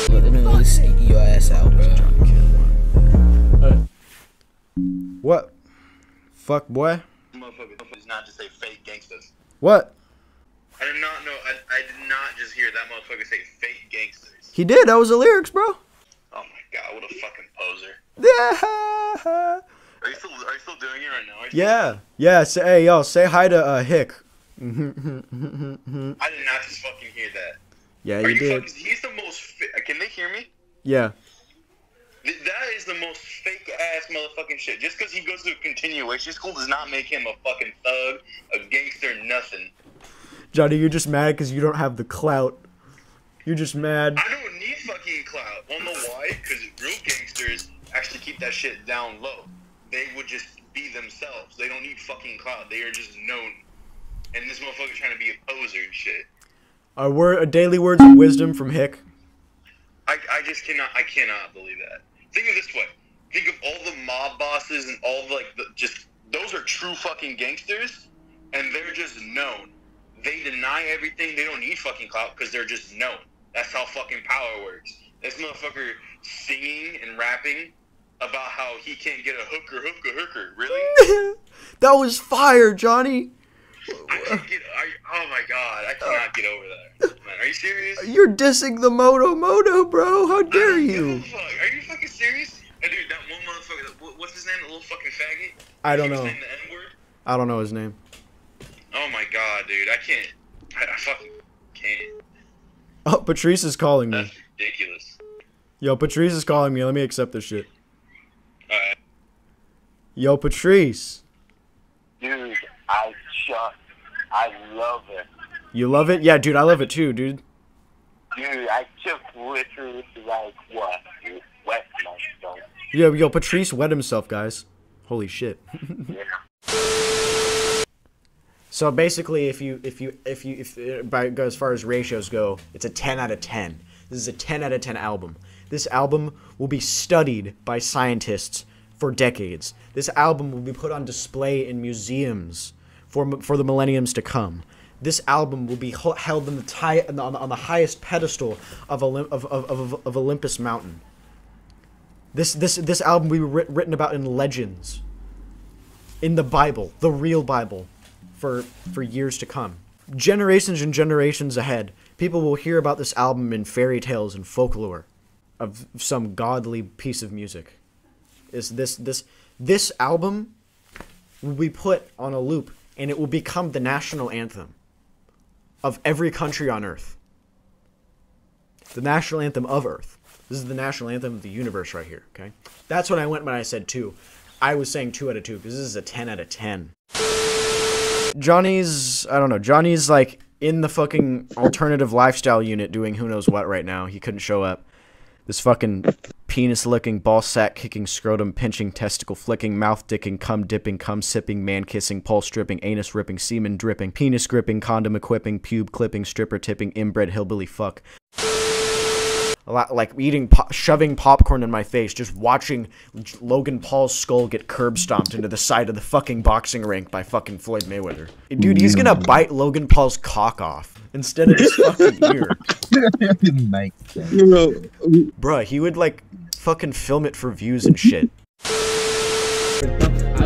[SPEAKER 19] Let me let's your ass out, bro.
[SPEAKER 1] What? Fuck, boy.
[SPEAKER 8] Motherfucker does not just say fake gangsters.
[SPEAKER 1] What?
[SPEAKER 8] I did not know. I, I did not just hear that motherfucker say fake gangsters.
[SPEAKER 1] He did. That was the lyrics, bro.
[SPEAKER 8] Oh my god, what a fucking poser.
[SPEAKER 1] Yeah.
[SPEAKER 8] Are you still Are you still doing it right now?
[SPEAKER 1] Yeah. Yeah. Say, hey, yo, say hi to uh, Hick.
[SPEAKER 8] I did not just fucking hear that.
[SPEAKER 1] yeah, you
[SPEAKER 8] you
[SPEAKER 1] did.
[SPEAKER 8] fucking? He's the most. Fi- can they hear me?
[SPEAKER 1] Yeah.
[SPEAKER 8] Th- That is the most fake ass motherfucking shit. Just because he goes to a continuation school does not make him a fucking thug, a gangster, nothing.
[SPEAKER 1] Johnny, you're just mad because you don't have the clout. You're just mad.
[SPEAKER 8] I don't need fucking clout. Wanna know why? Because real gangsters actually keep that shit down low. They would just be themselves. They don't need fucking clout. They are just known. And this motherfucker trying to be a poser and shit.
[SPEAKER 1] A word, a daily words of wisdom from Hick.
[SPEAKER 8] I, I just cannot I cannot believe that. Think of this way. Think of all the mob bosses and all the, like the just those are true fucking gangsters and they're just known. They deny everything. They don't need fucking clout because they're just known. That's how fucking power works. This motherfucker singing and rapping about how he can't get a hooker, hooker, hooker. Really?
[SPEAKER 1] that was fire, Johnny.
[SPEAKER 8] I can't get. I, oh my god, I cannot get over that. Man, are you serious?
[SPEAKER 1] You're dissing the Moto Moto, bro. How dare you?
[SPEAKER 8] Fuck, are you fucking serious? And dude, that one motherfucker. What's his name? The little fucking faggot.
[SPEAKER 1] I don't know.
[SPEAKER 8] the N-word?
[SPEAKER 1] I don't know his name.
[SPEAKER 8] Oh my god, dude, I can't. I, I fucking can't.
[SPEAKER 1] Oh, Patrice is calling me.
[SPEAKER 8] That's Ridiculous.
[SPEAKER 1] Yo, Patrice is calling me. Let me accept this shit.
[SPEAKER 8] Alright.
[SPEAKER 1] Yo, Patrice.
[SPEAKER 24] Dude, I just, I love it.
[SPEAKER 1] You love it? Yeah, dude, I love it too, dude.
[SPEAKER 24] Dude, I just literally like what? Dude, wet myself.
[SPEAKER 1] Yo, yo, Patrice wet himself, guys. Holy shit. so basically, if you, if you, if you, if uh, by go as far as ratios go, it's a 10 out of 10. This is a 10 out of 10 album. This album will be studied by scientists for decades. This album will be put on display in museums for for the millenniums to come. This album will be held in the ti- on, the, on the highest pedestal of, Olymp- of, of, of, of Olympus Mountain. This this this album will be writ- written about in legends, in the Bible, the real Bible, for for years to come. Generations and generations ahead, people will hear about this album in fairy tales and folklore, of some godly piece of music. Is this this this album will be put on a loop, and it will become the national anthem of every country on Earth. The national anthem of Earth. This is the national anthem of the universe right here, okay? That's what I went when I said two. I was saying two out of two because this is a 10 out of 10. Johnny's, I don't know, Johnny's like in the fucking alternative lifestyle unit doing who knows what right now. He couldn't show up. This fucking penis licking, ball sack kicking, scrotum pinching, testicle flicking, mouth dicking, cum dipping, cum sipping, man kissing, pulse stripping, anus ripping, semen dripping, penis gripping, condom equipping, pube clipping, stripper tipping, inbred hillbilly fuck. A lot, like eating, po- shoving popcorn in my face, just watching Logan Paul's skull get curb stomped into the side of the fucking boxing rink by fucking Floyd Mayweather. Dude, he's gonna bite Logan Paul's cock off instead of his fucking ear. Bruh, he would like fucking film it for views and shit.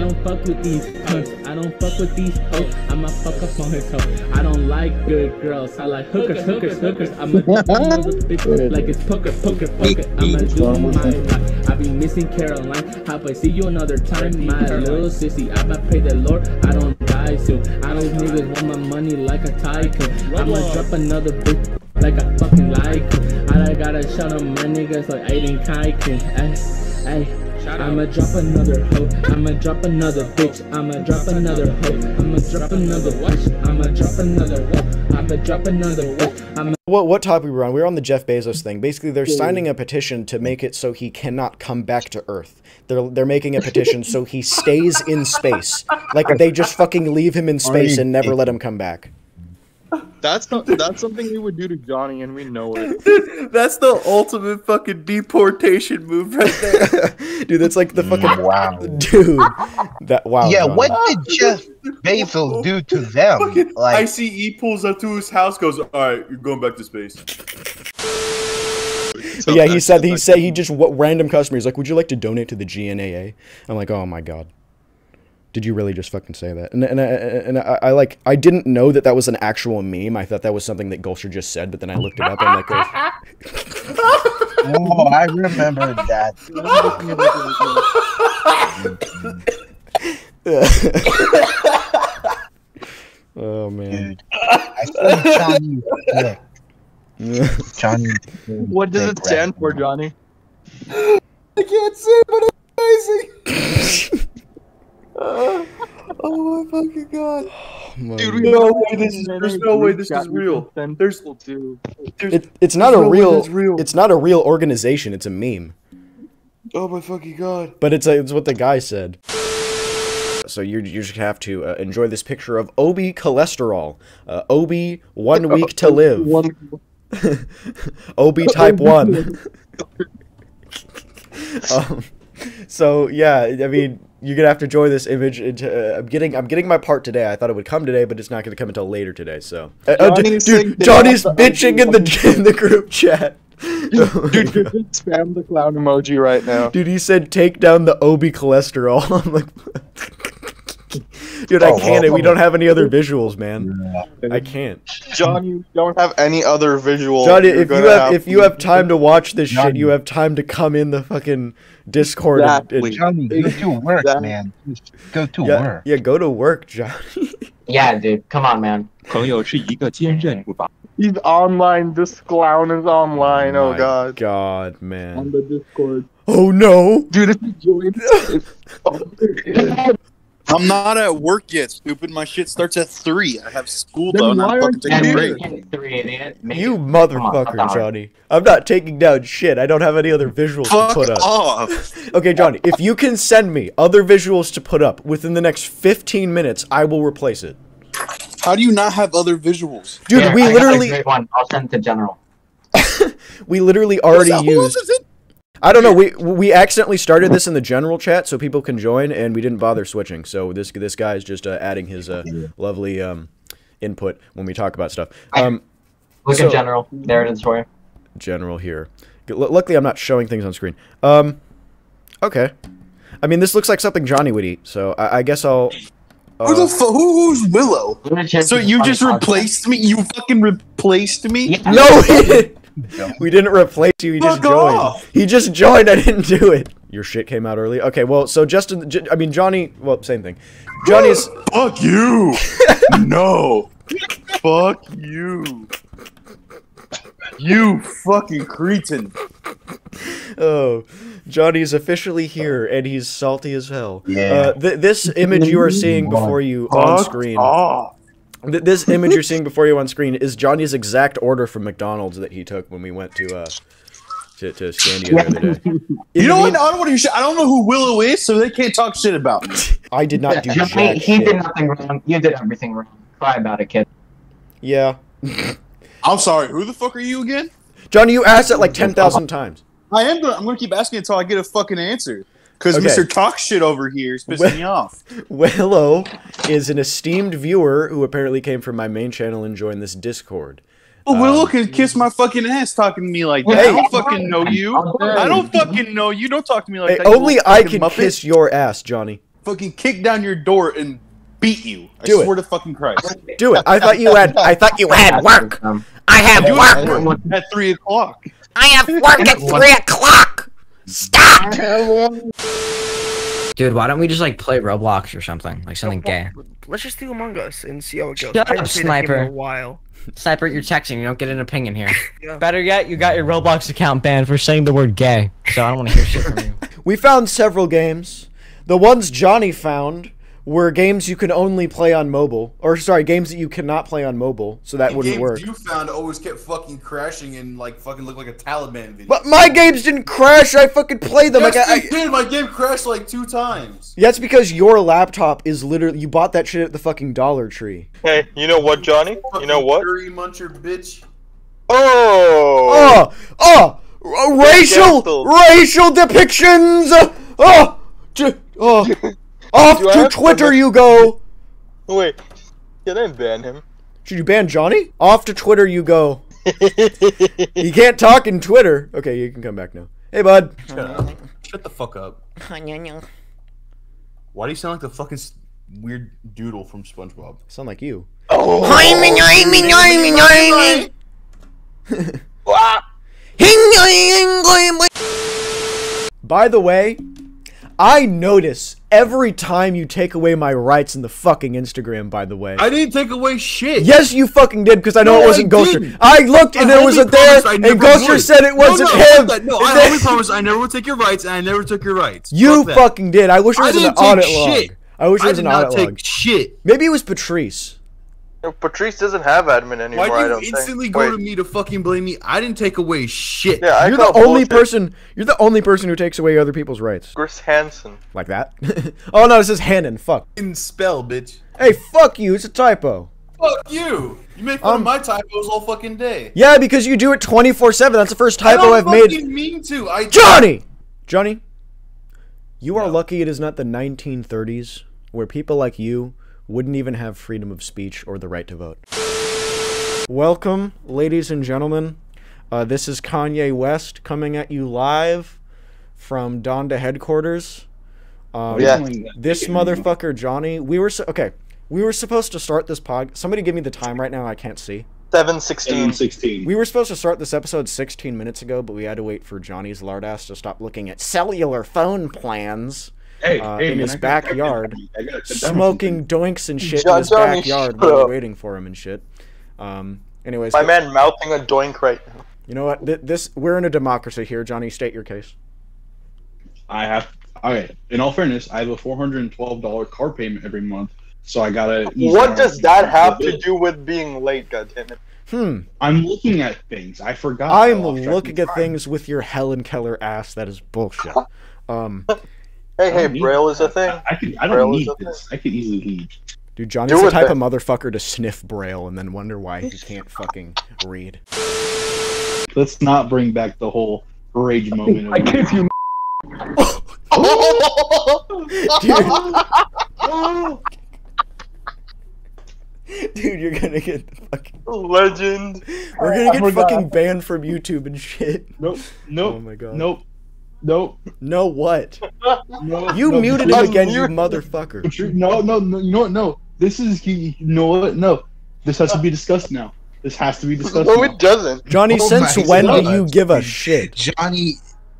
[SPEAKER 18] I don't fuck with these punks. I don't fuck with these hoes. I'ma fuck up on his hoe. I don't like good girls. I like hookers, hookers, hookers. I'ma do another bitch like it's poker, poker, poker. I'ma do my life. I be missing Caroline. Hope I see you another time, my little sissy. I'ma pray the Lord. I don't die soon. I don't niggas want my money like a tycoon. I'ma drop another bitch like I fucking like. her. I gotta shout out my niggas like Aiden Kaiken. Ay, ay. I'ma drop another hoe. I'ma drop another bitch. I'ma drop another hoe. I'ma drop another what? I'ma drop another what? I'ma drop another what?
[SPEAKER 1] What what topic we were on? We were on the Jeff Bezos thing. Basically, they're signing a petition to make it so he cannot come back to Earth. They're they're making a petition so he stays in space. Like they just fucking leave him in space and never let him come back.
[SPEAKER 6] That's not, that's something we would do to Johnny, and we know it.
[SPEAKER 25] That's the ultimate fucking deportation move right there.
[SPEAKER 1] Dude, that's like the fucking mm, wow. Dude, that wow.
[SPEAKER 3] yeah,
[SPEAKER 1] John.
[SPEAKER 3] what did Jeff Bezos do to them?
[SPEAKER 25] Fucking
[SPEAKER 3] Like,
[SPEAKER 25] ICE pulls up to his house, goes, "All right, you're going back to space."
[SPEAKER 1] But yeah, he said he said he just what random customer. He's like, "Would you like to donate to the GNAA?" I'm like, "Oh my god." Did you really just fucking say that? And and I, and I, I like I didn't know that that was an actual meme. I thought that was something that Gulsher just said, but then I looked it up. and I'm like, oh,
[SPEAKER 3] oh, I remember that.
[SPEAKER 1] oh man.
[SPEAKER 3] I Johnny. Johnny.
[SPEAKER 6] What does it stand for, Johnny?
[SPEAKER 25] I can't say, but it's amazing. Oh my fucking god. Dude, we no way this is, there's no way this is real. There's, there's
[SPEAKER 1] It, it's not a
[SPEAKER 25] no
[SPEAKER 1] real,
[SPEAKER 25] that's real.
[SPEAKER 1] It's not a real organization. It's a meme.
[SPEAKER 25] oh my fucking god.
[SPEAKER 1] But it's, a, it's what the guy said. So you you just have to uh, enjoy this picture of Obi cholesterol. Uh, Obi one week to live. Obi type one. um, so yeah, I mean, you're gonna have to enjoy this image. Into, uh, I'm getting I'm getting my part today. I thought it would come today, but it's not gonna come until later today. So, uh, uh,
[SPEAKER 6] Johnny's saying
[SPEAKER 1] dude, Johnny's bitching in the in the group chat.
[SPEAKER 6] Dude, spam the clown emoji right now.
[SPEAKER 1] Dude, he said take down the Obi cholesterol. I'm like, dude, I
[SPEAKER 6] Oh,
[SPEAKER 1] can't.
[SPEAKER 6] well,
[SPEAKER 1] we don't have any other visuals, man. I can't.
[SPEAKER 6] Johnny, you don't have any other visual.
[SPEAKER 1] Johnny,
[SPEAKER 6] You're
[SPEAKER 1] if you
[SPEAKER 6] gonna
[SPEAKER 1] have if you have time to watch this shit, you have time to come in the fucking Discord. and- and-
[SPEAKER 3] Johnny, go to work, man. Go to
[SPEAKER 1] yeah,
[SPEAKER 3] work.
[SPEAKER 1] yeah, go to work, Johnny.
[SPEAKER 26] Yeah, dude, come on, man.
[SPEAKER 7] 朋友是一个坚韧不拔。
[SPEAKER 6] He's online. This clown is online. Oh
[SPEAKER 1] My
[SPEAKER 6] god.
[SPEAKER 1] God, man.
[SPEAKER 6] On the Discord.
[SPEAKER 1] Oh no,
[SPEAKER 6] dude! If you join,
[SPEAKER 2] I'm not at work yet, stupid. My shit starts at three. I have school
[SPEAKER 6] Then
[SPEAKER 2] though, and I'm
[SPEAKER 6] aren't
[SPEAKER 2] fucking taking a
[SPEAKER 6] you
[SPEAKER 2] break.
[SPEAKER 26] Three idiot.
[SPEAKER 1] You
[SPEAKER 26] it- on,
[SPEAKER 1] motherfucker. Johnny. I'm not taking down shit. I don't have any other visuals
[SPEAKER 2] Fuck
[SPEAKER 1] to put up.
[SPEAKER 2] off.
[SPEAKER 1] Okay, Johnny, if you can send me other visuals to put up within the next 15 minutes, I will replace it.
[SPEAKER 2] How do you not have other visuals?
[SPEAKER 1] Dude,
[SPEAKER 26] Here,
[SPEAKER 1] we
[SPEAKER 26] I got a
[SPEAKER 1] literally
[SPEAKER 26] great one. I'll send to general.
[SPEAKER 1] we literally already used
[SPEAKER 2] is it?
[SPEAKER 1] I don't know. We we accidentally started this in the general chat so people can join, and we didn't bother switching. So this this guy is just uh, adding his uh, lovely um, input when we talk about stuff. Um,
[SPEAKER 26] Look
[SPEAKER 1] so-
[SPEAKER 26] at general. There it is for you.
[SPEAKER 1] general here. G- Luckily, I'm not showing things on screen. Um, okay. I mean, this looks like something Johnny would eat, so I, I guess I'll.
[SPEAKER 2] Who the
[SPEAKER 1] Uh,
[SPEAKER 2] fu- who, who's Willow? So you just replaced me? You fucking replaced me?
[SPEAKER 1] no, he didn't. We didn't replace you. He just
[SPEAKER 2] Fuck
[SPEAKER 1] joined.
[SPEAKER 2] off.
[SPEAKER 1] He just joined. I didn't do it. Your shit came out early. Okay, well, so Justin, J- I mean Johnny. Well, same thing. Johnny's.
[SPEAKER 2] Fuck you. no. Fuck you. You fucking cretin.
[SPEAKER 1] Oh, Johnny's officially here, and he's salty as hell.
[SPEAKER 2] Yeah.
[SPEAKER 1] Uh, th- this image you are seeing before you on screen.
[SPEAKER 2] off.
[SPEAKER 1] Th- this image you're seeing before you on screen is Johnny's exact order from McDonald's that he took when we went to uh to, to Scandia the other day.
[SPEAKER 2] You know what? I don't want to hear shit. I don't know who Willow is, so they can't talk shit about me.
[SPEAKER 1] I did not do
[SPEAKER 26] Johnny,
[SPEAKER 1] jack
[SPEAKER 26] he did nothing wrong. You did everything wrong. Cry about it, kid.
[SPEAKER 1] Yeah.
[SPEAKER 2] I'm sorry. Who the fuck are you again?
[SPEAKER 1] Johnny, you asked it like ten thousand times.
[SPEAKER 15] I am gonna. I'm gonna keep asking until I get a fucking answer. Because
[SPEAKER 1] Okay.
[SPEAKER 15] Mr. Talk Shit over here is pissing me off.
[SPEAKER 1] Willow is an esteemed viewer who apparently came from my main channel and joined this Discord.
[SPEAKER 15] Oh, Willow um, can kiss my fucking ass talking to me like that.
[SPEAKER 1] Hey.
[SPEAKER 15] I don't fucking know you. I don't fucking know you. Don't talk to me like
[SPEAKER 1] Hey,
[SPEAKER 15] that.
[SPEAKER 1] only I can
[SPEAKER 15] Muppet.
[SPEAKER 1] kiss your ass, Johnny.
[SPEAKER 15] Fucking kick down your door and beat you. I
[SPEAKER 1] Do it.
[SPEAKER 15] swear to fucking Christ.
[SPEAKER 1] Do it. I thought you had. I thought you had work. Um, I have work.
[SPEAKER 15] at three o'clock.
[SPEAKER 1] I have work at three o'clock. Stop.
[SPEAKER 26] Dude, why don't we just like play Roblox or something? Like something gay.
[SPEAKER 27] Let's just do Among Us and see how it goes.
[SPEAKER 26] Shut
[SPEAKER 27] I
[SPEAKER 26] up,
[SPEAKER 27] haven't played that game in
[SPEAKER 26] sniper.
[SPEAKER 27] a while.
[SPEAKER 26] Sniper, you're texting. You don't get an opinion here.
[SPEAKER 27] Yeah.
[SPEAKER 26] Better yet, you got your Roblox account banned for saying the word gay. So I don't want to hear shit from you.
[SPEAKER 1] We found several games. The ones Johnny found were games you can only play on mobile, or sorry, games that you cannot play on mobile, so that
[SPEAKER 2] The
[SPEAKER 1] wouldn't
[SPEAKER 2] games
[SPEAKER 1] work.
[SPEAKER 2] you found always kept fucking crashing and like fucking look like a Taliban video.
[SPEAKER 1] But my games didn't crash. I fucking played them.
[SPEAKER 2] yes,
[SPEAKER 1] like, I,
[SPEAKER 2] they did. My game crashed like two times.
[SPEAKER 1] Yeah, it's because your laptop is literally you bought that shit at the fucking Dollar Tree.
[SPEAKER 13] Hey, you know what, Johnny? You know what?
[SPEAKER 2] Curry muncher, bitch.
[SPEAKER 13] Oh!
[SPEAKER 1] Oh, oh, racial, racial depictions. Oh, j- oh, off
[SPEAKER 13] Do
[SPEAKER 1] to Twitter
[SPEAKER 13] permission-
[SPEAKER 1] you go.
[SPEAKER 13] Wait, can I ban him?
[SPEAKER 1] Should you ban Johnny? Off to Twitter you go. you can't talk in Twitter. Okay, you can come back now. Hey, bud.
[SPEAKER 2] Shut. Shut the fuck up. Why do you sound like the fucking weird doodle from SpongeBob?
[SPEAKER 1] Sound like you.
[SPEAKER 13] Oh!
[SPEAKER 1] By the way, I notice every time you take away my rights in the fucking Instagram. By the way,
[SPEAKER 2] I didn't take away shit.
[SPEAKER 1] Yes, you fucking did because I know
[SPEAKER 2] No,
[SPEAKER 1] it wasn't
[SPEAKER 2] I
[SPEAKER 1] Ghoster.
[SPEAKER 2] didn't.
[SPEAKER 1] I looked and
[SPEAKER 2] I
[SPEAKER 1] it wasn't there, and Ghoster
[SPEAKER 2] would.
[SPEAKER 1] said it wasn't
[SPEAKER 2] no,
[SPEAKER 1] him.
[SPEAKER 2] that. No, I only promised I never would take your rights, and I never took your rights.
[SPEAKER 1] You
[SPEAKER 2] Fuck
[SPEAKER 1] fucking did. I wish it
[SPEAKER 2] I
[SPEAKER 1] was an
[SPEAKER 2] didn't take
[SPEAKER 1] audit
[SPEAKER 2] shit.
[SPEAKER 1] log. I wish it
[SPEAKER 2] I
[SPEAKER 1] was
[SPEAKER 2] did
[SPEAKER 1] an
[SPEAKER 2] not
[SPEAKER 1] audit
[SPEAKER 2] take
[SPEAKER 1] log.
[SPEAKER 2] shit.
[SPEAKER 1] Maybe it was Patrice.
[SPEAKER 13] No, Patrice doesn't have admin anymore.
[SPEAKER 2] Why
[SPEAKER 13] I
[SPEAKER 2] do
[SPEAKER 13] don't
[SPEAKER 2] you
[SPEAKER 13] think.
[SPEAKER 2] instantly go
[SPEAKER 13] Wait,
[SPEAKER 2] to me to fucking blame me? I didn't take away shit.
[SPEAKER 13] Yeah, I
[SPEAKER 1] you're the only
[SPEAKER 13] bullshit.
[SPEAKER 1] person. You're the only person who takes away other people's rights.
[SPEAKER 13] Chris Hansen.
[SPEAKER 1] Like that? oh no, this is Hannon. Fuck.
[SPEAKER 2] In spell, bitch.
[SPEAKER 1] Hey, fuck you. It's a typo.
[SPEAKER 2] Fuck you. You make fun
[SPEAKER 1] Um,
[SPEAKER 2] of my typos all fucking day.
[SPEAKER 1] Yeah, because you do it 24/7. That's the first
[SPEAKER 2] I
[SPEAKER 1] typo
[SPEAKER 2] don't
[SPEAKER 1] I've made.
[SPEAKER 2] fucking mean to. I
[SPEAKER 1] Johnny! Johnny, you are lucky it is not the 1930s where people like you wouldn't even have freedom of speech or the right to vote. Welcome, ladies and gentlemen. Uh, this is Kanye West coming at you live from Donda headquarters. Um,
[SPEAKER 13] Yeah.
[SPEAKER 1] This motherfucker, Johnny. We were so, okay. We were supposed to start this pod. Somebody give me the time right now. I can't see.
[SPEAKER 13] Seven sixteen.
[SPEAKER 28] sixteen.
[SPEAKER 1] We were supposed to start this episode 16 minutes ago, but we had to wait for Johnny's lard ass to stop looking at cellular phone plans
[SPEAKER 28] Hey,
[SPEAKER 1] uh,
[SPEAKER 28] hey,
[SPEAKER 1] in
[SPEAKER 28] man,
[SPEAKER 1] his
[SPEAKER 28] I
[SPEAKER 1] backyard,
[SPEAKER 28] I gotta cut down
[SPEAKER 1] smoking doinks and shit in his
[SPEAKER 13] Johnny,
[SPEAKER 1] backyard while we're
[SPEAKER 13] up.
[SPEAKER 1] waiting for him and shit. Um, anyways,
[SPEAKER 13] My man mouthing a doink right now.
[SPEAKER 1] you know what? Th- This we're in a democracy here, Johnny. State your case.
[SPEAKER 28] I have okay. In all fairness, I have a four hundred and twelve dollar car payment every month, so I gotta.
[SPEAKER 13] What does that have to do with being late? Goddammit.
[SPEAKER 1] Hmm.
[SPEAKER 28] I'm looking at things. I forgot.
[SPEAKER 1] I'm
[SPEAKER 28] I lost track of
[SPEAKER 1] looking at
[SPEAKER 28] time.
[SPEAKER 1] things with your Helen Keller ass. That is bullshit. Um,
[SPEAKER 13] Hey, hey, Braille is a thing.
[SPEAKER 28] I, I could. I don't
[SPEAKER 13] is
[SPEAKER 28] need
[SPEAKER 13] a thing.
[SPEAKER 28] I could easily leave.
[SPEAKER 1] dude, Johnny's
[SPEAKER 13] Do
[SPEAKER 1] the type
[SPEAKER 13] then.
[SPEAKER 1] of motherfucker to sniff braille and then wonder why he can't fucking read.
[SPEAKER 28] Let's not bring back the whole rage moment. I kiss you.
[SPEAKER 1] Dude, you're gonna get fucking.
[SPEAKER 13] Legend.
[SPEAKER 1] We're
[SPEAKER 28] I
[SPEAKER 1] gonna get
[SPEAKER 28] forgot.
[SPEAKER 1] fucking banned from YouTube and shit.
[SPEAKER 28] Nope. Nope.
[SPEAKER 1] Oh my god.
[SPEAKER 28] Nope. Nope.
[SPEAKER 1] No what?
[SPEAKER 28] No.
[SPEAKER 1] You
[SPEAKER 28] no,
[SPEAKER 1] muted him again, you motherfucker.
[SPEAKER 28] No, no, no. You know what? No. This is. You you know what? No. This has to be discussed now. This has to be discussed.
[SPEAKER 13] No,
[SPEAKER 28] now.
[SPEAKER 13] it doesn't.
[SPEAKER 1] Johnny,
[SPEAKER 16] Oh
[SPEAKER 1] since
[SPEAKER 16] my
[SPEAKER 1] when do you give a shit?
[SPEAKER 16] Johnny,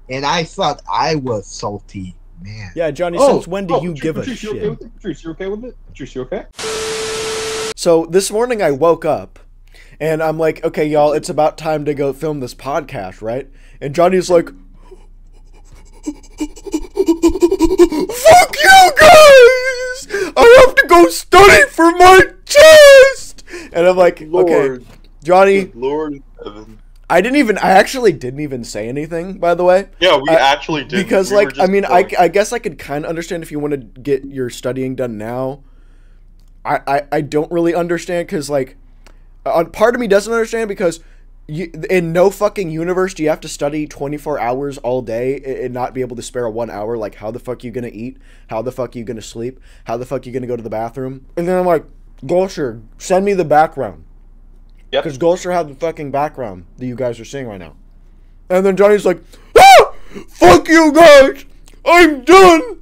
[SPEAKER 16] and I thought I was salty, man.
[SPEAKER 1] Yeah, Johnny,
[SPEAKER 28] Oh,
[SPEAKER 1] since when do
[SPEAKER 28] oh,
[SPEAKER 1] you
[SPEAKER 28] Patrice,
[SPEAKER 1] give a
[SPEAKER 28] Patrice, you okay
[SPEAKER 1] shit?
[SPEAKER 28] with it? Patrice, you okay with it? Patrice, you okay?
[SPEAKER 1] So this morning I woke up and I'm like, okay, y'all, it's about time to go film this podcast, right? And Johnny's like, Fuck you guys! I have to go study for my test! And I'm like, okay,
[SPEAKER 13] Lord.
[SPEAKER 1] Johnny,
[SPEAKER 13] Lord heaven.
[SPEAKER 1] I didn't even, I actually didn't even say anything, by the way.
[SPEAKER 13] Yeah, we
[SPEAKER 1] Uh,
[SPEAKER 13] actually did.
[SPEAKER 1] Because,
[SPEAKER 13] We
[SPEAKER 1] like, I mean, I, I, guess I could kind of understand if you want to get your studying done now. I, I, I don't really understand because, like, uh, part of me doesn't understand because You, in no fucking universe do you have to study 24 hours all day and not be able to spare one hour like how the fuck are you gonna eat? How the fuck are you gonna sleep? How the fuck are you gonna go to the bathroom? And then i'm like gulsher send me the background.
[SPEAKER 29] Yep.
[SPEAKER 1] because gulsher had the fucking background that you guys are seeing right now. And then johnny's like ah! fuck you guys! I'm done!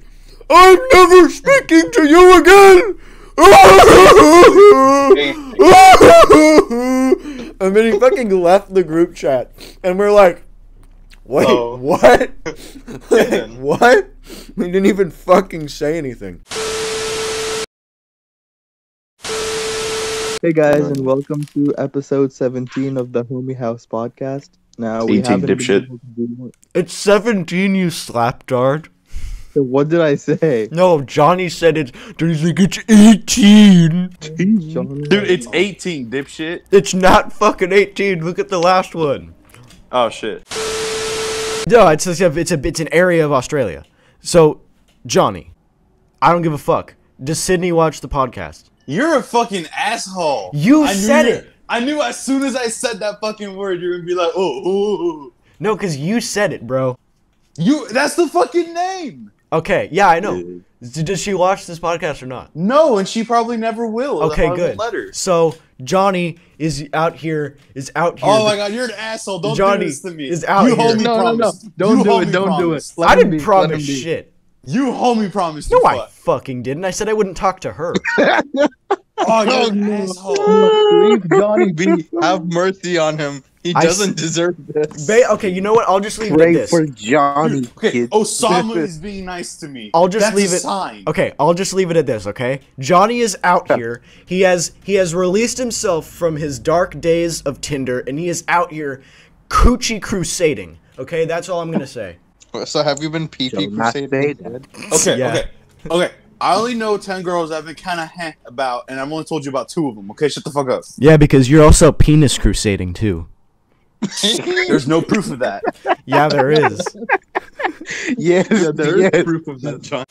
[SPEAKER 1] I'm never speaking to you again and then he fucking left the group chat, and we're like, "Wait,
[SPEAKER 29] Oh.
[SPEAKER 1] what? Like, what?" We didn't even fucking say anything.
[SPEAKER 6] Hey guys, and welcome to episode 17 of the Homie House podcast. Now we
[SPEAKER 2] 18,
[SPEAKER 6] haven't
[SPEAKER 2] dipshit.
[SPEAKER 6] able to do one-
[SPEAKER 1] It's seventeen, you slapdard.
[SPEAKER 6] So what did I say?
[SPEAKER 1] No, Johnny said it. Johnny's like it's eighteen.
[SPEAKER 2] Dude, it's 18, dipshit.
[SPEAKER 1] It's not fucking eighteen. Look at the last one.
[SPEAKER 2] Oh shit.
[SPEAKER 1] No, it's it's a, it's a it's an area of Australia. So, Johnny, I don't give a fuck. Does Sydney watch the podcast?
[SPEAKER 2] You're a fucking asshole.
[SPEAKER 1] You
[SPEAKER 2] I
[SPEAKER 1] said it.
[SPEAKER 2] I knew as soon as I said that fucking word, you're gonna be like, oh, oh, oh, oh.
[SPEAKER 1] No, cause you said it, bro.
[SPEAKER 2] You. That's the fucking name.
[SPEAKER 1] Okay, yeah, I know. D- Does she watch this podcast or not?
[SPEAKER 2] No, and she probably never will.
[SPEAKER 1] Okay,
[SPEAKER 2] why I won't
[SPEAKER 1] good.
[SPEAKER 2] Let her.
[SPEAKER 1] So Johnny is out here. Is out here.
[SPEAKER 2] Oh my god, you're an asshole. Don't
[SPEAKER 1] Johnny
[SPEAKER 2] do this to me.
[SPEAKER 1] is out
[SPEAKER 2] you
[SPEAKER 1] here.
[SPEAKER 2] homie
[SPEAKER 1] No, no, no.
[SPEAKER 2] promised.
[SPEAKER 6] Don't
[SPEAKER 2] you
[SPEAKER 6] do it, don't do it. Let
[SPEAKER 1] I didn't
[SPEAKER 6] be,
[SPEAKER 1] promise shit.
[SPEAKER 2] You homie promised.
[SPEAKER 1] No,
[SPEAKER 2] to
[SPEAKER 1] I
[SPEAKER 2] fuck.
[SPEAKER 1] fucking didn't. I said I wouldn't talk to her.
[SPEAKER 2] Oh, oh, you're asshole.
[SPEAKER 6] Leave Johnny be. Have mercy on him. He doesn't
[SPEAKER 1] s-
[SPEAKER 6] deserve this.
[SPEAKER 1] Ba- okay, you know what? I'll just leave it at
[SPEAKER 3] Pray
[SPEAKER 1] this.
[SPEAKER 3] for Johnny,
[SPEAKER 2] Okay,
[SPEAKER 3] kid.
[SPEAKER 2] Osama is being nice to me.
[SPEAKER 1] I'll just
[SPEAKER 2] That's
[SPEAKER 1] leave
[SPEAKER 2] a
[SPEAKER 1] it.
[SPEAKER 2] Sign.
[SPEAKER 1] Okay, I'll just leave it at this. Okay, Johnny is out here. He has he has released himself from his dark days of Tinder, and he is out here, coochie crusading. Okay, that's all I'm gonna say.
[SPEAKER 6] So have you been pee pee
[SPEAKER 3] Shall not say
[SPEAKER 6] crusading?
[SPEAKER 2] Okay,
[SPEAKER 1] Yeah.
[SPEAKER 2] okay, okay. I only know ten girls I've been kind of heh about, and I've only told you about two of them. Okay, shut the fuck up.
[SPEAKER 1] Yeah, because you're also penis crusading too.
[SPEAKER 2] There's no proof of that.
[SPEAKER 1] Yeah, there is.
[SPEAKER 3] Yes,
[SPEAKER 6] Yeah, there is
[SPEAKER 3] yes.
[SPEAKER 6] proof of that, John.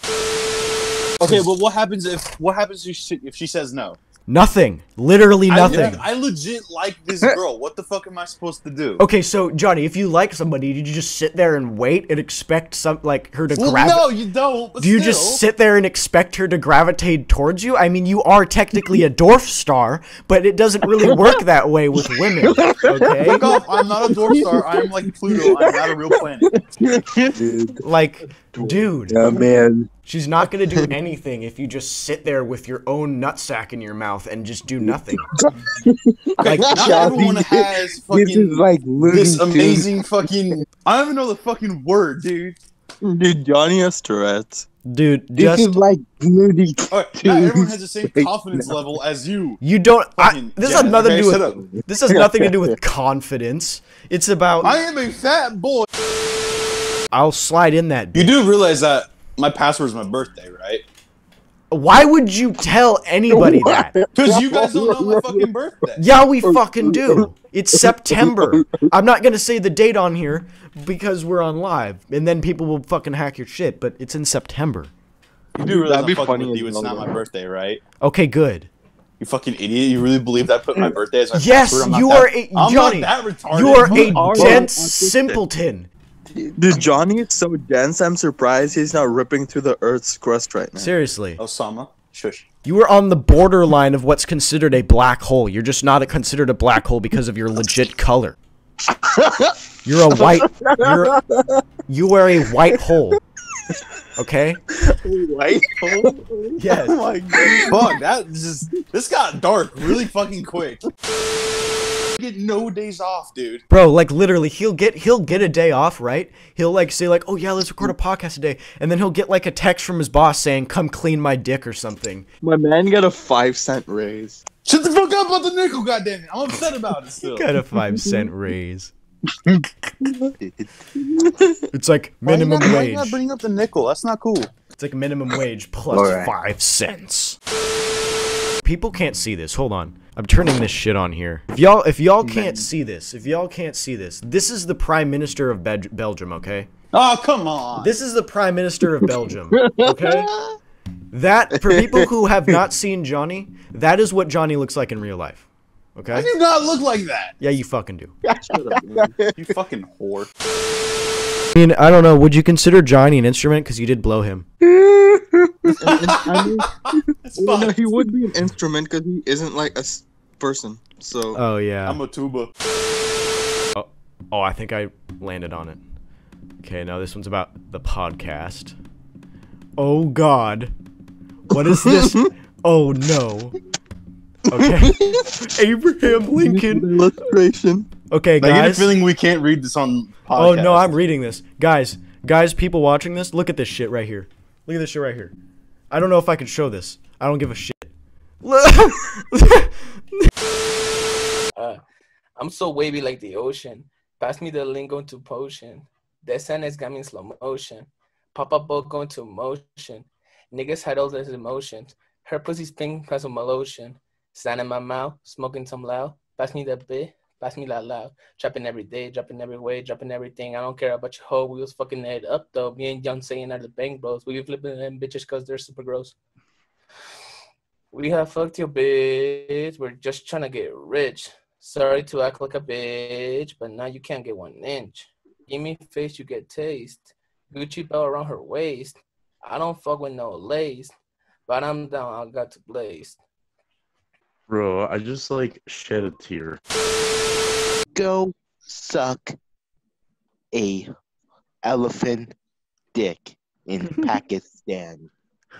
[SPEAKER 2] Okay, but what happens if what happens if she, if she says no?
[SPEAKER 1] Nothing. Literally
[SPEAKER 2] I-
[SPEAKER 1] nothing.
[SPEAKER 2] I, legit like this girl. What the fuck am I supposed to do?
[SPEAKER 1] Okay, so Johnny, if you like somebody, did you just sit there and wait and expect some like her to
[SPEAKER 2] Well,
[SPEAKER 1] gravitate?
[SPEAKER 2] no, you don't. But
[SPEAKER 1] Do you just sit there and expect her to gravitate towards you? I mean, you are technically a dwarf star, but it doesn't really work that way with women. Okay?
[SPEAKER 2] Fuck off! I'm not a dwarf star. I'm like Pluto. I'm not a real planet.
[SPEAKER 1] Like, dude,
[SPEAKER 3] Yeah, man.
[SPEAKER 1] she's not gonna do anything if you just sit there with your own nutsack in your mouth and just do nothing.
[SPEAKER 2] Okay, not everyone has
[SPEAKER 3] This
[SPEAKER 2] fucking
[SPEAKER 3] is like
[SPEAKER 2] this
[SPEAKER 3] Tunes.
[SPEAKER 2] amazing fucking. I don't even know the fucking word, dude.
[SPEAKER 6] Dude, Johnny has Tourette's.
[SPEAKER 1] Dude,
[SPEAKER 3] This
[SPEAKER 1] just
[SPEAKER 3] is like Looney
[SPEAKER 2] Alright, not everyone has the same
[SPEAKER 3] Tunes.
[SPEAKER 2] confidence level as you.
[SPEAKER 1] you don't. I, this
[SPEAKER 2] Jack,
[SPEAKER 1] has nothing
[SPEAKER 2] okay,
[SPEAKER 1] to do with. This has nothing to do with confidence. It's about.
[SPEAKER 2] I am a fat boy.
[SPEAKER 1] I'll slide in that.
[SPEAKER 2] You do realize that my password is my birthday, right?
[SPEAKER 1] Why would you tell anybody that?
[SPEAKER 2] Because you guys don't know my fucking birthday.
[SPEAKER 1] Yeah, we fucking do. It's September. I'm not gonna say the date on here because we're on live, and then people will fucking hack your shit. But it's in September.
[SPEAKER 2] You do realize
[SPEAKER 6] That'd be
[SPEAKER 2] I'm fucking
[SPEAKER 6] funny
[SPEAKER 2] with you. It's not my birthday, right?
[SPEAKER 1] Okay, good.
[SPEAKER 2] You fucking idiot. You really believe that I put my birthday as my
[SPEAKER 1] Yes,
[SPEAKER 2] password? I'm not
[SPEAKER 1] you
[SPEAKER 2] that-
[SPEAKER 1] are a
[SPEAKER 2] I'm
[SPEAKER 1] Johnny.
[SPEAKER 2] not that retarded.
[SPEAKER 1] You are a dense simpleton.
[SPEAKER 6] Dude, Johnny is so dense. I'm surprised he's not ripping through the Earth's crust right now.
[SPEAKER 1] Seriously,
[SPEAKER 2] Osama, shush.
[SPEAKER 1] you are on the borderline of what's considered a black hole. You're just not considered a black hole because of your legit color. You're a white. You're you are a white hole. Okay.
[SPEAKER 6] White hole?
[SPEAKER 1] Yes.
[SPEAKER 2] Oh my god. Fuck, that just this got dark really fucking quick. Get no days off, dude.
[SPEAKER 1] Bro, like literally, he'll get he'll get a day off, right? He'll like say like, "Oh yeah, let's record a podcast today," and then he'll get like a text from his boss saying, "Come clean my dick" or something.
[SPEAKER 6] My man got a five cent raise.
[SPEAKER 2] Shut the fuck up about the nickel, goddamn it! I'm upset about it still.
[SPEAKER 1] Got a five cent raise. It's like minimum
[SPEAKER 2] not- why you
[SPEAKER 1] wage.
[SPEAKER 2] not bring up the nickel? That's not cool.
[SPEAKER 1] It's like minimum wage plus
[SPEAKER 3] Alright.
[SPEAKER 1] five cents. People can't see this. Hold on. I'm turning this shit on here. If y'all if y'all can't see this, if y'all can't see this, this is the Prime Minister of Bel- Belgium, okay?
[SPEAKER 2] Oh come on.
[SPEAKER 1] This is the Prime Minister of Belgium, okay? That for people who have not seen Johnny, that is what Johnny looks like in real life.
[SPEAKER 30] Okay.
[SPEAKER 31] I do not look like that.
[SPEAKER 30] Yeah, you fucking do.
[SPEAKER 31] you fucking whore.
[SPEAKER 30] I mean, I don't know. Would you consider Johnny an instrument? Because you did blow him.
[SPEAKER 32] I mean, well, no, he would be an instrument because he isn't like a person. So.
[SPEAKER 30] Oh yeah.
[SPEAKER 31] I'm a tuba.
[SPEAKER 30] Oh, oh, I think I landed on it. Okay, now this one's about the podcast. Oh God, what is this? oh no. Okay. Abraham Lincoln.
[SPEAKER 31] Illustration.
[SPEAKER 30] Okay, guys.
[SPEAKER 31] I get a feeling we can't read this on podcast.
[SPEAKER 30] Oh no, I'm reading this. Guys, guys, people watching this, look at this shit right here. Look at this shit right here. I don't know if I can show this. I don't give a shit.
[SPEAKER 33] Uh, I'm so wavy like the ocean. Pass me the lingo to potion. The SNS got me in slow motion. Pop up boat going to motion. Niggas had all those emotions. Her pussy's pink cause of my lotion. Sand in my mouth, smoking some loud. Pass me the bit, pass me that loud. Dropping every day, dropping every way, dropping everything. I don't care about your hoe. We was fucking it up though. Me and Young saying are the bank bros. We be flipping them bitches cause they're super gross. We have fucked your bitch. We're just trying to get rich. Sorry to act like a bitch, but now you can't get one inch. Give me face, you get taste. Gucci belt around her waist. I don't fuck with no lace, but I'm down. I got to blaze.
[SPEAKER 10] Bro, I just like shed a tear.
[SPEAKER 3] Go suck a elephant dick in Pakistan.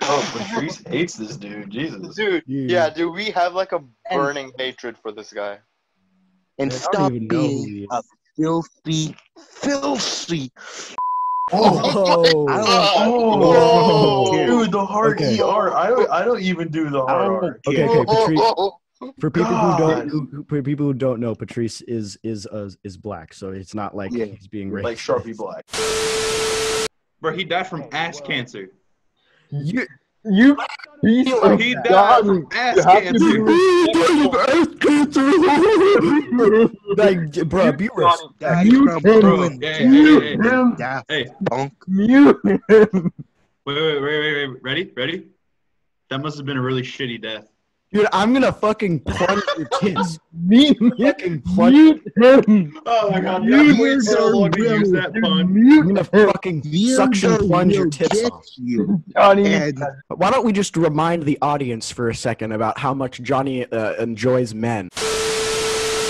[SPEAKER 31] Oh, Patrice hates this dude. Jesus.
[SPEAKER 34] Dude, yeah, dude, we have like a burning hatred for this guy.
[SPEAKER 3] And stop
[SPEAKER 34] even know who he
[SPEAKER 3] being a filthy, filthy.
[SPEAKER 10] Oh,
[SPEAKER 3] oh,
[SPEAKER 10] dude, the hard
[SPEAKER 3] Okay.
[SPEAKER 10] ER. I don't, I don't even do the hard R.
[SPEAKER 1] Okay, okay, Patrice.
[SPEAKER 34] Oh,
[SPEAKER 1] For people who don't, who, who- for people who don't know, Patrice is is uh, is black, so it's not like he's being racist.
[SPEAKER 10] Like Sharpie Black.
[SPEAKER 2] Bro, he died from ass cancer.
[SPEAKER 6] You, you piece
[SPEAKER 2] Bro,
[SPEAKER 6] of
[SPEAKER 2] he died
[SPEAKER 6] God.
[SPEAKER 2] from ass
[SPEAKER 6] You have
[SPEAKER 2] cancer.
[SPEAKER 1] like, bro, be rest.
[SPEAKER 6] You
[SPEAKER 2] Bro,
[SPEAKER 6] can
[SPEAKER 2] hey, hey,
[SPEAKER 6] mute
[SPEAKER 2] hey,
[SPEAKER 6] him.
[SPEAKER 2] hey, hey.
[SPEAKER 6] Mute him.
[SPEAKER 2] Wait, wait, wait, wait, wait. Ready? Ready? That must have been a really shitty death.
[SPEAKER 1] Dude, I'm gonna fucking plunge your tits.
[SPEAKER 6] Mute,
[SPEAKER 1] fucking plunge.
[SPEAKER 6] mute him.
[SPEAKER 2] Oh my god,
[SPEAKER 6] You
[SPEAKER 2] I've waited so long to use that pun.
[SPEAKER 1] I'm gonna fucking suction plunge your tits off.
[SPEAKER 6] Johnny,
[SPEAKER 1] Why don't we just remind the audience for a second about how much Johnny uh, enjoys men?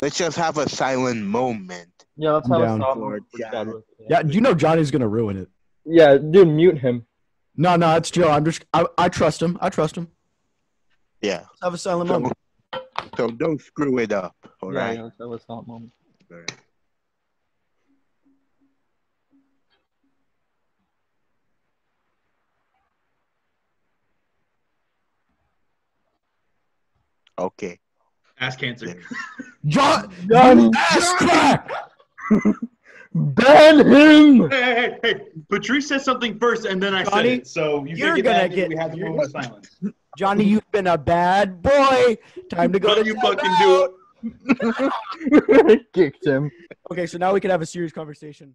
[SPEAKER 3] Let's just have a silent moment.
[SPEAKER 6] Yeah, let's
[SPEAKER 1] I'm
[SPEAKER 6] have
[SPEAKER 1] down.
[SPEAKER 6] a soft one for Chadwick.
[SPEAKER 1] Yeah, you know Johnny's gonna ruin it.
[SPEAKER 6] Yeah, dude, mute him.
[SPEAKER 1] No, no, it's Joe. I'm just, I, I trust him. I trust him.
[SPEAKER 3] Yeah.
[SPEAKER 1] Let's have a silent
[SPEAKER 3] So,
[SPEAKER 1] moment.
[SPEAKER 3] so don't screw it up. All
[SPEAKER 6] yeah,
[SPEAKER 3] right.
[SPEAKER 6] yeah, let's have a soft moment.
[SPEAKER 3] Okay.
[SPEAKER 2] Ass cancer.
[SPEAKER 1] John,
[SPEAKER 6] Johnny,
[SPEAKER 1] ass crack.
[SPEAKER 6] ban him.
[SPEAKER 2] Hey, hey, hey, hey. Patrice said something first, and then I said it. So you
[SPEAKER 1] you're
[SPEAKER 2] get
[SPEAKER 1] gonna
[SPEAKER 2] that,
[SPEAKER 1] get-
[SPEAKER 2] We have the moment of silence.
[SPEAKER 1] Johnny, you've been a bad boy. Time to go
[SPEAKER 2] Don't
[SPEAKER 1] to
[SPEAKER 2] you
[SPEAKER 1] timeout.
[SPEAKER 2] fucking do it.
[SPEAKER 6] Kicked him.
[SPEAKER 1] Okay, so now we can have a serious conversation.